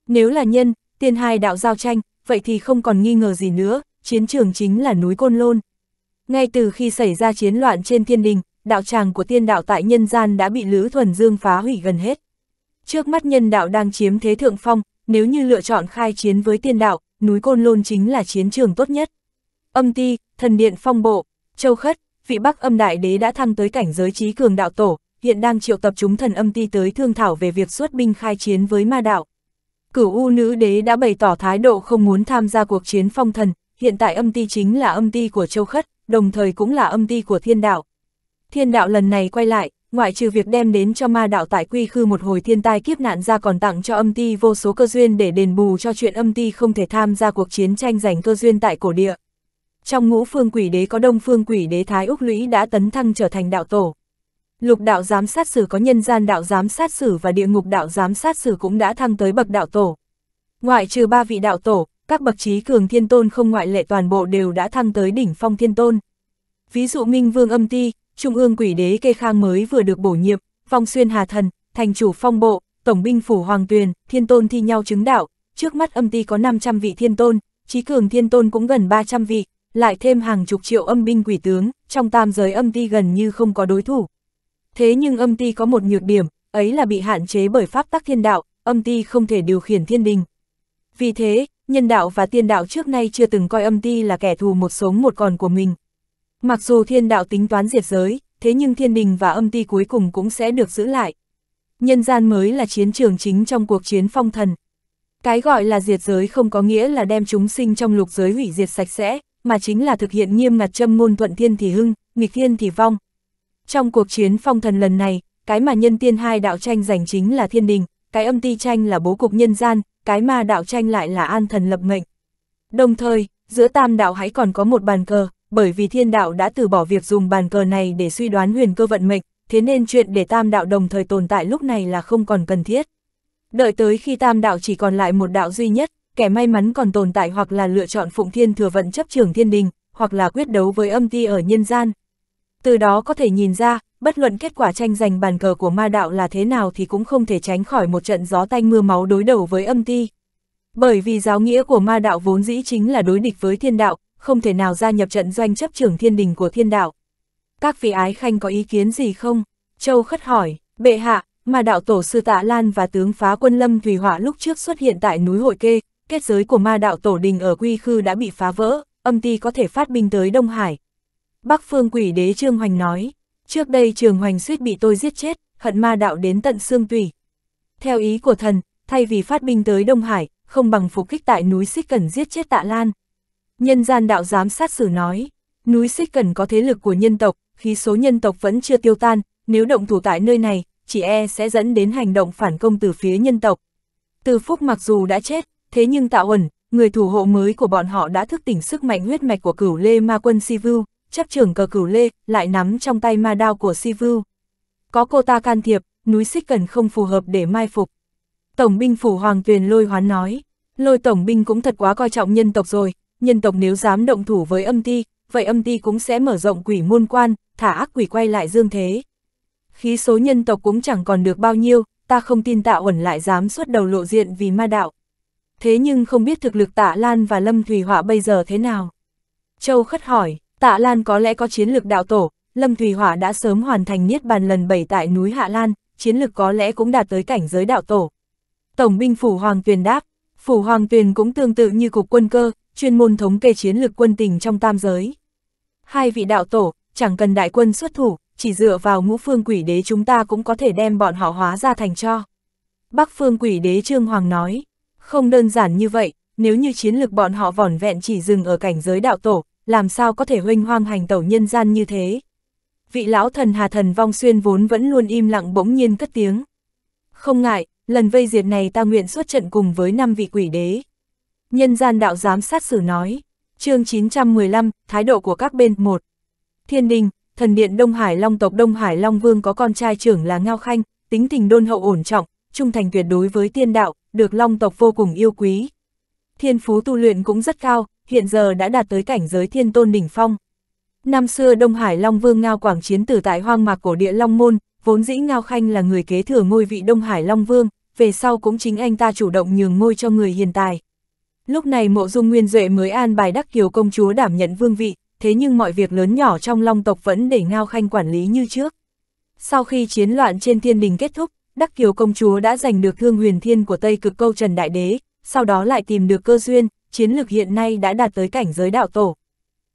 Nếu là nhân, tiên hai đạo giao tranh, vậy thì không còn nghi ngờ gì nữa, chiến trường chính là núi Côn Lôn. Ngay từ khi xảy ra chiến loạn trên thiên đình, đạo tràng của tiên đạo tại nhân gian đã bị Lữ Thuần Dương phá hủy gần hết. Trước mắt nhân đạo đang chiếm thế thượng phong, nếu như lựa chọn khai chiến với tiên đạo, núi Côn Lôn chính là chiến trường tốt nhất. Âm ti, thần điện phong bộ, châu khất, vị bắc âm đại đế đã thăng tới cảnh giới trí cường đạo tổ, hiện đang triệu tập chúng thần âm ti tới thương thảo về việc xuất binh khai chiến với ma đạo. Cửu U nữ đế đã bày tỏ thái độ không muốn tham gia cuộc chiến phong thần, hiện tại âm ti chính là âm ti của châu khất, đồng thời cũng là âm ti của thiên đạo. Thiên đạo lần này quay lại, ngoại trừ việc đem đến cho ma đạo tại quy khư một hồi thiên tai kiếp nạn ra còn tặng cho âm ti vô số cơ duyên để đền bù cho chuyện âm ti không thể tham gia cuộc chiến tranh giành cơ duyên tại cổ địa. Trong ngũ phương quỷ đế có đông phương quỷ đế Thái Úc Lũy đã tấn thăng trở thành đạo tổ. Lục đạo giám sát sử có nhân gian đạo giám sát sử và địa ngục đạo giám sát sử cũng đã thăng tới bậc đạo tổ. Ngoại trừ ba vị đạo tổ, các bậc trí cường thiên tôn không ngoại lệ toàn bộ đều đã thăng tới đỉnh phong thiên tôn. Ví dụ Minh Vương âm ti, Trung ương quỷ đế kê khang mới vừa được bổ nhiệm, phong xuyên hà thần, thành chủ phong bộ, tổng binh phủ hoàng tuyền, thiên tôn thi nhau chứng đạo, trước mắt âm ti có 500 vị thiên tôn, trí cường thiên tôn cũng gần 300 vị, lại thêm hàng chục triệu âm binh quỷ tướng, trong tam giới âm ti gần như không có đối thủ. Thế nhưng âm ti có một nhược điểm, ấy là bị hạn chế bởi pháp tắc thiên đạo, âm ti không thể điều khiển thiên đình. Vì thế, nhân đạo và tiên đạo trước nay chưa từng coi âm ti là kẻ thù một sống một còn của mình. Mặc dù thiên đạo tính toán diệt giới, thế nhưng thiên đình và âm ti cuối cùng cũng sẽ được giữ lại. Nhân gian mới là chiến trường chính trong cuộc chiến phong thần. Cái gọi là diệt giới không có nghĩa là đem chúng sinh trong lục giới hủy diệt sạch sẽ, mà chính là thực hiện nghiêm ngặt châm ngôn thuận thiên thì hưng, nghịch thiên thì vong. Trong cuộc chiến phong thần lần này, cái mà nhân tiên hai đạo tranh giành chính là thiên đình, cái âm ti tranh là bố cục nhân gian, cái ma đạo tranh lại là an thần lập mệnh. Đồng thời, giữa tam đạo hãy còn có một bàn cờ, bởi vì thiên đạo đã từ bỏ việc dùng bàn cờ này để suy đoán huyền cơ vận mệnh, thế nên chuyện để tam đạo đồng thời tồn tại lúc này là không còn cần thiết. Đợi tới khi tam đạo chỉ còn lại một đạo duy nhất, kẻ may mắn còn tồn tại hoặc là lựa chọn phụng thiên thừa vận chấp trường thiên đình, hoặc là quyết đấu với âm ti ở nhân gian. Từ đó có thể nhìn ra, bất luận kết quả tranh giành bàn cờ của ma đạo là thế nào thì cũng không thể tránh khỏi một trận gió tanh mưa máu đối đầu với âm ti. Bởi vì giáo nghĩa của ma đạo vốn dĩ chính là đối địch với thiên đạo, không thể nào gia nhập trận doanh chấp trưởng thiên đình của thiên đạo. Các vị ái khanh có ý kiến gì không? Châu khất hỏi, bệ hạ, ma đạo tổ sư tạ Lan và tướng phá quân lâm Thủy Hỏa lúc trước xuất hiện tại núi Hội Kê, kết giới của ma đạo tổ đình ở Quy Khư đã bị phá vỡ, âm ti có thể phát binh tới Đông Hải. Bắc phương quỷ đế Trương Hoành nói, trước đây Trường Hoành suýt bị tôi giết chết, hận ma đạo đến tận xương tủy. Theo ý của thần, thay vì phát binh tới Đông Hải, không bằng phục kích tại núi Xích Cần giết chết tạ Lan. Nhân gian đạo giám sát sử nói, núi Xích Cần có thế lực của nhân tộc, khí số nhân tộc vẫn chưa tiêu tan, nếu động thủ tại nơi này, chỉ e sẽ dẫn đến hành động phản công từ phía nhân tộc. Từ Phúc mặc dù đã chết, thế nhưng tạo ẩn, người thủ hộ mới của bọn họ đã thức tỉnh sức mạnh huyết mạch của cửu lê ma quân Sivu, chấp trưởng cờ cửu lê, lại nắm trong tay ma đao của Sivu. Có cô ta can thiệp, núi xích cần không phù hợp để mai phục. Tổng binh phủ Hoàng Tuyền lôi hoán nói, lôi tổng binh cũng thật quá coi trọng nhân tộc rồi, nhân tộc nếu dám động thủ với âm ti, vậy âm ti cũng sẽ mở rộng quỷ môn quan, thả ác quỷ quay lại dương thế. Khí số nhân tộc cũng chẳng còn được bao nhiêu, ta không tin tạ ẩn lại dám xuất đầu lộ diện vì ma đạo thế nhưng không biết thực lực tạ Lan và Lâm Thủy Họa bây giờ thế nào. Châu khất hỏi, tạ Lan có lẽ có chiến lược đạo tổ, Lâm Thùy Hỏa đã sớm hoàn thành niết bàn lần 7 tại núi Hạ Lan, chiến lược có lẽ cũng đạt tới cảnh giới đạo tổ. Tổng binh Phủ Hoàng Tuyền đáp, Phủ Hoàng Tuyền cũng tương tự như cục quân cơ, chuyên môn thống kê chiến lược quân tình trong tam giới. Hai vị đạo tổ, chẳng cần đại quân xuất thủ, chỉ dựa vào ngũ phương quỷ đế chúng ta cũng có thể đem bọn họ hóa ra thành cho. Bắc phương quỷ đế Trương Hoàng nói, không đơn giản như vậy, nếu như chiến lược bọn họ vỏn vẹn chỉ dừng ở cảnh giới đạo tổ, làm sao có thể huynh hoang hành tẩu nhân gian như thế. Vị lão thần Hà Thần Vong Xuyên vốn vẫn luôn im lặng bỗng nhiên cất tiếng. Không ngại, lần vây diệt này ta nguyện xuất trận cùng với năm vị quỷ đế. Nhân gian đạo giám sát xử nói, chương 915, thái độ của các bên, một Thiên đình, thần điện Đông Hải Long tộc Đông Hải Long Vương có con trai trưởng là Ngao Khanh, tính tình đôn hậu ổn trọng, trung thành tuyệt đối với tiên đạo, được Long tộc vô cùng yêu quý. Thiên phú tu luyện cũng rất cao, hiện giờ đã đạt tới cảnh giới thiên tôn đỉnh phong. Năm xưa Đông Hải Long Vương Ngao Quảng chiến tử tại hoang mạc cổ địa Long Môn, vốn dĩ Ngao Khanh là người kế thừa ngôi vị Đông Hải Long Vương, về sau cũng chính anh ta chủ động nhường ngôi cho người hiền tài. Lúc này mộ dung nguyên Duệ mới an bài đắc kiều công chúa đảm nhận vương vị, thế nhưng mọi việc lớn nhỏ trong long tộc vẫn để Ngao Khanh quản lý như trước. Sau khi chiến loạn trên thiên đình kết thúc, Đắc Kiều công chúa đã giành được thương huyền thiên của Tây cực câu Trần Đại Đế, sau đó lại tìm được cơ duyên, chiến lược hiện nay đã đạt tới cảnh giới đạo tổ.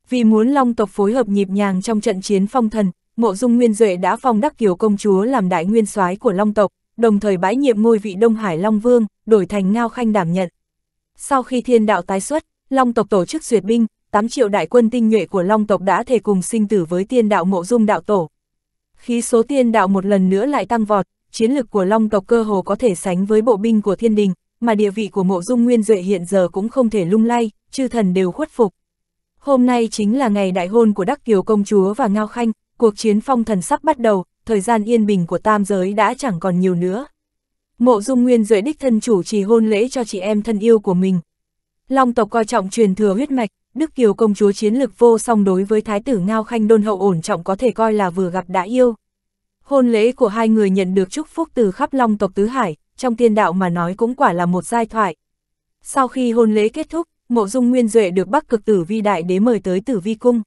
Vì muốn long tộc phối hợp nhịp nhàng trong trận chiến phong thần, mộ dung nguyên Duệ đã phong Đắc Kiều công chúa làm đại nguyên soái của long tộc, đồng thời bãi nhiệm ngôi vị Đông Hải Long Vương, đổi thành Ngao Khanh đảm nhận. Sau khi thiên đạo tái xuất, long tộc tổ chức duyệt binh, 8 triệu đại quân tinh nhuệ của long tộc đã thể cùng sinh tử với tiên đạo mộ dung đạo tổ. Khi số tiên đạo một lần nữa lại tăng vọt, chiến lực của long tộc cơ hồ có thể sánh với bộ binh của thiên đình, mà địa vị của mộ dung nguyên duệ hiện giờ cũng không thể lung lay, chư thần đều khuất phục. Hôm nay chính là ngày đại hôn của Đắc Kiều công chúa và Ngao Khanh, cuộc chiến phong thần sắp bắt đầu, thời gian yên bình của tam giới đã chẳng còn nhiều nữa. Mộ dung nguyên duệ đích thân chủ trì hôn lễ cho chị em thân yêu của mình. Long tộc coi trọng truyền thừa huyết mạch, Đức Kiều công chúa chiến lực vô song đối với thái tử Ngao Khanh đôn hậu ổn trọng có thể coi là vừa gặp đã yêu. Hôn lễ của hai người nhận được chúc phúc từ khắp Long tộc Tứ Hải, trong tiên đạo mà nói cũng quả là một giai thoại. Sau khi hôn lễ kết thúc, mộ dung nguyên duệ được bắc cực tử vi đại đế mời tới tử vi cung.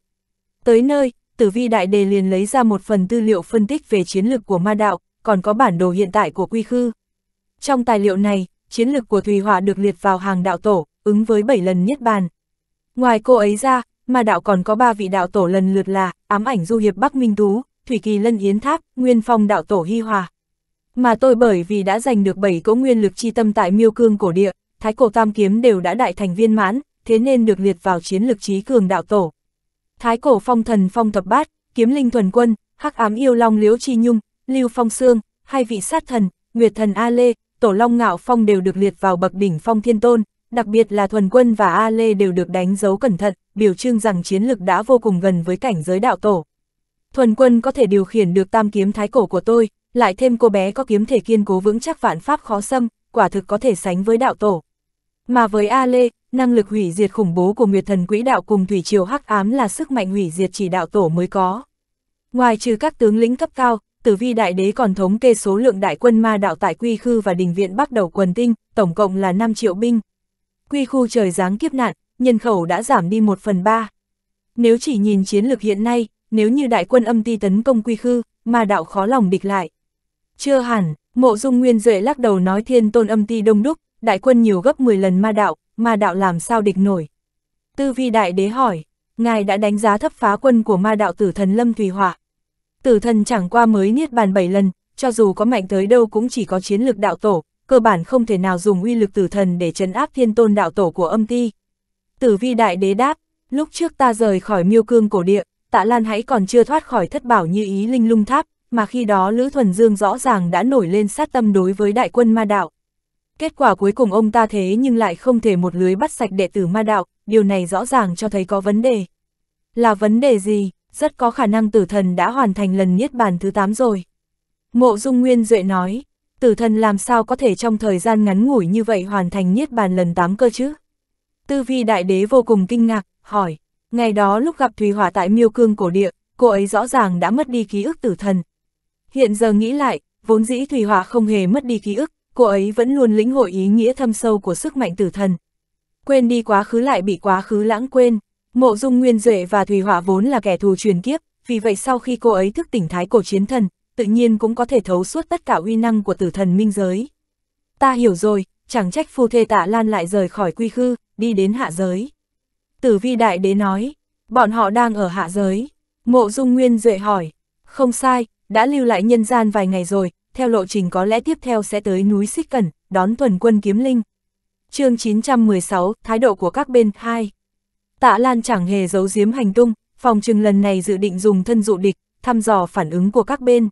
Tới nơi, tử vi đại đế liền lấy ra một phần tư liệu phân tích về chiến lược của ma đạo, còn có bản đồ hiện tại của quy khư. Trong tài liệu này, chiến lược của Thùy Họa được liệt vào hàng đạo tổ, ứng với 7 lần niết bàn. Ngoài cô ấy ra, ma đạo còn có 3 vị đạo tổ lần lượt là ám ảnh du hiệp Bắc Minh Tú, Thủy Kỳ Lân Yến Tháp, Nguyên Phong đạo tổ Hy Hòa. Mà tôi bởi vì đã giành được 7 cỗ nguyên lực chi tâm tại miêu cương cổ địa, thái cổ tam kiếm đều đã đại thành viên mãn, thế nên được liệt vào chiến lực trí cường đạo tổ. Thái cổ phong thần phong thập bát, kiếm linh thuần quân, hắc ám yêu long liễu chi nhung, lưu phong xương, hai vị sát thần, nguyệt thần A Lê, tổ long ngạo phong đều được liệt vào bậc đỉnh phong thiên tôn, đặc biệt là thuần quân và A Lê đều được đánh dấu cẩn thận, biểu trưng rằng chiến lực đã vô cùng gần với cảnh giới đạo tổ. Thuần quân có thể điều khiển được tam kiếm thái cổ của tôi, lại thêm cô bé có kiếm thể kiên cố vững chắc vạn pháp khó xâm, quả thực có thể sánh với đạo tổ. Mà với A Lê, năng lực hủy diệt khủng bố của Nguyệt Thần Quỹ Đạo cùng Thủy Triều Hắc Ám là sức mạnh hủy diệt chỉ đạo tổ mới có. Ngoài trừ các tướng lĩnh cấp cao, Tử Vi Đại Đế còn thống kê số lượng đại quân ma đạo tại Quy Khư và Đình Viện bắt đầu quần tinh, tổng cộng là 5 triệu binh. Quy khu trời giáng kiếp nạn, nhân khẩu đã giảm đi 1 phần 3. Nếu chỉ nhìn chiến lược hiện nay, nếu như đại quân âm ti tấn công Quy Khư, ma đạo khó lòng địch lại. Chưa hẳn, mộ dung nguyên duệ lắc đầu nói thiên tôn âm ti đông đúc, đại quân nhiều gấp 10 lần ma đạo, ma đạo làm sao địch nổi. Tư vi đại đế hỏi, ngài đã đánh giá thấp phá quân của ma đạo tử thần Lâm Thùy hỏa Tử thần chẳng qua mới niết bàn 7 lần, cho dù có mạnh tới đâu cũng chỉ có chiến lược đạo tổ, cơ bản không thể nào dùng uy lực tử thần để trấn áp thiên tôn đạo tổ của âm ti. Tử vi đại đế đáp, lúc trước ta rời khỏi miêu cương cổ địa, tạ Lan hãy còn chưa thoát khỏi thất bảo như ý linh lung tháp, mà khi đó Lữ Thuần Dương rõ ràng đã nổi lên sát tâm đối với đại quân ma đạo. Kết quả cuối cùng ông ta thế nhưng lại không thể một lưới bắt sạch đệ tử ma đạo, điều này rõ ràng cho thấy có vấn đề. Là vấn đề gì? Rất có khả năng tử thần đã hoàn thành lần niết bàn thứ 8 rồi. Mộ Dung Nguyên Duệ nói, tử thần làm sao có thể trong thời gian ngắn ngủi như vậy hoàn thành niết bàn lần 8 cơ chứ? Tư vi đại đế vô cùng kinh ngạc, hỏi, ngày đó lúc gặp Thùy Hỏa tại miêu cương cổ địa, cô ấy rõ ràng đã mất đi ký ức tử thần. Hiện giờ nghĩ lại, vốn dĩ thủy hòa không hề mất đi ký ức, cô ấy vẫn luôn lĩnh hội ý nghĩa thâm sâu của sức mạnh tử thần. Quên đi quá khứ lại bị quá khứ lãng quên, mộ dung nguyên duệ và thủy Hỏa vốn là kẻ thù truyền kiếp, vì vậy sau khi cô ấy thức tỉnh thái cổ chiến thần, tự nhiên cũng có thể thấu suốt tất cả uy năng của tử thần minh giới. Ta hiểu rồi, chẳng trách phu thê tạ lan lại rời khỏi quy khư, đi đến hạ giới. Tử vi đại đế nói, bọn họ đang ở hạ giới. Mộ dung nguyên duệ hỏi, không sai, đã lưu lại nhân gian vài ngày rồi, theo lộ trình có lẽ tiếp theo sẽ tới núi Xích Cẩn, đón tuần quân kiếm linh. chương 916, thái độ của các bên, 2. Tạ Lan chẳng hề giấu giếm hành tung, phòng trừng lần này dự định dùng thân dụ địch, thăm dò phản ứng của các bên.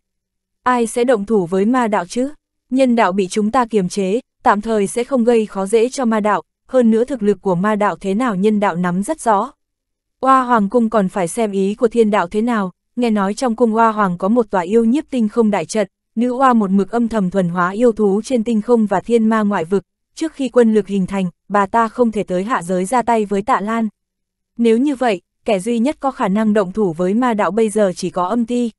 Ai sẽ động thủ với ma đạo chứ? Nhân đạo bị chúng ta kiềm chế, tạm thời sẽ không gây khó dễ cho ma đạo, hơn nữa thực lực của ma đạo thế nào nhân đạo nắm rất rõ. Hoa Hoàng cung còn phải xem ý của thiên đạo thế nào, nghe nói trong cung Hoa Hoàng có một tòa yêu nhiếp tinh không đại trận, nữ hoa một mực âm thầm thuần hóa yêu thú trên tinh không và thiên ma ngoại vực, trước khi quân lực hình thành, bà ta không thể tới hạ giới ra tay với tạ Lan. Nếu như vậy, kẻ duy nhất có khả năng động thủ với ma đạo bây giờ chỉ có âm ti.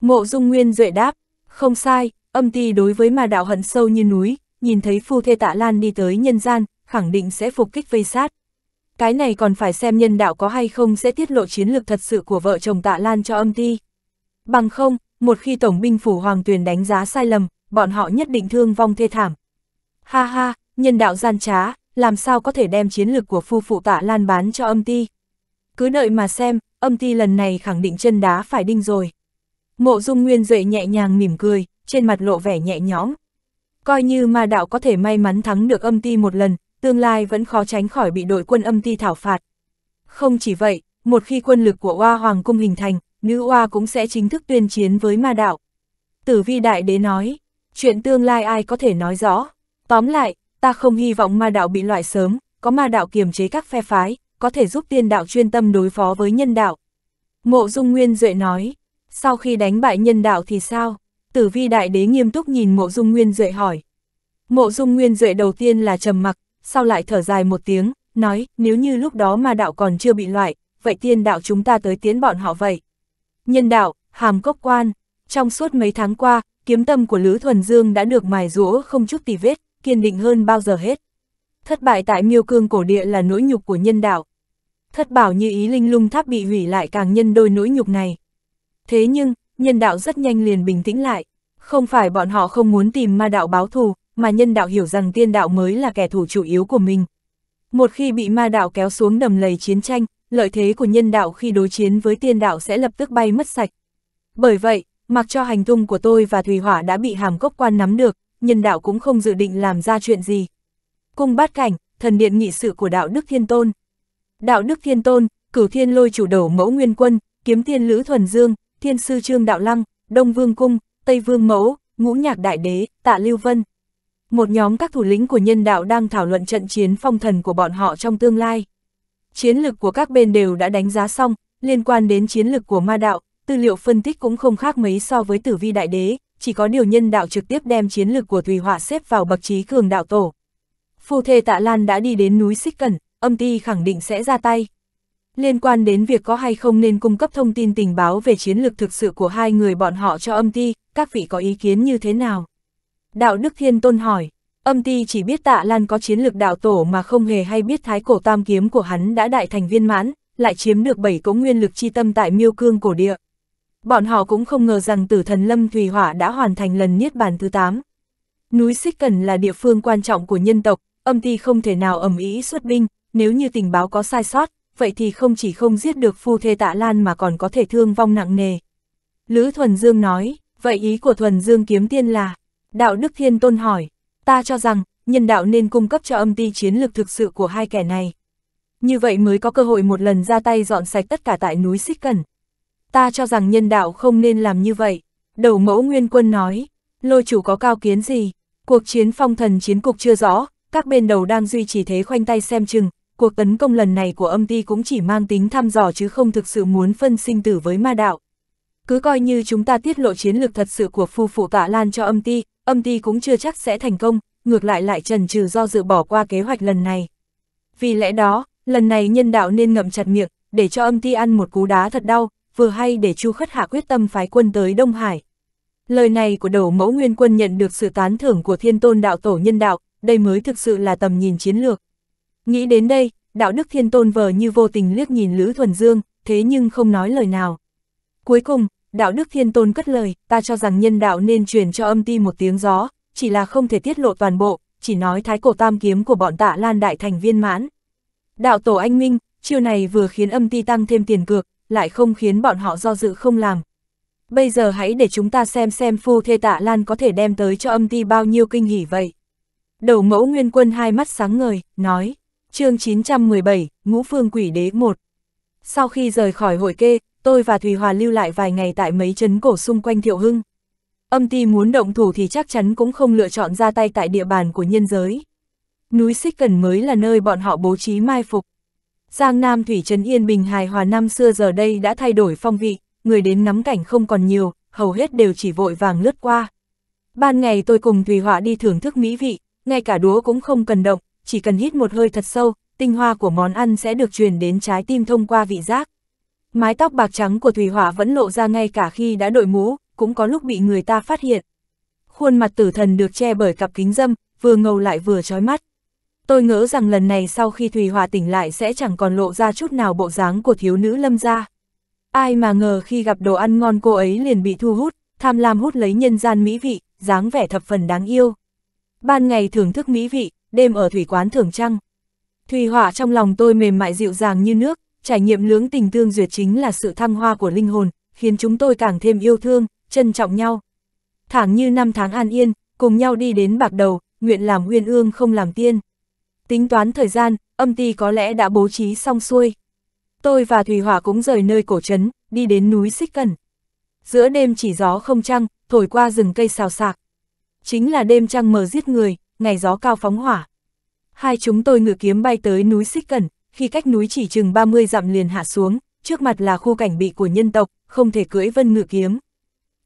Mộ Dung Nguyên Duệ đáp, không sai, âm ti đối với ma đạo hận sâu như núi, nhìn thấy phu thê tạ Lan đi tới nhân gian, khẳng định sẽ phục kích vây sát. Cái này còn phải xem nhân đạo có hay không sẽ tiết lộ chiến lược thật sự của vợ chồng tạ Lan cho âm ti. Bằng không, một khi tổng binh phủ hoàng tuyền đánh giá sai lầm, bọn họ nhất định thương vong thê thảm. Ha ha, nhân đạo gian trá, làm sao có thể đem chiến lược của phu phụ tạ Lan bán cho âm ti. Cứ đợi mà xem, âm ti lần này khẳng định chân đá phải đinh rồi. Mộ dung nguyên duệ nhẹ nhàng mỉm cười, trên mặt lộ vẻ nhẹ nhõm. Coi như ma đạo có thể may mắn thắng được âm ti một lần, tương lai vẫn khó tránh khỏi bị đội quân âm ti thảo phạt. Không chỉ vậy, một khi quân lực của Hoa Hoàng cung hình thành, nữ Hoa cũng sẽ chính thức tuyên chiến với ma đạo. Tử vi đại đế nói, chuyện tương lai ai có thể nói rõ. Tóm lại, ta không hy vọng ma đạo bị loại sớm, có ma đạo kiềm chế các phe phái, có thể giúp tiên đạo chuyên tâm đối phó với nhân đạo. Mộ Dung Nguyên Duệ nói, sau khi đánh bại nhân đạo thì sao? Tử vi đại đế nghiêm túc nhìn mộ Dung Nguyên Duệ hỏi. Mộ Dung Nguyên Duệ đầu tiên là trầm mặc, sau lại thở dài một tiếng, nói, nếu như lúc đó ma đạo còn chưa bị loại, vậy tiên đạo chúng ta tới tiến bọn họ vậy. Nhân đạo, hàm cốc quan, trong suốt mấy tháng qua, kiếm tâm của Lữ Thuần Dương đã được mài rũa không chút tì vết, kiên định hơn bao giờ hết. Thất bại tại miêu cương cổ địa là nỗi nhục của nhân đạo. Thất bảo như ý linh lung tháp bị hủy lại càng nhân đôi nỗi nhục này. Thế nhưng, nhân đạo rất nhanh liền bình tĩnh lại. Không phải bọn họ không muốn tìm ma đạo báo thù, mà nhân đạo hiểu rằng tiên đạo mới là kẻ thù chủ yếu của mình. Một khi bị ma đạo kéo xuống đầm lầy chiến tranh, lợi thế của nhân đạo khi đối chiến với tiên đạo sẽ lập tức bay mất sạch. Bởi vậy, mặc cho hành tung của tôi và Thùy Hỏa đã bị hàm cốc quan nắm được, nhân đạo cũng không dự định làm ra chuyện gì. Cung bát cảnh, thần điện nghị sự của đạo Đức Thiên Tôn. Đạo Đức Thiên Tôn, cửu thiên lôi chủ đầu mẫu nguyên quân, kiếm thiên lữ thuần dương, thiên sư trương đạo lăng, đông vương cung, tây vương mẫu, ngũ nhạc đại đế, tạ lưu vân. Một nhóm các thủ lĩnh của nhân đạo đang thảo luận trận chiến phong thần của bọn họ trong tương lai. Chiến lược của các bên đều đã đánh giá xong, liên quan đến chiến lược của ma đạo, tư liệu phân tích cũng không khác mấy so với tử vi đại đế, chỉ có điều nhân đạo trực tiếp đem chiến lược của Thùy Họa xếp vào bậc trí cường đạo tổ. Phu thê tạ Lan đã đi đến núi Xích Cẩn, âm ti khẳng định sẽ ra tay. Liên quan đến việc có hay không nên cung cấp thông tin tình báo về chiến lược thực sự của hai người bọn họ cho âm ti các vị có ý kiến như thế nào? Đạo Đức Thiên Tôn hỏi, âm ti chỉ biết tạ Lan có chiến lược đạo tổ mà không hề hay biết thái cổ tam kiếm của hắn đã đại thành viên mãn, lại chiếm được bảy cống nguyên lực chi tâm tại miêu cương cổ địa. Bọn họ cũng không ngờ rằng tử thần Lâm Thùy Hỏa đã hoàn thành lần niết bàn thứ 8. Núi Xích Cần là địa phương quan trọng của nhân tộc, âm ti không thể nào ẩm ý xuất binh, nếu như tình báo có sai sót, vậy thì không chỉ không giết được phu thê tạ Lan mà còn có thể thương vong nặng nề. Lữ Thuần Dương nói, vậy ý của Thuần Dương kiếm tiên là, Đạo Đức Thiên Tôn hỏi, ta cho rằng, nhân đạo nên cung cấp cho âm ti chiến lược thực sự của hai kẻ này. Như vậy mới có cơ hội một lần ra tay dọn sạch tất cả tại núi Xích Cần. Ta cho rằng nhân đạo không nên làm như vậy. Đầu mẫu Nguyên Quân nói, lôi chủ có cao kiến gì? Cuộc chiến phong thần chiến cục chưa rõ, các bên đầu đang duy trì thế khoanh tay xem chừng, cuộc tấn công lần này của âm ti cũng chỉ mang tính thăm dò chứ không thực sự muốn phân sinh tử với ma đạo. Cứ coi như chúng ta tiết lộ chiến lược thật sự của phu phụ tạ lan cho âm ti, âm ti cũng chưa chắc sẽ thành công, ngược lại lại trần trừ do dự bỏ qua kế hoạch lần này. Vì lẽ đó, lần này nhân đạo nên ngậm chặt miệng, để cho âm ti ăn một cú đá thật đau, vừa hay để Chu Khất Hạ quyết tâm phái quân tới Đông Hải. Lời này của đầu mẫu nguyên quân nhận được sự tán thưởng của thiên tôn đạo tổ nhân đạo, đây mới thực sự là tầm nhìn chiến lược. Nghĩ đến đây, đạo đức thiên tôn vờ như vô tình liếc nhìn Lữ Thuần Dương, thế nhưng không nói lời nào. Cuối cùng, đạo đức thiên tôn cất lời, ta cho rằng nhân đạo nên truyền cho âm ti một tiếng gió, chỉ là không thể tiết lộ toàn bộ, chỉ nói thái cổ tam kiếm của bọn tạ lan đại thành viên mãn. Đạo tổ anh Minh, chiêu này vừa khiến âm ti tăng thêm tiền cược, lại không khiến bọn họ do dự không làm. Bây giờ hãy để chúng ta xem xem phu thê tạ lan có thể đem tới cho âm ti bao nhiêu kinh hỉ vậy. Đầu mẫu nguyên quân hai mắt sáng ngời, nói, chương 917, Ngũ Phương Quỷ Đế 1. Sau khi rời khỏi hội kê, tôi và Thùy Hòa lưu lại vài ngày tại mấy chấn cổ xung quanh Thiệu Hưng. âm ti muốn động thủ thì chắc chắn cũng không lựa chọn ra tay tại địa bàn của nhân giới. Núi Xích Cần mới là nơi bọn họ bố trí mai phục. Giang Nam Thủy Trấn Yên Bình hài hòa năm xưa giờ đây đã thay đổi phong vị, người đến ngắm cảnh không còn nhiều, hầu hết đều chỉ vội vàng lướt qua. Ban ngày tôi cùng Thùy Họa đi thưởng thức mỹ vị, ngay cả đúa cũng không cần động, chỉ cần hít một hơi thật sâu, tinh hoa của món ăn sẽ được truyền đến trái tim thông qua vị giác. Mái tóc bạc trắng của Thủy Hỏa vẫn lộ ra ngay cả khi đã đội mũ, cũng có lúc bị người ta phát hiện. Khuôn mặt tử thần được che bởi cặp kính dâm, vừa ngầu lại vừa chói mắt. Tôi ngỡ rằng lần này sau khi Thủy Hòa tỉnh lại sẽ chẳng còn lộ ra chút nào bộ dáng của thiếu nữ lâm gia. Ai mà ngờ khi gặp đồ ăn ngon cô ấy liền bị thu hút, tham lam hút lấy nhân gian mỹ vị, dáng vẻ thập phần đáng yêu. Ban ngày thưởng thức mỹ vị, đêm ở thủy quán thưởng trăng. Thủy hỏa trong lòng tôi mềm mại dịu dàng như nước, trải nghiệm lưỡng tình tương duyệt chính là sự thăng hoa của linh hồn, khiến chúng tôi càng thêm yêu thương, trân trọng nhau. Thẳng như năm tháng an yên, cùng nhau đi đến bạc đầu, nguyện làm uyên ương không làm tiên. Tính toán thời gian, âm ty có lẽ đã bố trí xong xuôi. Tôi và Thùy Hỏa cũng rời nơi cổ trấn, đi đến núi Xích Cần. Giữa đêm chỉ gió không trăng, thổi qua rừng cây xào xạc. Chính là đêm trăng mờ giết người, ngày gió cao phóng hỏa. Hai chúng tôi ngự kiếm bay tới núi Xích Cần, khi cách núi chỉ chừng 30 dặm liền hạ xuống, trước mặt là khu cảnh bị của nhân tộc, không thể cưỡi vân ngự kiếm.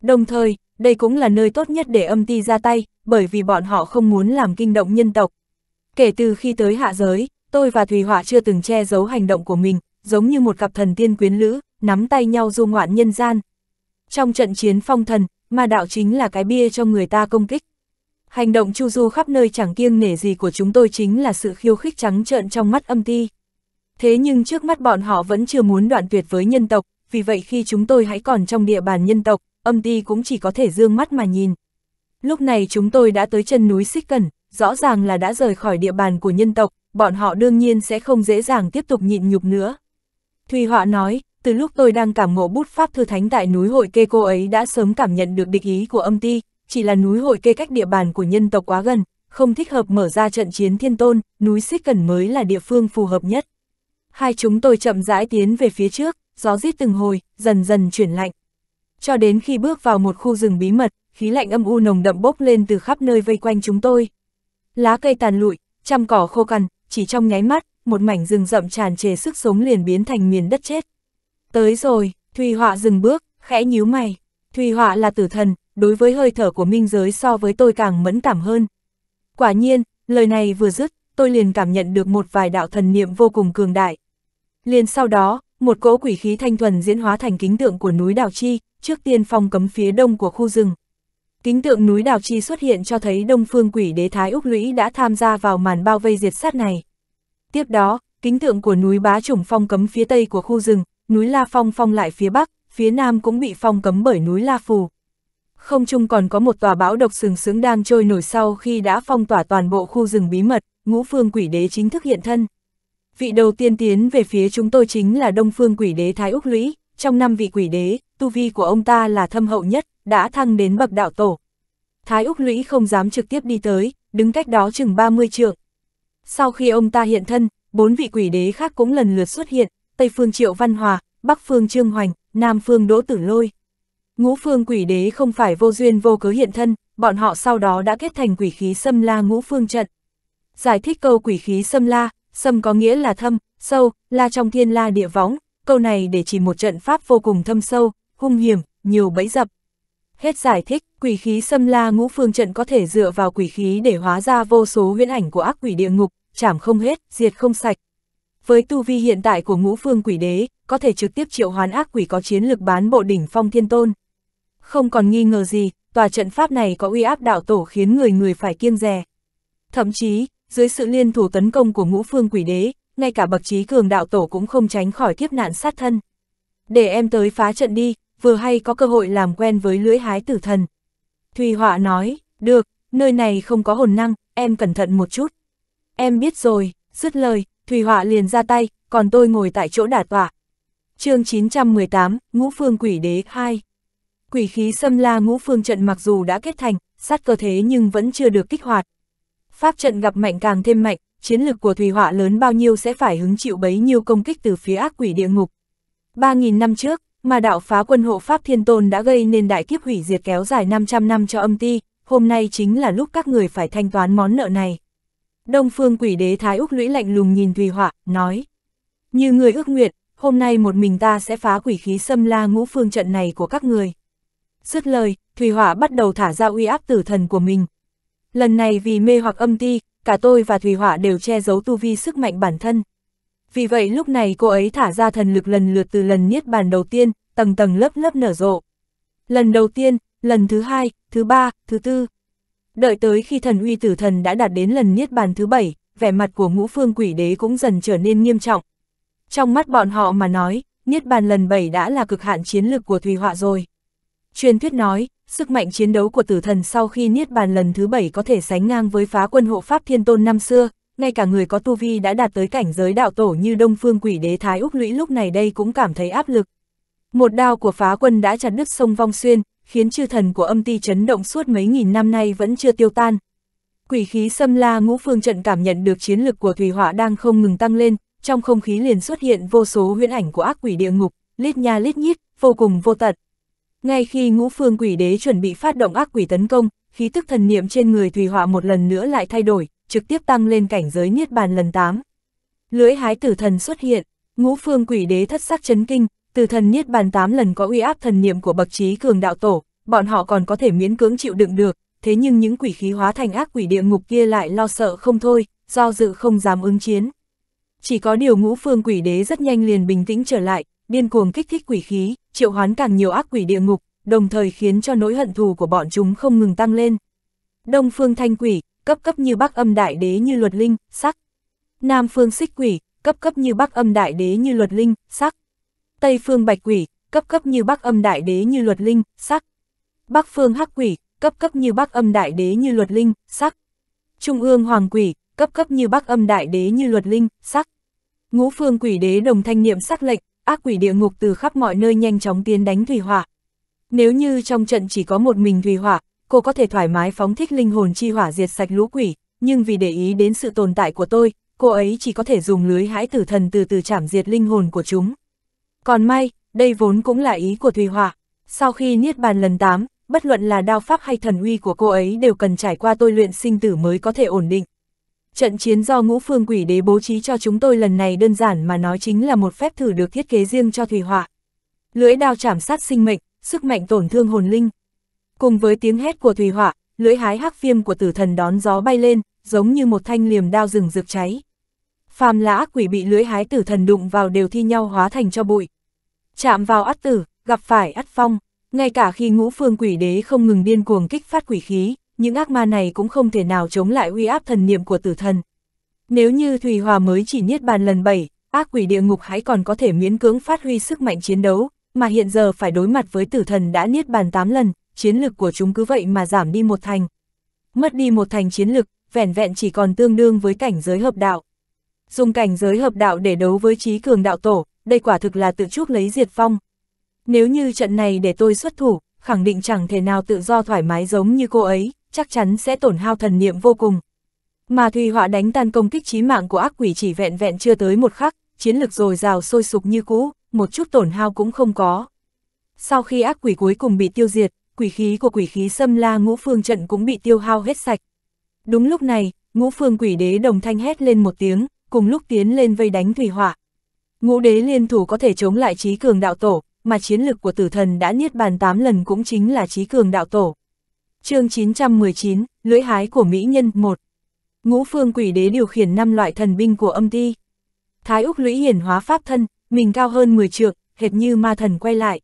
Đồng thời, đây cũng là nơi tốt nhất để âm ti ra tay, bởi vì bọn họ không muốn làm kinh động nhân tộc. Kể từ khi tới hạ giới, tôi và Thùy Họa chưa từng che giấu hành động của mình, giống như một cặp thần tiên quyến lữ, nắm tay nhau du ngoạn nhân gian. Trong trận chiến phong thần, ma đạo chính là cái bia cho người ta công kích. Hành động chu du khắp nơi chẳng kiêng nể gì của chúng tôi chính là sự khiêu khích trắng trợn trong mắt âm ti. Thế nhưng trước mắt bọn họ vẫn chưa muốn đoạn tuyệt với nhân tộc, vì vậy khi chúng tôi hãy còn trong địa bàn nhân tộc, âm ti cũng chỉ có thể dương mắt mà nhìn. Lúc này chúng tôi đã tới chân núi Xích Cần, rõ ràng là đã rời khỏi địa bàn của nhân tộc, bọn họ đương nhiên sẽ không dễ dàng tiếp tục nhịn nhục nữa. Thùy Họa nói, từ lúc tôi đang cảm ngộ bút pháp thư thánh tại núi hội kê cô ấy đã sớm cảm nhận được địch ý của âm ti, chỉ là núi hội kê cách địa bàn của nhân tộc quá gần, không thích hợp mở ra trận chiến thiên tôn, núi xích cần mới là địa phương phù hợp nhất. Hai chúng tôi chậm rãi tiến về phía trước, gió rít từng hồi, dần dần chuyển lạnh. Cho đến khi bước vào một khu rừng bí mật, khí lạnh âm u nồng đậm bốc lên từ khắp nơi vây quanh chúng tôi. Lá cây tàn lụi, trăm cỏ khô cằn, chỉ trong nháy mắt, một mảnh rừng rậm tràn trề sức sống liền biến thành miền đất chết. Tới rồi, Thùy Họa dừng bước, khẽ nhíu mày. Thùy Họa là tử thần, đối với hơi thở của minh giới so với tôi càng mẫn cảm hơn. Quả nhiên, lời này vừa dứt, tôi liền cảm nhận được một vài đạo thần niệm vô cùng cường đại. Liền sau đó, một cỗ quỷ khí thanh thuần diễn hóa thành kính tượng của núi Đào Chi, trước tiên phong cấm phía đông của khu rừng. Kính tượng núi Đào Chi xuất hiện cho thấy đông phương quỷ đế Thái Úc Lũy đã tham gia vào màn bao vây diệt sát này. Tiếp đó, kính tượng của núi Bá Trùng phong cấm phía tây của khu rừng, núi La Phong phong lại phía bắc, phía nam cũng bị phong cấm bởi núi La Phù. Không chung còn có một tòa bão độc sừng sướng đang trôi nổi sau khi đã phong tỏa toàn bộ khu rừng bí mật, ngũ phương quỷ đế chính thức hiện thân. Vị đầu tiên tiến về phía chúng tôi chính là đông phương quỷ đế Thái Úc Lũy, trong năm vị quỷ đế, tu vi của ông ta là thâm hậu nhất, đã thăng đến bậc đạo tổ. Thái Úc Lũy không dám trực tiếp đi tới, đứng cách đó chừng 30 trượng. Sau khi ông ta hiện thân, bốn vị quỷ đế khác cũng lần lượt xuất hiện, Tây phương Triệu Văn Hòa, Bắc phương Trương Hoành, Nam phương Đỗ Tử Lôi. Ngũ phương quỷ đế không phải vô duyên vô cớ hiện thân, bọn họ sau đó đã kết thành quỷ khí xâm la ngũ phương trận. Giải thích câu quỷ khí xâm la, sâm có nghĩa là thâm, sâu, la trong thiên la địa võng, câu này để chỉ một trận pháp vô cùng thâm sâu, hung hiểm, nhiều bẫy dập. Hết giải thích, quỷ khí xâm la ngũ phương trận có thể dựa vào quỷ khí để hóa ra vô số huyễn ảnh của ác quỷ địa ngục, chảm không hết, diệt không sạch. Với tu vi hiện tại của ngũ phương quỷ đế, có thể trực tiếp triệu hoán ác quỷ có chiến lực bán bộ đỉnh phong thiên tôn. Không còn nghi ngờ gì, tòa trận pháp này có uy áp đạo tổ khiến người người phải kiêng dè. Thậm chí, dưới sự liên thủ tấn công của ngũ phương quỷ đế, ngay cả bậc trí cường đạo tổ cũng không tránh khỏi kiếp nạn sát thân. Để em tới phá trận đi, vừa hay có cơ hội làm quen với lưỡi hái tử thần. Thùy Họa nói, được, nơi này không có hồn năng, em cẩn thận một chút. Em biết rồi, dứt lời, Thùy Họa liền ra tay, còn tôi ngồi tại chỗ đả tọa. chương 918, Ngũ Phương Quỷ Đế 2 Quỷ khí xâm la ngũ phương trận mặc dù đã kết thành, sát cơ thế nhưng vẫn chưa được kích hoạt. Pháp trận gặp mạnh càng thêm mạnh, chiến lực của Thùy Họa lớn bao nhiêu sẽ phải hứng chịu bấy nhiêu công kích từ phía ác quỷ địa ngục. 3.000 năm trước, mà đạo phá quân hộ Pháp Thiên Tôn đã gây nên đại kiếp hủy diệt kéo dài 500 năm cho âm ti, hôm nay chính là lúc các người phải thanh toán món nợ này. Đông phương quỷ đế Thái Úc lũy lạnh lùng nhìn Thùy Họa, nói. Như người ước nguyện, hôm nay một mình ta sẽ phá quỷ khí xâm la ngũ phương trận này của các người. Dứt lời, Thùy Họa bắt đầu thả ra uy áp tử thần của mình. Lần này vì mê hoặc âm ti, cả tôi và Thùy Họa đều che giấu tu vi sức mạnh bản thân. Vì vậy lúc này cô ấy thả ra thần lực lần lượt từ lần niết bàn đầu tiên, tầng tầng lớp lớp nở rộ. Lần đầu tiên, lần thứ hai, thứ ba, thứ tư. Đợi tới khi thần uy tử thần đã đạt đến lần niết bàn thứ bảy, vẻ mặt của ngũ phương quỷ đế cũng dần trở nên nghiêm trọng. Trong mắt bọn họ mà nói, niết bàn lần bảy đã là cực hạn chiến lực của Thùy Họa rồi. Truyền thuyết nói, sức mạnh chiến đấu của tử thần sau khi niết bàn lần thứ bảy có thể sánh ngang với phá quân hộ Pháp Thiên Tôn năm xưa, ngay cả người có tu vi đã đạt tới cảnh giới đạo tổ như Đông Phương Quỷ Đế Thái Úc Lũy lúc này đây cũng cảm thấy áp lực. Một đao của phá quân đã chặt đứt sông Vong Xuyên, khiến chư thần của âm ti chấn động suốt mấy nghìn năm nay vẫn chưa tiêu tan. Quỷ khí xâm la ngũ phương trận cảm nhận được chiến lực của Thủy Hỏa đang không ngừng tăng lên, trong không khí liền xuất hiện vô số huyễn ảnh của ác quỷ địa ngục, lít nha lít nhít, vô cùng vô tận. Ngay khi ngũ phương quỷ đế chuẩn bị phát động ác quỷ tấn công, khí tức thần niệm trên người Thủy Họa một lần nữa lại thay đổi, trực tiếp tăng lên cảnh giới niết bàn lần 8. Lưỡi hái tử thần xuất hiện, ngũ phương quỷ đế thất sắc chấn kinh, tử thần niết bàn 8 lần có uy áp thần niệm của bậc trí cường đạo tổ, bọn họ còn có thể miễn cưỡng chịu đựng được, thế nhưng những quỷ khí hóa thành ác quỷ địa ngục kia lại lo sợ không thôi, do dự không dám ứng chiến. Chỉ có điều ngũ phương quỷ đế rất nhanh liền bình tĩnh trở lại, điên cuồng kích thích quỷ khí, triệu hoán càng nhiều ác quỷ địa ngục, đồng thời khiến cho nỗi hận thù của bọn chúng không ngừng tăng lên. Đông phương thanh quỷ, cấp cấp như bắc âm đại đế như luật linh, sắc. Nam phương xích quỷ, cấp cấp như bắc âm đại đế như luật linh, sắc. Tây phương bạch quỷ, cấp cấp như bắc âm đại đế như luật linh, sắc. Bắc phương hắc quỷ, cấp cấp như bắc âm đại đế như luật linh, sắc. Trung ương hoàng quỷ, cấp cấp như bắc âm đại đế như luật linh, sắc. Ngũ phương quỷ đế đồng thanh niệm sắc lệnh, ác quỷ địa ngục từ khắp mọi nơi nhanh chóng tiến đánh thủy hỏa. Nếu như trong trận chỉ có một mình thủy hỏa, cô có thể thoải mái phóng thích linh hồn chi hỏa diệt sạch lũ quỷ, nhưng vì để ý đến sự tồn tại của tôi, cô ấy chỉ có thể dùng lưới hãi tử thần từ từ chảm diệt linh hồn của chúng. Còn may, đây vốn cũng là ý của Thùy Hỏa. Sau khi niết bàn lần 8, bất luận là đao pháp hay thần uy của cô ấy đều cần trải qua tôi luyện sinh tử mới có thể ổn định. Trận chiến do ngũ phương quỷ đế bố trí cho chúng tôi lần này đơn giản mà nói chính là một phép thử được thiết kế riêng cho Thủy Họa. Lưỡi đao chảm sát sinh mệnh, sức mạnh tổn thương hồn linh. Cùng với tiếng hét của Thủy Họa, lưỡi hái hắc viêm của tử thần đón gió bay lên, giống như một thanh liềm đao rừng rực cháy. Phàm là ác quỷ bị lưỡi hái tử thần đụng vào đều thi nhau hóa thành cho bụi. Chạm vào ắt tử, gặp phải ắt phong, ngay cả khi ngũ phương quỷ đế không ngừng điên cuồng kích phát quỷ khí, những ác ma này cũng không thể nào chống lại uy áp thần niệm của tử thần. Nếu như Thùy Hòa mới chỉ niết bàn lần 7, ác quỷ địa ngục hãy còn có thể miễn cưỡng phát huy sức mạnh chiến đấu, mà hiện giờ phải đối mặt với tử thần đã niết bàn 8 lần, chiến lực của chúng cứ vậy mà giảm đi một thành. Mất đi một thành chiến lực, vẻn vẹn chỉ còn tương đương với cảnh giới hợp đạo. Dùng cảnh giới hợp đạo để đấu với trí cường đạo tổ, đây quả thực là tự chuốc lấy diệt vong. Nếu như trận này để tôi xuất thủ, khẳng định chẳng thể nào tự do thoải mái giống như cô ấy, chắc chắn sẽ tổn hao thần niệm vô cùng. Mà Thùy Họa đánh tan công kích chí mạng của ác quỷ chỉ vẹn vẹn chưa tới một khắc, chiến lực dồi dào sôi sục như cũ, một chút tổn hao cũng không có. Sau khi ác quỷ cuối cùng bị tiêu diệt, quỷ khí của quỷ khí xâm la ngũ phương trận cũng bị tiêu hao hết sạch. Đúng lúc này, ngũ phương quỷ đế đồng thanh hét lên một tiếng, cùng lúc tiến lên vây đánh Thủy Họa. Ngũ đế liên thủ có thể chống lại trí cường đạo tổ, mà chiến lực của tử thần đã niết bàn 8 lần cũng chính là trí cường đạo tổ chương 919, lưỡi hái của Mỹ Nhân 1 Ngũ phương quỷ đế điều khiển năm loại thần binh của âm ti. Thái Úc lũy hiển hóa pháp thân, mình cao hơn 10 trượng, hệt như ma thần quay lại.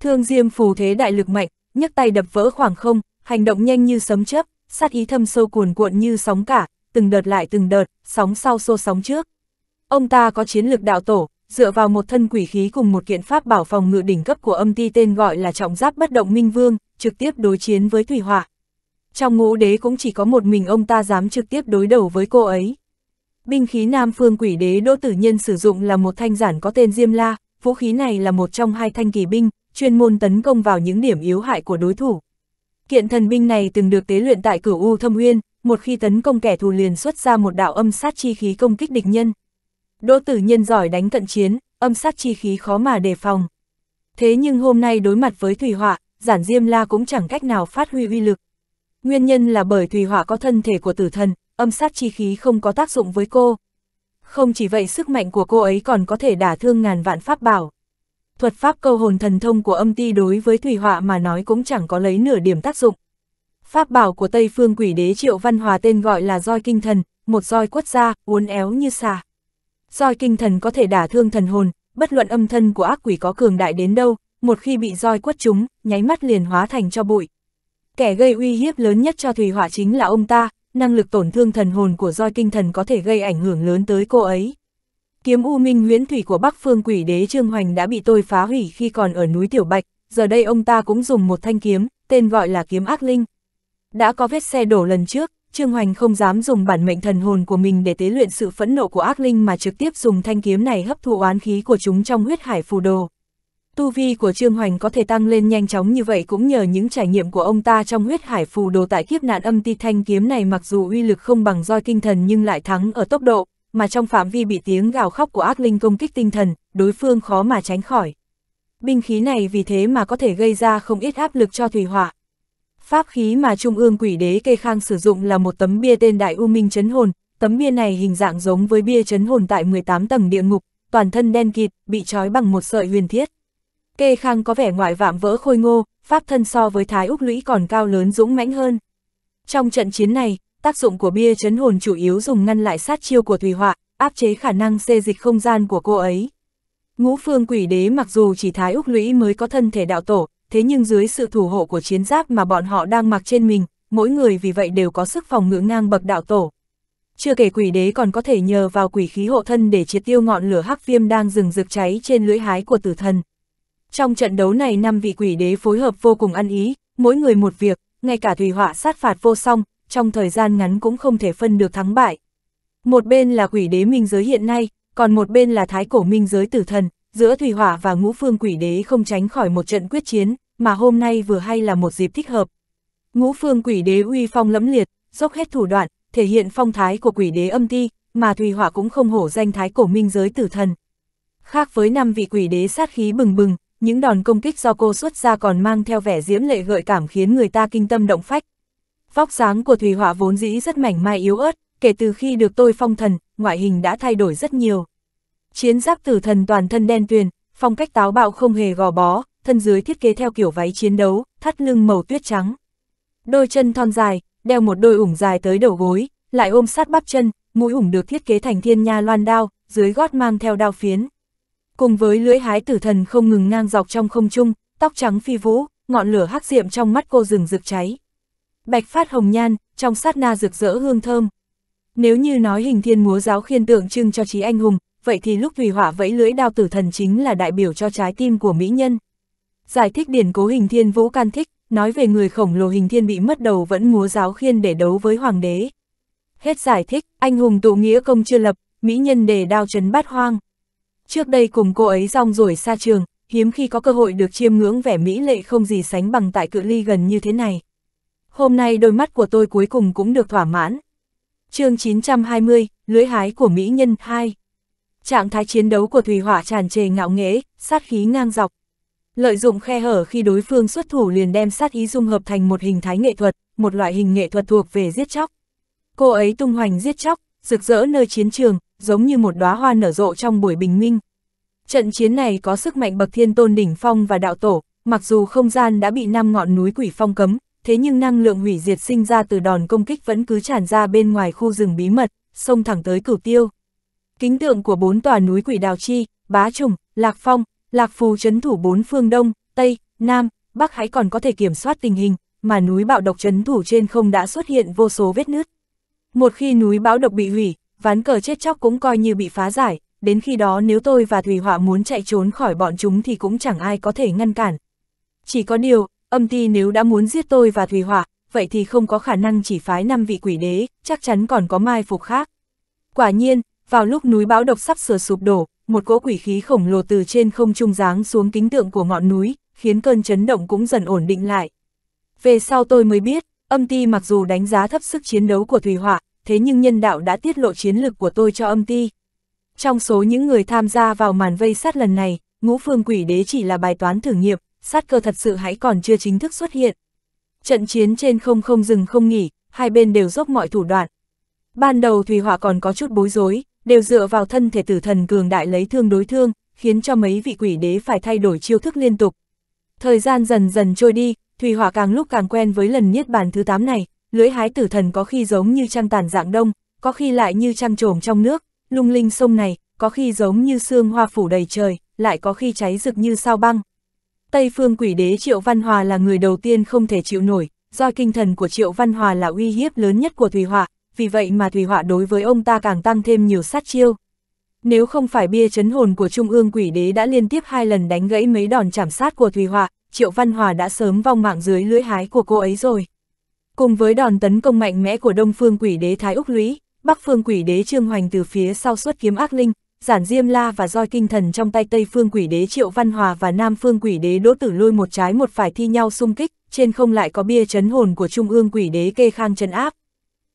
Thương diêm phù thế đại lực mạnh, nhấc tay đập vỡ khoảng không, hành động nhanh như sấm chớp, sát ý thâm sâu cuồn cuộn như sóng cả, từng đợt lại từng đợt, sóng sau xô sóng trước. Ông ta có chiến lược đạo tổ, dựa vào một thân quỷ khí cùng một kiện pháp bảo phòng ngự đỉnh cấp của âm ti tên gọi là trọng giáp bất động minh vương, trực tiếp đối chiến với thủy hỏa. Trong ngũ đế cũng chỉ có một mình ông ta dám trực tiếp đối đầu với cô ấy. Binh khí nam phương quỷ đế đỗ tử nhân sử dụng là một thanh giản có tên Diêm La, vũ khí này là một trong hai thanh kỳ binh, chuyên môn tấn công vào những điểm yếu hại của đối thủ. Kiện thần binh này từng được tế luyện tại cửu U Thâm Uyên, một khi tấn công kẻ thù liền xuất ra một đạo âm sát chi khí công kích địch nhân. Đỗ tử nhân giỏi đánh cận chiến, âm sát chi khí khó mà đề phòng. Thế nhưng hôm nay đối mặt với Thủy Họa, giản diêm la cũng chẳng cách nào phát huy uy lực. Nguyên nhân là bởi Thủy hỏa có thân thể của tử thần, âm sát chi khí không có tác dụng với cô. Không chỉ vậy sức mạnh của cô ấy còn có thể đả thương ngàn vạn pháp bảo. Thuật pháp câu hồn thần thông của âm ti đối với Thủy Họa mà nói cũng chẳng có lấy nửa điểm tác dụng. Pháp bảo của Tây Phương Quỷ Đế Triệu Văn Hòa tên gọi là roi kinh thần, một roi quất ra, uốn éo như xà. Roi kinh thần có thể đả thương thần hồn, bất luận âm thân của ác quỷ có cường đại đến đâu, một khi bị roi quất chúng, nháy mắt liền hóa thành cho bụi. Kẻ gây uy hiếp lớn nhất cho Thủy Họa chính là ông ta, năng lực tổn thương thần hồn của roi kinh thần có thể gây ảnh hưởng lớn tới cô ấy. Kiếm U Minh huyễn thủy của Bắc Phương Quỷ Đế Trương Hoành đã bị tôi phá hủy khi còn ở núi Tiểu Bạch, giờ đây ông ta cũng dùng một thanh kiếm, tên gọi là kiếm ác linh. Đã có vết xe đổ lần trước, Trương Hoành không dám dùng bản mệnh thần hồn của mình để tế luyện sự phẫn nộ của ác linh mà trực tiếp dùng thanh kiếm này hấp thụ oán khí của chúng trong huyết hải phù đồ. Tu vi của Trương Hoành có thể tăng lên nhanh chóng như vậy cũng nhờ những trải nghiệm của ông ta trong huyết hải phù đồ tại kiếp nạn âm ti thanh kiếm này mặc dù uy lực không bằng roi kinh thần nhưng lại thắng ở tốc độ, mà trong phạm vi bị tiếng gào khóc của ác linh công kích tinh thần, đối phương khó mà tránh khỏi. Binh khí này vì thế mà có thể gây ra không ít áp lực cho thủy hỏa. Pháp khí mà Trung ương quỷ đế kê khang sử dụng là một tấm bia tên Đại U Minh Chấn Hồn, tấm bia này hình dạng giống với bia chấn hồn tại 18 tầng địa ngục, toàn thân đen kịt, bị trói bằng một sợi huyền thiết. Kê khang có vẻ ngoại vạm vỡ khôi ngô, pháp thân so với Thái Úc Lũy còn cao lớn dũng mãnh hơn. Trong trận chiến này, tác dụng của bia chấn hồn chủ yếu dùng ngăn lại sát chiêu của Thùy Họa, áp chế khả năng xê dịch không gian của cô ấy. Ngũ phương quỷ đế mặc dù chỉ Thái Úc Lũy mới có thân thể đạo tổ, thế nhưng dưới sự thủ hộ của chiến giáp mà bọn họ đang mặc trên mình, mỗi người vì vậy đều có sức phòng ngự ngang bậc đạo tổ. Chưa kể quỷ đế còn có thể nhờ vào quỷ khí hộ thân để triệt tiêu ngọn lửa hắc viêm đang rừng rực cháy trên lưỡi hái của tử thần. Trong trận đấu này năm vị quỷ đế phối hợp vô cùng ăn ý, mỗi người một việc, ngay cả thủy họa sát phạt vô song, trong thời gian ngắn cũng không thể phân được thắng bại. Một bên là quỷ đế minh giới hiện nay, còn một bên là thái cổ minh giới tử thần, giữa thủy hỏa và ngũ phương quỷ đế không tránh khỏi một trận quyết chiến, mà hôm nay vừa hay là một dịp thích hợp. Ngũ phương quỷ đế uy phong lẫm liệt, dốc hết thủ đoạn, thể hiện phong thái của quỷ đế âm ti, mà thủy hỏa cũng không hổ danh thái cổ minh giới tử thần. Khác với năm vị quỷ đế sát khí bừng bừng, những đòn công kích do cô xuất ra còn mang theo vẻ diễm lệ gợi cảm khiến người ta kinh tâm động phách. Vóc dáng của Thủy Họa vốn dĩ rất mảnh mai yếu ớt, kể từ khi được tôi phong thần, ngoại hình đã thay đổi rất nhiều. Chiến giáp tử thần toàn thân đen tuyền, phong cách táo bạo không hề gò bó, thân dưới thiết kế theo kiểu váy chiến đấu, thắt lưng màu tuyết trắng. Đôi chân thon dài, đeo một đôi ủng dài tới đầu gối, lại ôm sát bắp chân, mũi ủng được thiết kế thành thiên nha loan đao, dưới gót mang theo đao phiến. Cùng với lưỡi hái tử thần không ngừng ngang dọc trong không trung, tóc trắng phi vũ, ngọn lửa hắc diệm trong mắt cô rừng rực cháy. Bạch phát hồng nhan, trong sát na rực rỡ hương thơm. Nếu như nói hình thiên múa giáo khiên tượng trưng cho trí anh hùng, vậy thì lúc thủy hỏa vẫy lưỡi đao tử thần chính là đại biểu cho trái tim của mỹ nhân. Giải thích điển cố hình thiên vũ can thích, nói về người khổng lồ hình thiên bị mất đầu vẫn múa giáo khiên để đấu với hoàng đế. Hết giải thích, anh hùng tụ nghĩa công chưa lập, mỹ nhân để đao trấn bát hoang. Trước đây cùng cô ấy rong ruổi xa trường, hiếm khi có cơ hội được chiêm ngưỡng vẻ mỹ lệ không gì sánh bằng tại cự ly gần như thế này. Hôm nay đôi mắt của tôi cuối cùng cũng được thỏa mãn. chương 920, Lưỡi hái của Mỹ Nhân 2 Trạng thái chiến đấu của Thủy Hỏa tràn trề ngạo nghễ, sát khí ngang dọc. Lợi dụng khe hở khi đối phương xuất thủ liền đem sát ý dung hợp thành một hình thái nghệ thuật, một loại hình nghệ thuật thuộc về giết chóc. Cô ấy tung hoành giết chóc, rực rỡ nơi chiến trường, giống như một đóa hoa nở rộ trong buổi bình minh. Trận chiến này có sức mạnh bậc thiên tôn đỉnh phong và đạo tổ, mặc dù không gian đã bị năm ngọn núi quỷ phong cấm, thế nhưng năng lượng hủy diệt sinh ra từ đòn công kích vẫn cứ tràn ra bên ngoài khu rừng bí mật, xông thẳng tới cửu tiêu. Kính tượng của bốn tòa núi quỷ đào chi, bá trùng, lạc phong, lạc phù chấn thủ bốn phương đông, tây, nam, bắc hãy còn có thể kiểm soát tình hình, mà núi bạo độc chấn thủ trên không đã xuất hiện vô số vết nứt. Một khi núi bão độc bị hủy, ván cờ chết chóc cũng coi như bị phá giải, đến khi đó nếu tôi và Thủy Họa muốn chạy trốn khỏi bọn chúng thì cũng chẳng ai có thể ngăn cản. Chỉ có điều, âm ti nếu đã muốn giết tôi và Thủy Họa, vậy thì không có khả năng chỉ phái năm vị quỷ đế, chắc chắn còn có mai phục khác. Quả nhiên, vào lúc núi bão độc sắp sửa sụp đổ, một cỗ quỷ khí khổng lồ từ trên không trung giáng xuống kính tượng của ngọn núi, khiến cơn chấn động cũng dần ổn định lại. Về sau tôi mới biết, âm ti mặc dù đánh giá thấp sức chiến đấu của Thủy Họa, thế nhưng nhân đạo đã tiết lộ chiến lực của tôi cho âm ti. Trong số những người tham gia vào màn vây sát lần này, ngũ phương quỷ đế chỉ là bài toán thử nghiệm, sát cơ thật sự hãy còn chưa chính thức xuất hiện. Trận chiến trên không không dừng không nghỉ, hai bên đều dốc mọi thủ đoạn. Ban đầu Thủy hỏa còn có chút bối rối, đều dựa vào thân thể tử thần cường đại lấy thương đối thương, khiến cho mấy vị quỷ đế phải thay đổi chiêu thức liên tục. Thời gian dần dần trôi đi, Thủy Hỏa càng lúc càng quen với lần niết bàn thứ 8 này, lưỡi hái tử thần có khi giống như trăng tàn dạng đông, có khi lại như trăng trồm trong nước, lung linh sông này, có khi giống như sương hoa phủ đầy trời, lại có khi cháy rực như sao băng. Tây phương quỷ đế Triệu Văn Hòa là người đầu tiên không thể chịu nổi, do kinh thần của Triệu Văn Hòa là uy hiếp lớn nhất của Thủy Hỏa, vì vậy mà Thủy Hỏa đối với ông ta càng tăng thêm nhiều sát chiêu. Nếu không phải bia chấn hồn của Trung ương quỷ đế đã liên tiếp hai lần đánh gãy mấy đòn chảm sát của Thủy Họa, Triệu Văn Hòa đã sớm vong mạng dưới lưỡi hái của cô ấy rồi. Cùng với đòn tấn công mạnh mẽ của Đông Phương quỷ đế Thái Úc Lũy, Bắc Phương quỷ đế Trương Hoành từ phía sau xuất kiếm ác linh, giản diêm la và roi kinh thần trong tay Tây Phương quỷ đế Triệu Văn Hòa và Nam Phương quỷ đế Đỗ Tử Lôi một trái một phải thi nhau xung kích, trên không lại có bia chấn hồn của Trung ương quỷ đế kê khang chấn áp.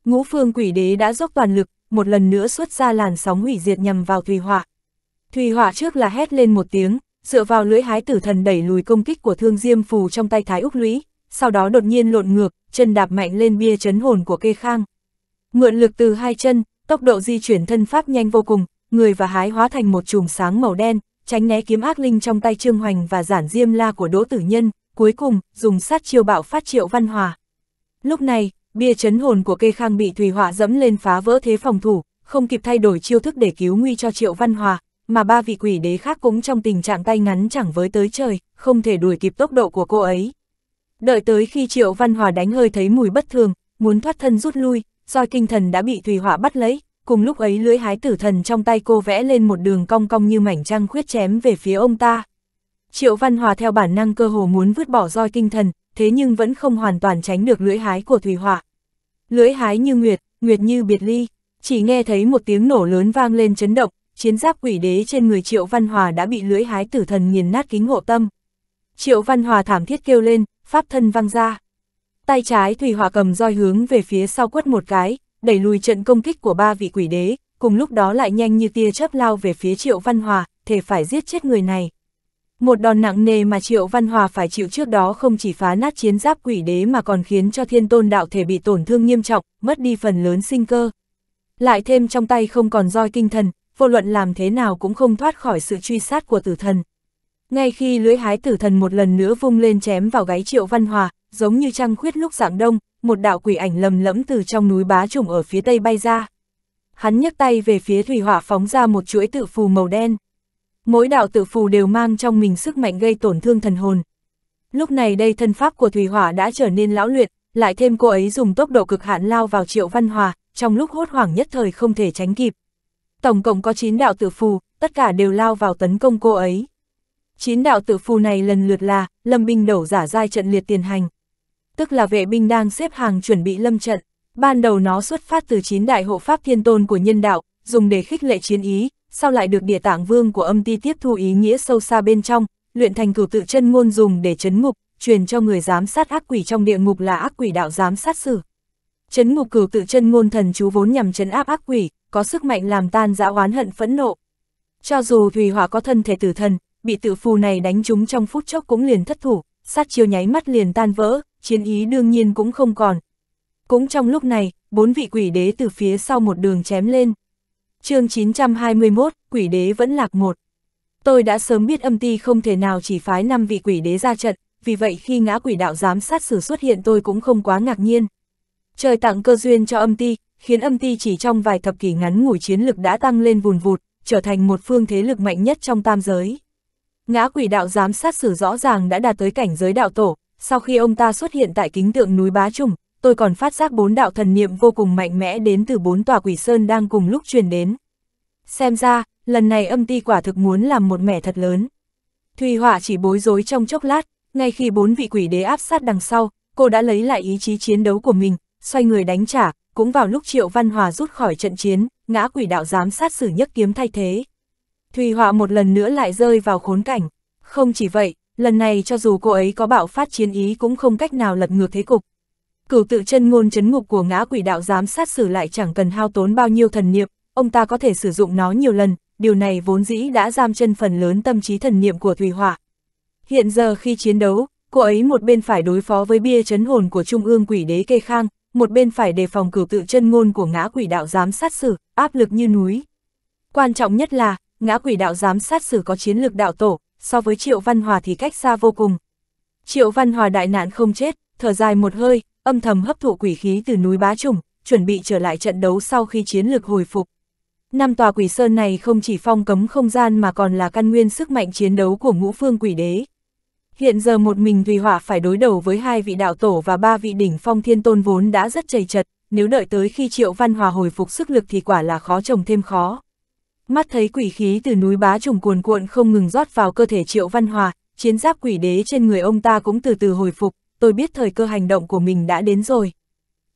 Ngũ Phương quỷ đế đã dốc toàn lực, một lần nữa xuất ra làn sóng hủy diệt nhằm vào Thùy Họa. Thùy Họa trước là hét lên một tiếng, dựa vào lưỡi hái tử thần đẩy lùi công kích của thương diêm phù trong tay Thái Úc Lũy, sau đó đột nhiên lộn ngược, chân đạp mạnh lên bia chấn hồn của kê khang. Mượn lực từ hai chân, tốc độ di chuyển thân pháp nhanh vô cùng, người và hái hóa thành một chùm sáng màu đen, tránh né kiếm ác linh trong tay Trương Hoành và giản diêm la của Đỗ Tử Nhân, cuối cùng, dùng sát chiêu bạo phát triệu văn hòa. Lúc này, bia chấn hồn của kê khang bị Thùy Họa dẫm lên phá vỡ thế phòng thủ, không kịp thay đổi chiêu thức để cứu nguy cho Triệu Văn Hòa, mà ba vị quỷ đế khác cũng trong tình trạng tay ngắn chẳng với tới trời, không thể đuổi kịp tốc độ của cô ấy. Đợi tới khi Triệu Văn Hòa đánh hơi thấy mùi bất thường, muốn thoát thân rút lui, roi kinh thần đã bị Thùy hỏa bắt lấy, cùng lúc ấy lưỡi hái tử thần trong tay cô vẽ lên một đường cong cong như mảnh trăng khuyết chém về phía ông ta. Triệu Văn Hòa theo bản năng cơ hồ muốn vứt bỏ roi kinh thần, thế nhưng vẫn không hoàn toàn tránh được lưỡi hái của Thùy hỏa Lưỡi hái như nguyệt, nguyệt như biệt ly, chỉ nghe thấy một tiếng nổ lớn vang lên chấn động, chiến giáp quỷ đế trên người Triệu Văn Hòa đã bị lưỡi hái tử thần nghiền nát kính hộ tâm. Triệu Văn Hòa thảm thiết kêu lên, pháp thân văng ra. Tay trái Thủy Hỏa cầm roi hướng về phía sau quất một cái, đẩy lùi trận công kích của ba vị quỷ đế, cùng lúc đó lại nhanh như tia chớp lao về phía Triệu Văn Hòa, thể phải giết chết người này. Một đòn nặng nề mà Triệu Văn Hòa phải chịu trước đó không chỉ phá nát chiến giáp quỷ đế mà còn khiến cho thiên tôn đạo thể bị tổn thương nghiêm trọng, mất đi phần lớn sinh cơ. Lại thêm trong tay không còn roi kinh thần, vô luận làm thế nào cũng không thoát khỏi sự truy sát của tử thần. Ngay khi lưỡi hái tử thần một lần nữa vung lên chém vào gáy Triệu Văn Hòa, giống như trăng khuyết lúc dạng đông, một đạo quỷ ảnh lầm lẫm từ trong núi bá trùng ở phía tây bay ra. Hắn nhấc tay về phía thủy hỏa phóng ra một chuỗi tự phù màu đen. Mỗi đạo tự phù đều mang trong mình sức mạnh gây tổn thương thần hồn. Lúc này đây thân pháp của thủy hỏa đã trở nên lão luyện, lại thêm cô ấy dùng tốc độ cực hạn lao vào triệu văn hòa, trong lúc hốt hoảng nhất thời không thể tránh kịp. Tổng cộng có 9 đạo tự phù, tất cả đều lao vào tấn công cô ấy chín đạo tử phù này lần lượt là, lâm binh đổ giả giai trận liệt tiền hành. Tức là vệ binh đang xếp hàng chuẩn bị lâm trận. Ban đầu nó xuất phát từ chín đại hộ pháp thiên tôn của nhân đạo, dùng để khích lệ chiến ý, sau lại được địa tạng vương của âm ti tiếp thu ý nghĩa sâu xa bên trong, luyện thành cửu tự chân ngôn dùng để chấn ngục, truyền cho người giám sát ác quỷ trong địa ngục là ác quỷ đạo giám sát sử. Chấn ngục cửu tự chân ngôn thần chú vốn nhằm chấn áp ác quỷ, có sức mạnh làm tan dã oán hận phẫn nộ. Cho dù Thùy Hỏa có thân thể tử thần, bị tự phù này đánh trúng trong phút chốc cũng liền thất thủ, sát chiêu nháy mắt liền tan vỡ, chiến ý đương nhiên cũng không còn. Cũng trong lúc này, bốn vị quỷ đế từ phía sau một đường chém lên. chương 921, quỷ đế vẫn lạc một. Tôi đã sớm biết âm ti không thể nào chỉ phái năm vị quỷ đế ra trận, vì vậy khi ngã quỷ đạo giám sát sử xuất hiện tôi cũng không quá ngạc nhiên. Trời tặng cơ duyên cho âm ti, khiến âm ti chỉ trong vài thập kỷ ngắn ngủi chiến lực đã tăng lên vùn vụt, trở thành một phương thế lực mạnh nhất trong tam giới. Ngã quỷ đạo giám sát sử rõ ràng đã đạt tới cảnh giới đạo tổ, sau khi ông ta xuất hiện tại kính tượng núi Bá Trùng, tôi còn phát giác bốn đạo thần niệm vô cùng mạnh mẽ đến từ bốn tòa quỷ sơn đang cùng lúc truyền đến. Xem ra, lần này âm ti quả thực muốn làm một mẻ thật lớn. Thùy Họa chỉ bối rối trong chốc lát, ngay khi bốn vị quỷ đế áp sát đằng sau, cô đã lấy lại ý chí chiến đấu của mình, xoay người đánh trả, cũng vào lúc Triệu Văn Hòa rút khỏi trận chiến, ngã quỷ đạo giám sát sử nhất kiếm thay thế. Thùy Họa một lần nữa lại rơi vào khốn cảnh. Không chỉ vậy, lần này cho dù cô ấy có bạo phát chiến ý cũng không cách nào lật ngược thế cục. Cửu tự chân ngôn chấn ngục của ngã quỷ đạo giám sát xử lại chẳng cần hao tốn bao nhiêu thần niệm, ông ta có thể sử dụng nó nhiều lần, điều này vốn dĩ đã giam chân phần lớn tâm trí thần niệm của Thủy Hỏa. Hiện giờ khi chiến đấu, cô ấy một bên phải đối phó với bia chấn hồn của Trung ương quỷ đế kê khang, một bên phải đề phòng cửu tự chân ngôn của ngã quỷ đạo giám sát xử áp lực như núi. Quan trọng nhất là, ngã quỷ đạo giám sát xử có chiến lược đạo tổ, so với Triệu Văn Hòa thì cách xa vô cùng. Triệu Văn Hòa đại nạn không chết, thở dài một hơi, âm thầm hấp thụ quỷ khí từ núi bá trùng, chuẩn bị trở lại trận đấu sau khi chiến lược hồi phục. Năm tòa quỷ sơn này không chỉ phong cấm không gian mà còn là căn nguyên sức mạnh chiến đấu của ngũ phương quỷ đế. Hiện giờ một mình Thùy Hỏa phải đối đầu với hai vị đạo tổ và ba vị đỉnh phong thiên tôn vốn đã rất chầy chật, nếu đợi tới khi Triệu Văn Hòa hồi phục sức lực thì quả là khó trồng thêm khó. Mắt thấy quỷ khí từ núi bá trùng cuồn cuộn không ngừng rót vào cơ thể Triệu Văn Hòa, chiến giáp quỷ đế trên người ông ta cũng từ từ hồi phục, tôi biết thời cơ hành động của mình đã đến rồi.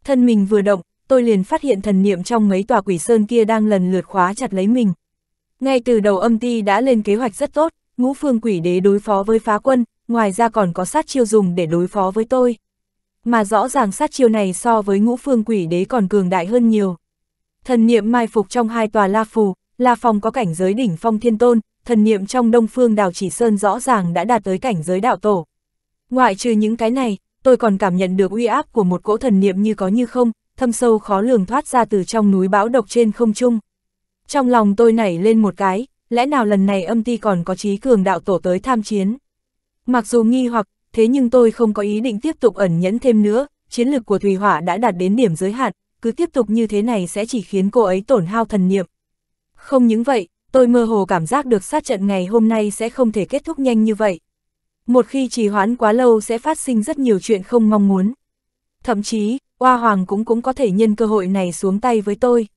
Thân mình vừa động, tôi liền phát hiện thần niệm trong mấy tòa quỷ sơn kia đang lần lượt khóa chặt lấy mình. Ngay từ đầu âm ti đã lên kế hoạch rất tốt, ngũ phương quỷ đế đối phó với phá quân, ngoài ra còn có sát chiêu dùng để đối phó với tôi. Mà rõ ràng sát chiêu này so với ngũ phương quỷ đế còn cường đại hơn nhiều. Thần niệm mai phục trong hai tòa la phù, la phòng có cảnh giới đỉnh phong thiên tôn, thần niệm trong đông phương đào chỉ sơn rõ ràng đã đạt tới cảnh giới đạo tổ. Ngoại trừ những cái này, tôi còn cảm nhận được uy áp của một cỗ thần niệm như có như không, thâm sâu khó lường thoát ra từ trong núi bão độc trên không trung. Trong lòng tôi nảy lên một cái, lẽ nào lần này âm ti còn có trí cường đạo tổ tới tham chiến. Mặc dù nghi hoặc, thế nhưng tôi không có ý định tiếp tục ẩn nhẫn thêm nữa, chiến lược của Thùy Hỏa đã đạt đến điểm giới hạn, cứ tiếp tục như thế này sẽ chỉ khiến cô ấy tổn hao thần niệm. Không những vậy, tôi mơ hồ cảm giác được sát trận ngày hôm nay sẽ không thể kết thúc nhanh như vậy. Một khi trì hoãn quá lâu sẽ phát sinh rất nhiều chuyện không mong muốn. Thậm chí, Hoa Hoàng cũng cũng có thể nhân cơ hội này xuống tay với tôi.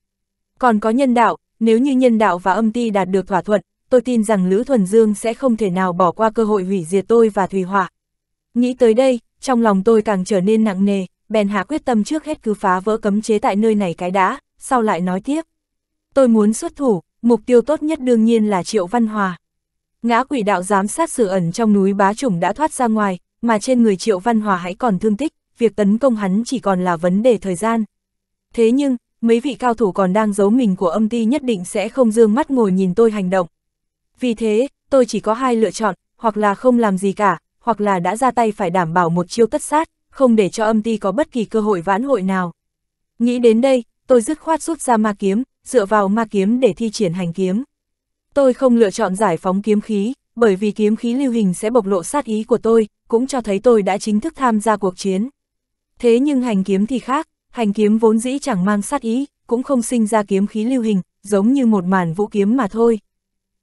Còn có nhân đạo, nếu như nhân đạo và âm ti đạt được thỏa thuận, tôi tin rằng Lữ Thuần Dương sẽ không thể nào bỏ qua cơ hội hủy diệt tôi và Thùy hỏa. Nghĩ tới đây, trong lòng tôi càng trở nên nặng nề, bèn hạ quyết tâm trước hết cứ phá vỡ cấm chế tại nơi này cái đã, sau lại nói tiếp. Tôi muốn xuất thủ, mục tiêu tốt nhất đương nhiên là Triệu Văn Hòa. Ngã quỷ đạo giám sát sự ẩn trong núi bá chủng đã thoát ra ngoài, mà trên người Triệu Văn Hòa hãy còn thương tích, việc tấn công hắn chỉ còn là vấn đề thời gian. Thế nhưng, mấy vị cao thủ còn đang giấu mình của âm ti nhất định sẽ không dương mắt ngồi nhìn tôi hành động. Vì thế, tôi chỉ có hai lựa chọn, hoặc là không làm gì cả, hoặc là đã ra tay phải đảm bảo một chiêu tất sát, không để cho âm ti có bất kỳ cơ hội vãn hội nào. Nghĩ đến đây, tôi dứt khoát rút ra ma kiếm, dựa vào ma kiếm để thi triển hành kiếm. Tôi không lựa chọn giải phóng kiếm khí, bởi vì kiếm khí lưu hình sẽ bộc lộ sát ý của tôi, cũng cho thấy tôi đã chính thức tham gia cuộc chiến. Thế nhưng hành kiếm thì khác, hành kiếm vốn dĩ chẳng mang sát ý, cũng không sinh ra kiếm khí lưu hình, giống như một màn vũ kiếm mà thôi.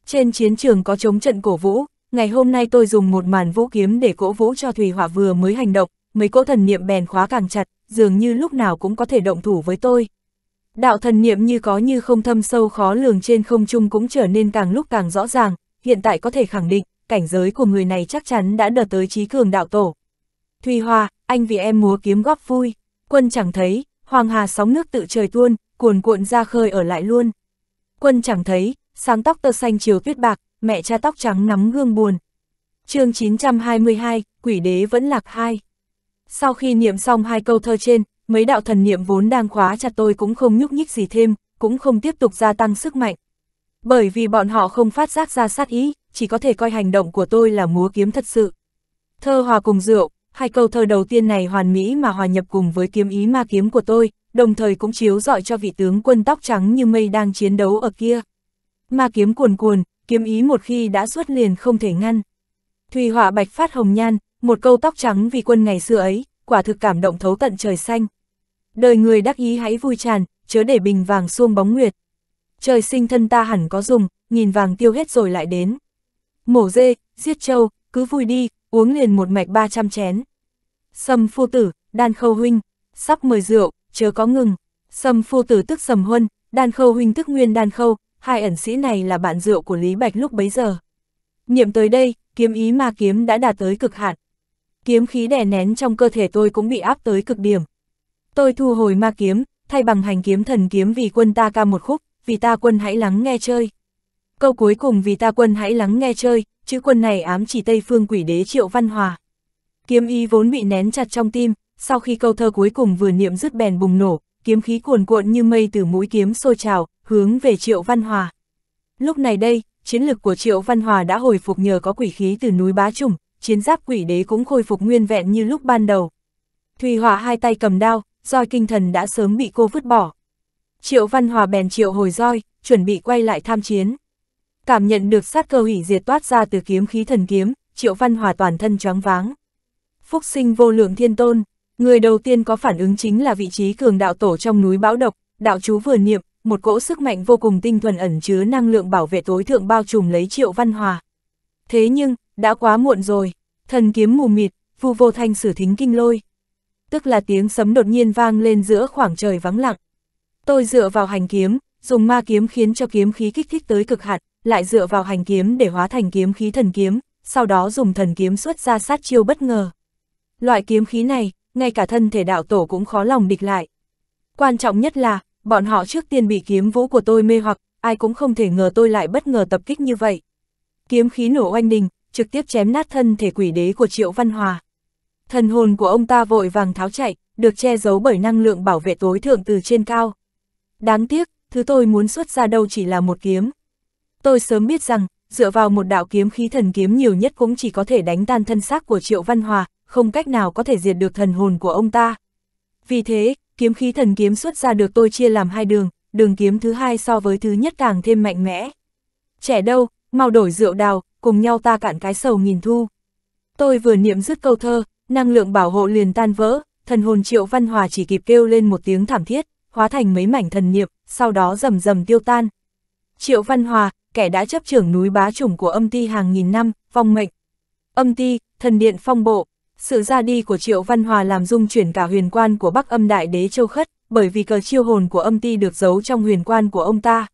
Trên chiến trường có chống trận cổ vũ, ngày hôm nay tôi dùng một màn vũ kiếm để cổ vũ cho Thủy Hỏa vừa mới hành động, mấy cỗ thần niệm bèn khóa càng chặt, dường như lúc nào cũng có thể động thủ với tôi. Đạo thần niệm như có như không thâm sâu khó lường trên không trung cũng trở nên càng lúc càng rõ ràng, hiện tại có thể khẳng định, cảnh giới của người này chắc chắn đã đợt tới trí cường đạo tổ. Thùy Hoa, anh vì em múa kiếm góp vui, quân chẳng thấy, hoàng hà sóng nước tự trời tuôn, cuồn cuộn ra khơi ở lại luôn. Quân chẳng thấy, sáng tóc tơ xanh chiều tuyết bạc, mẹ cha tóc trắng nắm gương buồn. chương 922, quỷ đế vẫn lạc hai. Sau khi niệm xong hai câu thơ trên, mấy đạo thần niệm vốn đang khóa chặt tôi cũng không nhúc nhích gì thêm, cũng không tiếp tục gia tăng sức mạnh. Bởi vì bọn họ không phát giác ra sát ý, chỉ có thể coi hành động của tôi là múa kiếm thật sự. Thơ hòa cùng rượu, hai câu thơ đầu tiên này hoàn mỹ mà hòa nhập cùng với kiếm ý ma kiếm của tôi, đồng thời cũng chiếu dọi cho vị tướng quân tóc trắng như mây đang chiến đấu ở kia. Ma kiếm cuồn cuồn, kiếm ý một khi đã xuất liền không thể ngăn. Thùy họa bạch phát hồng nhan, một câu tóc trắng vì quân ngày xưa ấy, quả thực cảm động thấu tận trời xanh. Đời người đắc ý hãy vui tràn, chớ để bình vàng xuông bóng nguyệt. Trời sinh thân ta hẳn có dùng, nhìn vàng tiêu hết rồi lại đến. Mổ dê, giết trâu, cứ vui đi, uống liền một mạch 300 chén. Sâm phu tử, đan khâu huynh, sắp mời rượu, chớ có ngừng. Sâm phu tử tức sầm huân, đan khâu huynh tức nguyên đan khâu, hai ẩn sĩ này là bạn rượu của Lý Bạch lúc bấy giờ. Niệm tới đây, kiếm ý ma kiếm đã đạt tới cực hạn. Kiếm khí đè nén trong cơ thể tôi cũng bị áp tới cực điểm. Tôi thu hồi ma kiếm, thay bằng hành kiếm thần kiếm vì quân ta ca một khúc, vì ta quân hãy lắng nghe chơi. Câu cuối cùng vì ta quân hãy lắng nghe chơi, chữ quân này ám chỉ Tây Phương quỷ đế Triệu Văn Hòa. Kiếm ý vốn bị nén chặt trong tim, sau khi câu thơ cuối cùng vừa niệm dứt bèn bùng nổ, kiếm khí cuồn cuộn như mây từ mũi kiếm sôi trào, hướng về Triệu Văn Hòa. Lúc này đây, chiến lực của Triệu Văn Hòa đã hồi phục nhờ có quỷ khí từ núi Bá Trùng, chiến giáp quỷ đế cũng khôi phục nguyên vẹn như lúc ban đầu. Thùy Hòa hai tay cầm đao, roi kinh thần đã sớm bị cô vứt bỏ. Triệu Văn Hòa bèn triệu hồi roi, chuẩn bị quay lại tham chiến. Cảm nhận được sát cơ hủy diệt toát ra từ kiếm khí thần kiếm, Triệu Văn Hòa toàn thân choáng váng. Phúc sinh vô lượng thiên tôn, người đầu tiên có phản ứng chính là vị trí cường đạo tổ trong núi bão độc, đạo chú vừa niệm, một cỗ sức mạnh vô cùng tinh thuần ẩn chứa năng lượng bảo vệ tối thượng bao trùm lấy Triệu Văn Hòa. Thế nhưng, đã quá muộn rồi, thần kiếm mù mịt, vu vô thanh sử thính kinh lôi. Tức là tiếng sấm đột nhiên vang lên giữa khoảng trời vắng lặng. Tôi dựa vào hành kiếm, dùng ma kiếm khiến cho kiếm khí kích thích tới cực hạn, lại dựa vào hành kiếm để hóa thành kiếm khí thần kiếm, sau đó dùng thần kiếm xuất ra sát chiêu bất ngờ. Loại kiếm khí này, ngay cả thân thể đạo tổ cũng khó lòng địch lại. Quan trọng nhất là, bọn họ trước tiên bị kiếm vũ của tôi mê hoặc, ai cũng không thể ngờ tôi lại bất ngờ tập kích như vậy. Kiếm khí nổ oanh đình, trực tiếp chém nát thân thể quỷ đế của Triệu Văn Hòa. Thần hồn của ông ta vội vàng tháo chạy, được che giấu bởi năng lượng bảo vệ tối thượng từ trên cao. Đáng tiếc, thứ tôi muốn xuất ra đâu chỉ là một kiếm. Tôi sớm biết rằng, dựa vào một đạo kiếm khí thần kiếm nhiều nhất cũng chỉ có thể đánh tan thân xác của Triệu Văn Hòa, không cách nào có thể diệt được thần hồn của ông ta. Vì thế, kiếm khí thần kiếm xuất ra được tôi chia làm hai đường, đường kiếm thứ hai so với thứ nhất càng thêm mạnh mẽ. Trẻ đâu, mau đổi rượu đào, cùng nhau ta cạn cái sầu nghìn thu. Tôi vừa niệm dứt câu thơ, năng lượng bảo hộ liền tan vỡ, thần hồn triệu văn hòa chỉ kịp kêu lên một tiếng thảm thiết, hóa thành mấy mảnh thần niệm, sau đó rầm rầm tiêu tan. Triệu văn hòa, kẻ đã chấp trưởng núi bá chủng của âm ti hàng nghìn năm, phong mệnh. Âm ti, thần điện phong bộ, sự ra đi của Triệu Văn Hòa làm dung chuyển cả huyền quan của Bắc âm đại đế châu khất, bởi vì cờ chiêu hồn của âm ti được giấu trong huyền quan của ông ta.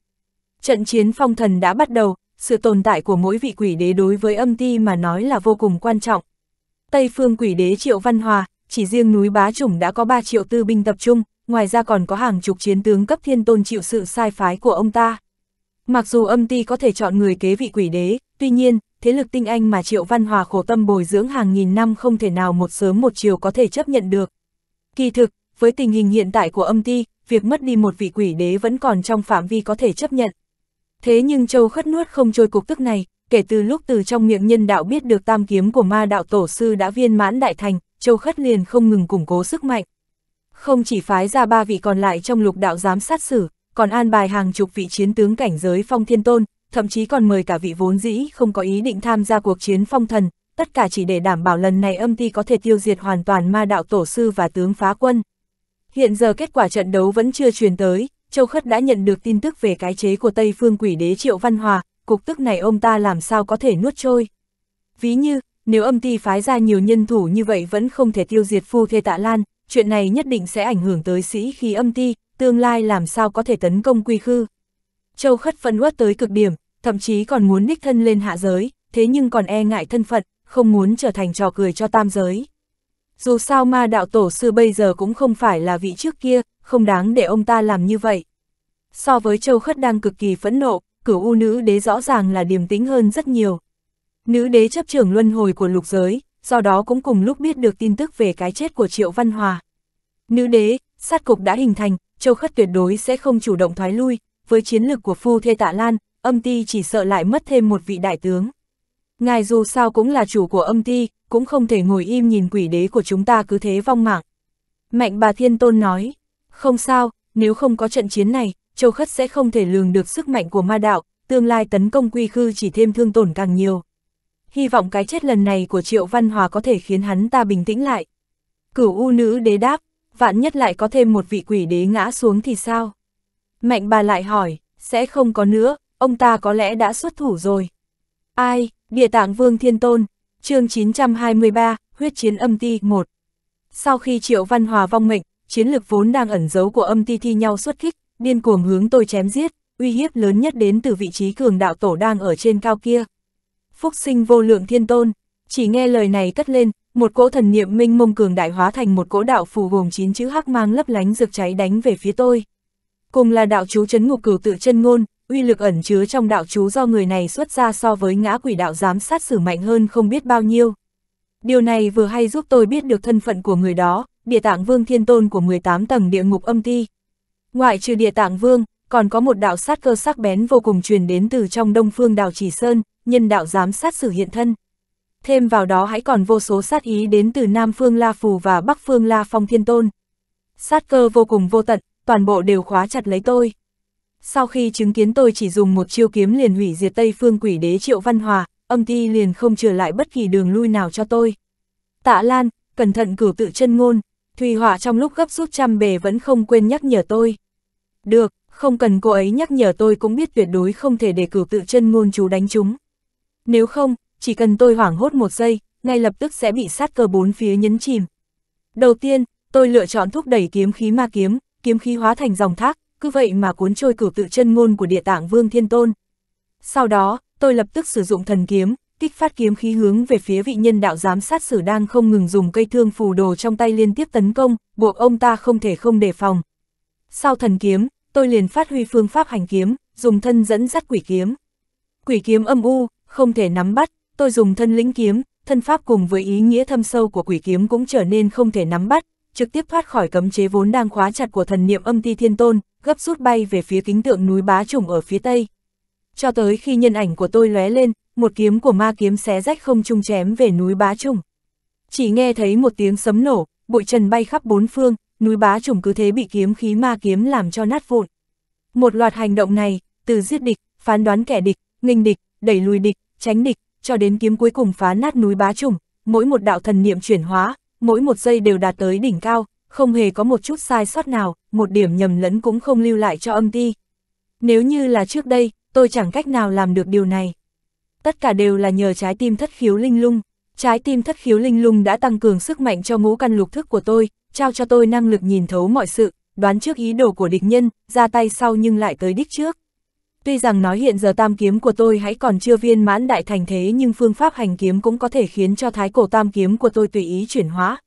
Trận chiến phong thần đã bắt đầu, sự tồn tại của mỗi vị quỷ đế đối với âm ti mà nói là vô cùng quan trọng. Tây phương quỷ đế Triệu Văn Hòa, chỉ riêng núi Bá Chủng đã có 3 triệu tư binh tập trung, ngoài ra còn có hàng chục chiến tướng cấp thiên tôn chịu sự sai phái của ông ta. Mặc dù âm ti có thể chọn người kế vị quỷ đế, tuy nhiên, thế lực tinh anh mà Triệu Văn Hòa khổ tâm bồi dưỡng hàng nghìn năm không thể nào một sớm một chiều có thể chấp nhận được. Kỳ thực, với tình hình hiện tại của âm ti, việc mất đi một vị quỷ đế vẫn còn trong phạm vi có thể chấp nhận. Thế nhưng Châu khất nuốt không trôi cục tức này, kể từ lúc từ trong miệng nhân đạo biết được tam kiếm của ma đạo tổ sư đã viên mãn đại thành, Châu khất liền không ngừng củng cố sức mạnh. Không chỉ phái ra ba vị còn lại trong lục đạo giám sát xử, còn an bài hàng chục vị chiến tướng cảnh giới phong thiên tôn, thậm chí còn mời cả vị vốn dĩ không có ý định tham gia cuộc chiến phong thần, tất cả chỉ để đảm bảo lần này âm ti có thể tiêu diệt hoàn toàn ma đạo tổ sư và tướng phá quân. Hiện giờ kết quả trận đấu vẫn chưa truyền tới, Châu Khất đã nhận được tin tức về cái chế của Tây Phương quỷ đế Triệu Văn Hòa, cục tức này ông ta làm sao có thể nuốt trôi. Ví như, nếu âm ti phái ra nhiều nhân thủ như vậy vẫn không thể tiêu diệt phu thê tạ lan, chuyện này nhất định sẽ ảnh hưởng tới sĩ khi âm ti, tương lai làm sao có thể tấn công quy khư. Châu Khất phân uất tới cực điểm, thậm chí còn muốn đích thân lên hạ giới, thế nhưng còn e ngại thân phận, không muốn trở thành trò cười cho tam giới. Dù sao ma đạo tổ sư bây giờ cũng không phải là vị trước kia, không đáng để ông ta làm như vậy. So với Châu Khất đang cực kỳ phẫn nộ, cửu u nữ đế rõ ràng là điềm tĩnh hơn rất nhiều. Nữ đế chấp trưởng luân hồi của lục giới, do đó cũng cùng lúc biết được tin tức về cái chết của Triệu Văn Hòa. Nữ đế, sát cục đã hình thành, Châu Khất tuyệt đối sẽ không chủ động thoái lui, với chiến lược của phu thê tạ lan, âm ti chỉ sợ lại mất thêm một vị đại tướng. Ngài dù sao cũng là chủ của âm ti, cũng không thể ngồi im nhìn quỷ đế của chúng ta cứ thế vong mạng. Mạnh bà Thiên Tôn nói, không sao, nếu không có trận chiến này, Châu Khất sẽ không thể lường được sức mạnh của ma đạo, tương lai tấn công quy khư chỉ thêm thương tổn càng nhiều. Hy vọng cái chết lần này của Triệu Văn Hòa có thể khiến hắn ta bình tĩnh lại. Cửu U nữ đế đáp, vạn nhất lại có thêm một vị quỷ đế ngã xuống thì sao? Mạnh bà lại hỏi, sẽ không có nữa, ông ta có lẽ đã xuất thủ rồi. Ai, địa tạng vương thiên tôn, chương 923, huyết chiến âm ti 1. Sau khi triệu văn hòa vong mệnh, chiến lực vốn đang ẩn giấu của âm ti thi nhau xuất kích, điên cuồng hướng tôi chém giết, uy hiếp lớn nhất đến từ vị trí cường đạo tổ đang ở trên cao kia. Phúc sinh vô lượng thiên tôn, chỉ nghe lời này cất lên, một cỗ thần niệm minh mông cường đại hóa thành một cỗ đạo phù gồm 9 chữ hắc mang lấp lánh rực cháy đánh về phía tôi. Cùng là đạo chú chấn ngục cửu tự chân ngôn, uy lực ẩn chứa trong đạo chú do người này xuất ra so với ngã quỷ đạo giám sát xử mạnh hơn không biết bao nhiêu. Điều này vừa hay giúp tôi biết được thân phận của người đó, địa tạng vương thiên tôn của 18 tầng địa ngục âm ti. Ngoại trừ địa tạng vương, còn có một đạo sát cơ sắc bén vô cùng truyền đến từ trong đông phương đảo chỉ sơn, nhân đạo giám sát sử hiện thân. Thêm vào đó hãy còn vô số sát ý đến từ Nam Phương La Phù và Bắc Phương La Phong Thiên Tôn. Sát cơ vô cùng vô tận, toàn bộ đều khóa chặt lấy tôi. Sau khi chứng kiến tôi chỉ dùng một chiêu kiếm liền hủy diệt Tây Phương quỷ đế Triệu Văn Hòa, âm ti liền không trở lại bất kỳ đường lui nào cho tôi. Tạ Lan, cẩn thận cửu tự chân ngôn, Thùy Họa trong lúc gấp rút trăm bề vẫn không quên nhắc nhở tôi. Được, không cần cô ấy nhắc nhở tôi cũng biết tuyệt đối không thể để cửu tự chân ngôn chú đánh chúng. Nếu không, chỉ cần tôi hoảng hốt một giây, ngay lập tức sẽ bị sát cơ bốn phía nhấn chìm. Đầu tiên, tôi lựa chọn thúc đẩy kiếm khí ma kiếm, kiếm khí hóa thành dòng thác, cứ vậy mà cuốn trôi cửu tự chân ngôn của địa tạng vương thiên tôn. Sau đó, tôi lập tức sử dụng thần kiếm, kích phát kiếm khí hướng về phía vị nhân đạo giám sát sử đang không ngừng dùng cây thương phù đồ trong tay liên tiếp tấn công, buộc ông ta không thể không đề phòng. Sau thần kiếm, tôi liền phát huy phương pháp hành kiếm, dùng thân dẫn dắt quỷ kiếm. Quỷ kiếm âm u, không thể nắm bắt, tôi dùng thân lĩnh kiếm, thân pháp cùng với ý nghĩa thâm sâu của quỷ kiếm cũng trở nên không thể nắm bắt, trực tiếp thoát khỏi cấm chế vốn đang khóa chặt của thần niệm âm ti thiên tôn, gấp rút bay về phía kính tượng núi bá trùng ở phía tây. Cho tới khi nhân ảnh của tôi lóe lên, một kiếm của ma kiếm xé rách không trung chém về núi bá trùng. Chỉ nghe thấy một tiếng sấm nổ, bụi trần bay khắp bốn phương, núi bá trùng cứ thế bị kiếm khí ma kiếm làm cho nát vụn. Một loạt hành động này, từ giết địch, phán đoán kẻ địch, nghênh địch, đẩy lùi địch, tránh địch, cho đến kiếm cuối cùng phá nát núi bá trùng, mỗi một đạo thần niệm chuyển hóa, mỗi một giây đều đạt tới đỉnh cao, không hề có một chút sai sót nào, một điểm nhầm lẫn cũng không lưu lại cho âm ti. Nếu như là trước đây, tôi chẳng cách nào làm được điều này. Tất cả đều là nhờ trái tim thất khiếu linh lung. Trái tim thất khiếu linh lung đã tăng cường sức mạnh cho ngũ căn lục thức của tôi, trao cho tôi năng lực nhìn thấu mọi sự, đoán trước ý đồ của địch nhân, ra tay sau nhưng lại tới đích trước. Tuy rằng nói hiện giờ tam kiếm của tôi hãy còn chưa viên mãn đại thành thế nhưng phương pháp hành kiếm cũng có thể khiến cho thái cổ tam kiếm của tôi tùy ý chuyển hóa.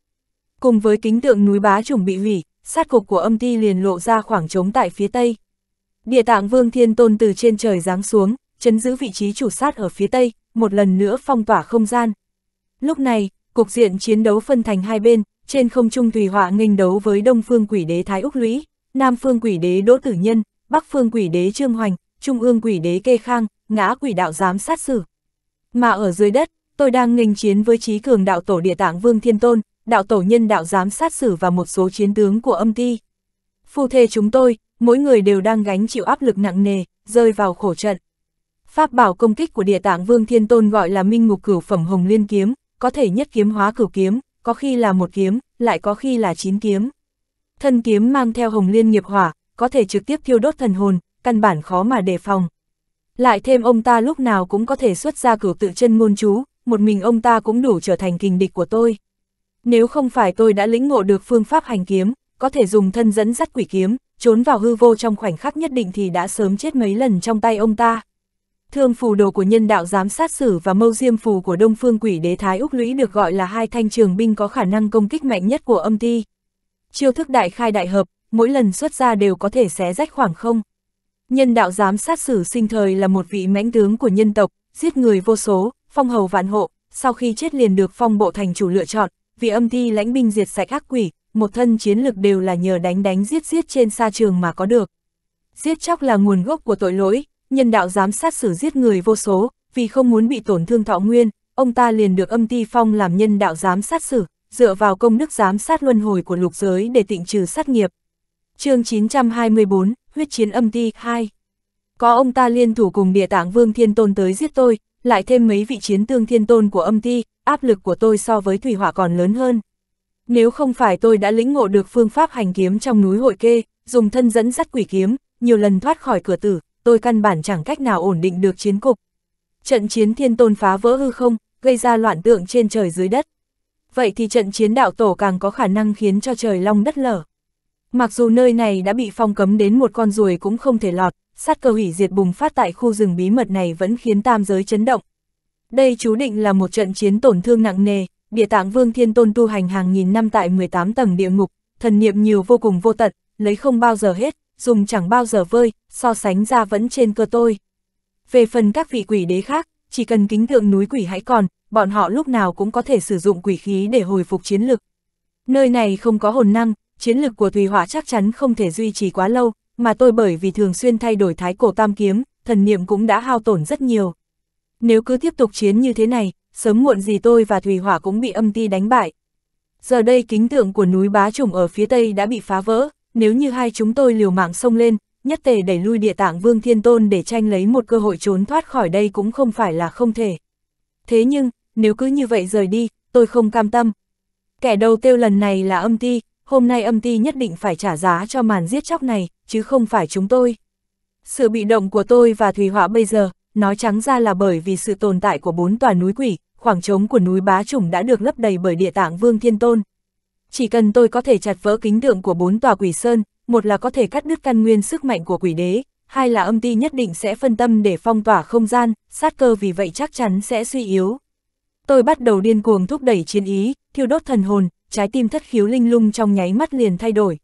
Cùng với kính tượng núi bá trùng bị hủy, sát cục của âm ti liền lộ ra khoảng trống tại phía tây. Địa tạng vương thiên tôn từ trên trời giáng xuống, chấn giữ vị trí chủ sát ở phía tây, một lần nữa phong tỏa không gian. Lúc này, cục diện chiến đấu phân thành hai bên, trên không trung tùy họa nghênh đấu với đông phương quỷ đế Thái Úc Lũy, nam phương quỷ đế Đỗ Tử Nhân, bắc phương quỷ đế Trương Hoành, trung ương quỷ đế Kê Khang, ngã quỷ đạo giám sát xử. Mà ở dưới đất, tôi đang nghênh chiến với trí cường đạo tổ địa tạng Vương Thiên Tôn, đạo tổ nhân đạo giám sát xử và một số chiến tướng của âm ti. Phu thê chúng tôi, mỗi người đều đang gánh chịu áp lực nặng nề, rơi vào khổ trận. Pháp bảo công kích của địa tạng Vương Thiên Tôn gọi là minh ngục cửu phẩm hồng liên kiếm, có thể nhất kiếm hóa cửu kiếm, có khi là một kiếm, lại có khi là chín kiếm. Thân kiếm mang theo hồng liên nghiệp hỏa, có thể trực tiếp thiêu đốt thần hồn, căn bản khó mà đề phòng. Lại thêm ông ta lúc nào cũng có thể xuất ra cửu tự chân ngôn chú, một mình ông ta cũng đủ trở thành kình địch của tôi. Nếu không phải tôi đã lĩnh ngộ được phương pháp hành kiếm, có thể dùng thân dẫn dắt quỷ kiếm, trốn vào hư vô trong khoảnh khắc nhất định thì đã sớm chết mấy lần trong tay ông ta. Thương phù đồ của nhân đạo giám sát sử và mâu diêm phù của đông phương quỷ đế Thái Úc Lũy được gọi là hai thanh trường binh có khả năng công kích mạnh nhất của âm ti. Chiêu thức đại khai đại hợp, mỗi lần xuất ra đều có thể xé rách khoảng không. Nhân đạo giám sát sử sinh thời là một vị mãnh tướng của nhân tộc, giết người vô số, phong hầu vạn hộ, sau khi chết liền được phong bộ thành chủ lựa chọn, vì âm ti lãnh binh diệt sạch ác quỷ, một thân chiến lực đều là nhờ đánh đánh giết giết trên sa trường mà có được. Giết chóc là nguồn gốc của tội lỗi, nhân đạo giám sát xử giết người vô số, vì không muốn bị tổn thương thọ nguyên, ông ta liền được âm ti phong làm nhân đạo giám sát xử, dựa vào công đức giám sát luân hồi của lục giới để tịnh trừ sát nghiệp. chương 924, huyết chiến âm ti 2 Có ông ta liên thủ cùng địa tạng vương thiên tôn tới giết tôi, lại thêm mấy vị chiến tương thiên tôn của âm ti, áp lực của tôi so với thủy hỏa còn lớn hơn. Nếu không phải tôi đã lĩnh ngộ được phương pháp hành kiếm trong núi hội kê, dùng thân dẫn dắt quỷ kiếm, nhiều lần thoát khỏi cửa tử, tôi căn bản chẳng cách nào ổn định được chiến cục. Trận chiến thiên tôn phá vỡ hư không, gây ra loạn tượng trên trời dưới đất. Vậy thì trận chiến đạo tổ càng có khả năng khiến cho trời long đất lở. Mặc dù nơi này đã bị phong cấm đến một con ruồi cũng không thể lọt, sát cơ hủy diệt bùng phát tại khu rừng bí mật này vẫn khiến tam giới chấn động. Đây chú định là một trận chiến tổn thương nặng nề, địa tạng vương thiên tôn tu hành hàng nghìn năm tại 18 tầng địa ngục, thần niệm nhiều vô cùng vô tận, lấy không bao giờ hết, dùng chẳng bao giờ vơi, so sánh ra vẫn trên cơ tôi. Về phần các vị quỷ đế khác, chỉ cần kính tượng núi quỷ hãy còn, bọn họ lúc nào cũng có thể sử dụng quỷ khí để hồi phục chiến lực. Nơi này không có hồn năng, chiến lực của Thùy Họa chắc chắn không thể duy trì quá lâu, mà tôi bởi vì thường xuyên thay đổi thái cổ tam kiếm, thần niệm cũng đã hao tổn rất nhiều. Nếu cứ tiếp tục chiến như thế này, sớm muộn gì tôi và Thủy Hỏa cũng bị âm ti đánh bại. Giờ đây kính tượng của núi bá trùng ở phía tây đã bị phá vỡ, nếu như hai chúng tôi liều mạng xông lên, nhất tề đẩy lui địa tạng vương thiên tôn để tranh lấy một cơ hội trốn thoát khỏi đây cũng không phải là không thể. Thế nhưng, nếu cứ như vậy rời đi, tôi không cam tâm. Kẻ đầu tiêu lần này là âm ti, hôm nay âm ti nhất định phải trả giá cho màn giết chóc này, chứ không phải chúng tôi. Sự bị động của tôi và Thủy Họa bây giờ, nói trắng ra là bởi vì sự tồn tại của bốn tòa núi quỷ, khoảng trống của núi bá trùng đã được lấp đầy bởi địa tạng vương thiên tôn. Chỉ cần tôi có thể chặt vỡ kính tượng của bốn tòa quỷ sơn, một là có thể cắt đứt căn nguyên sức mạnh của quỷ đế, hai là âm ti nhất định sẽ phân tâm để phong tỏa không gian, sát cơ vì vậy chắc chắn sẽ suy yếu. Tôi bắt đầu điên cuồng thúc đẩy chiến ý, thiêu đốt thần hồn, trái tim thất khiếu linh lung trong nháy mắt liền thay đổi.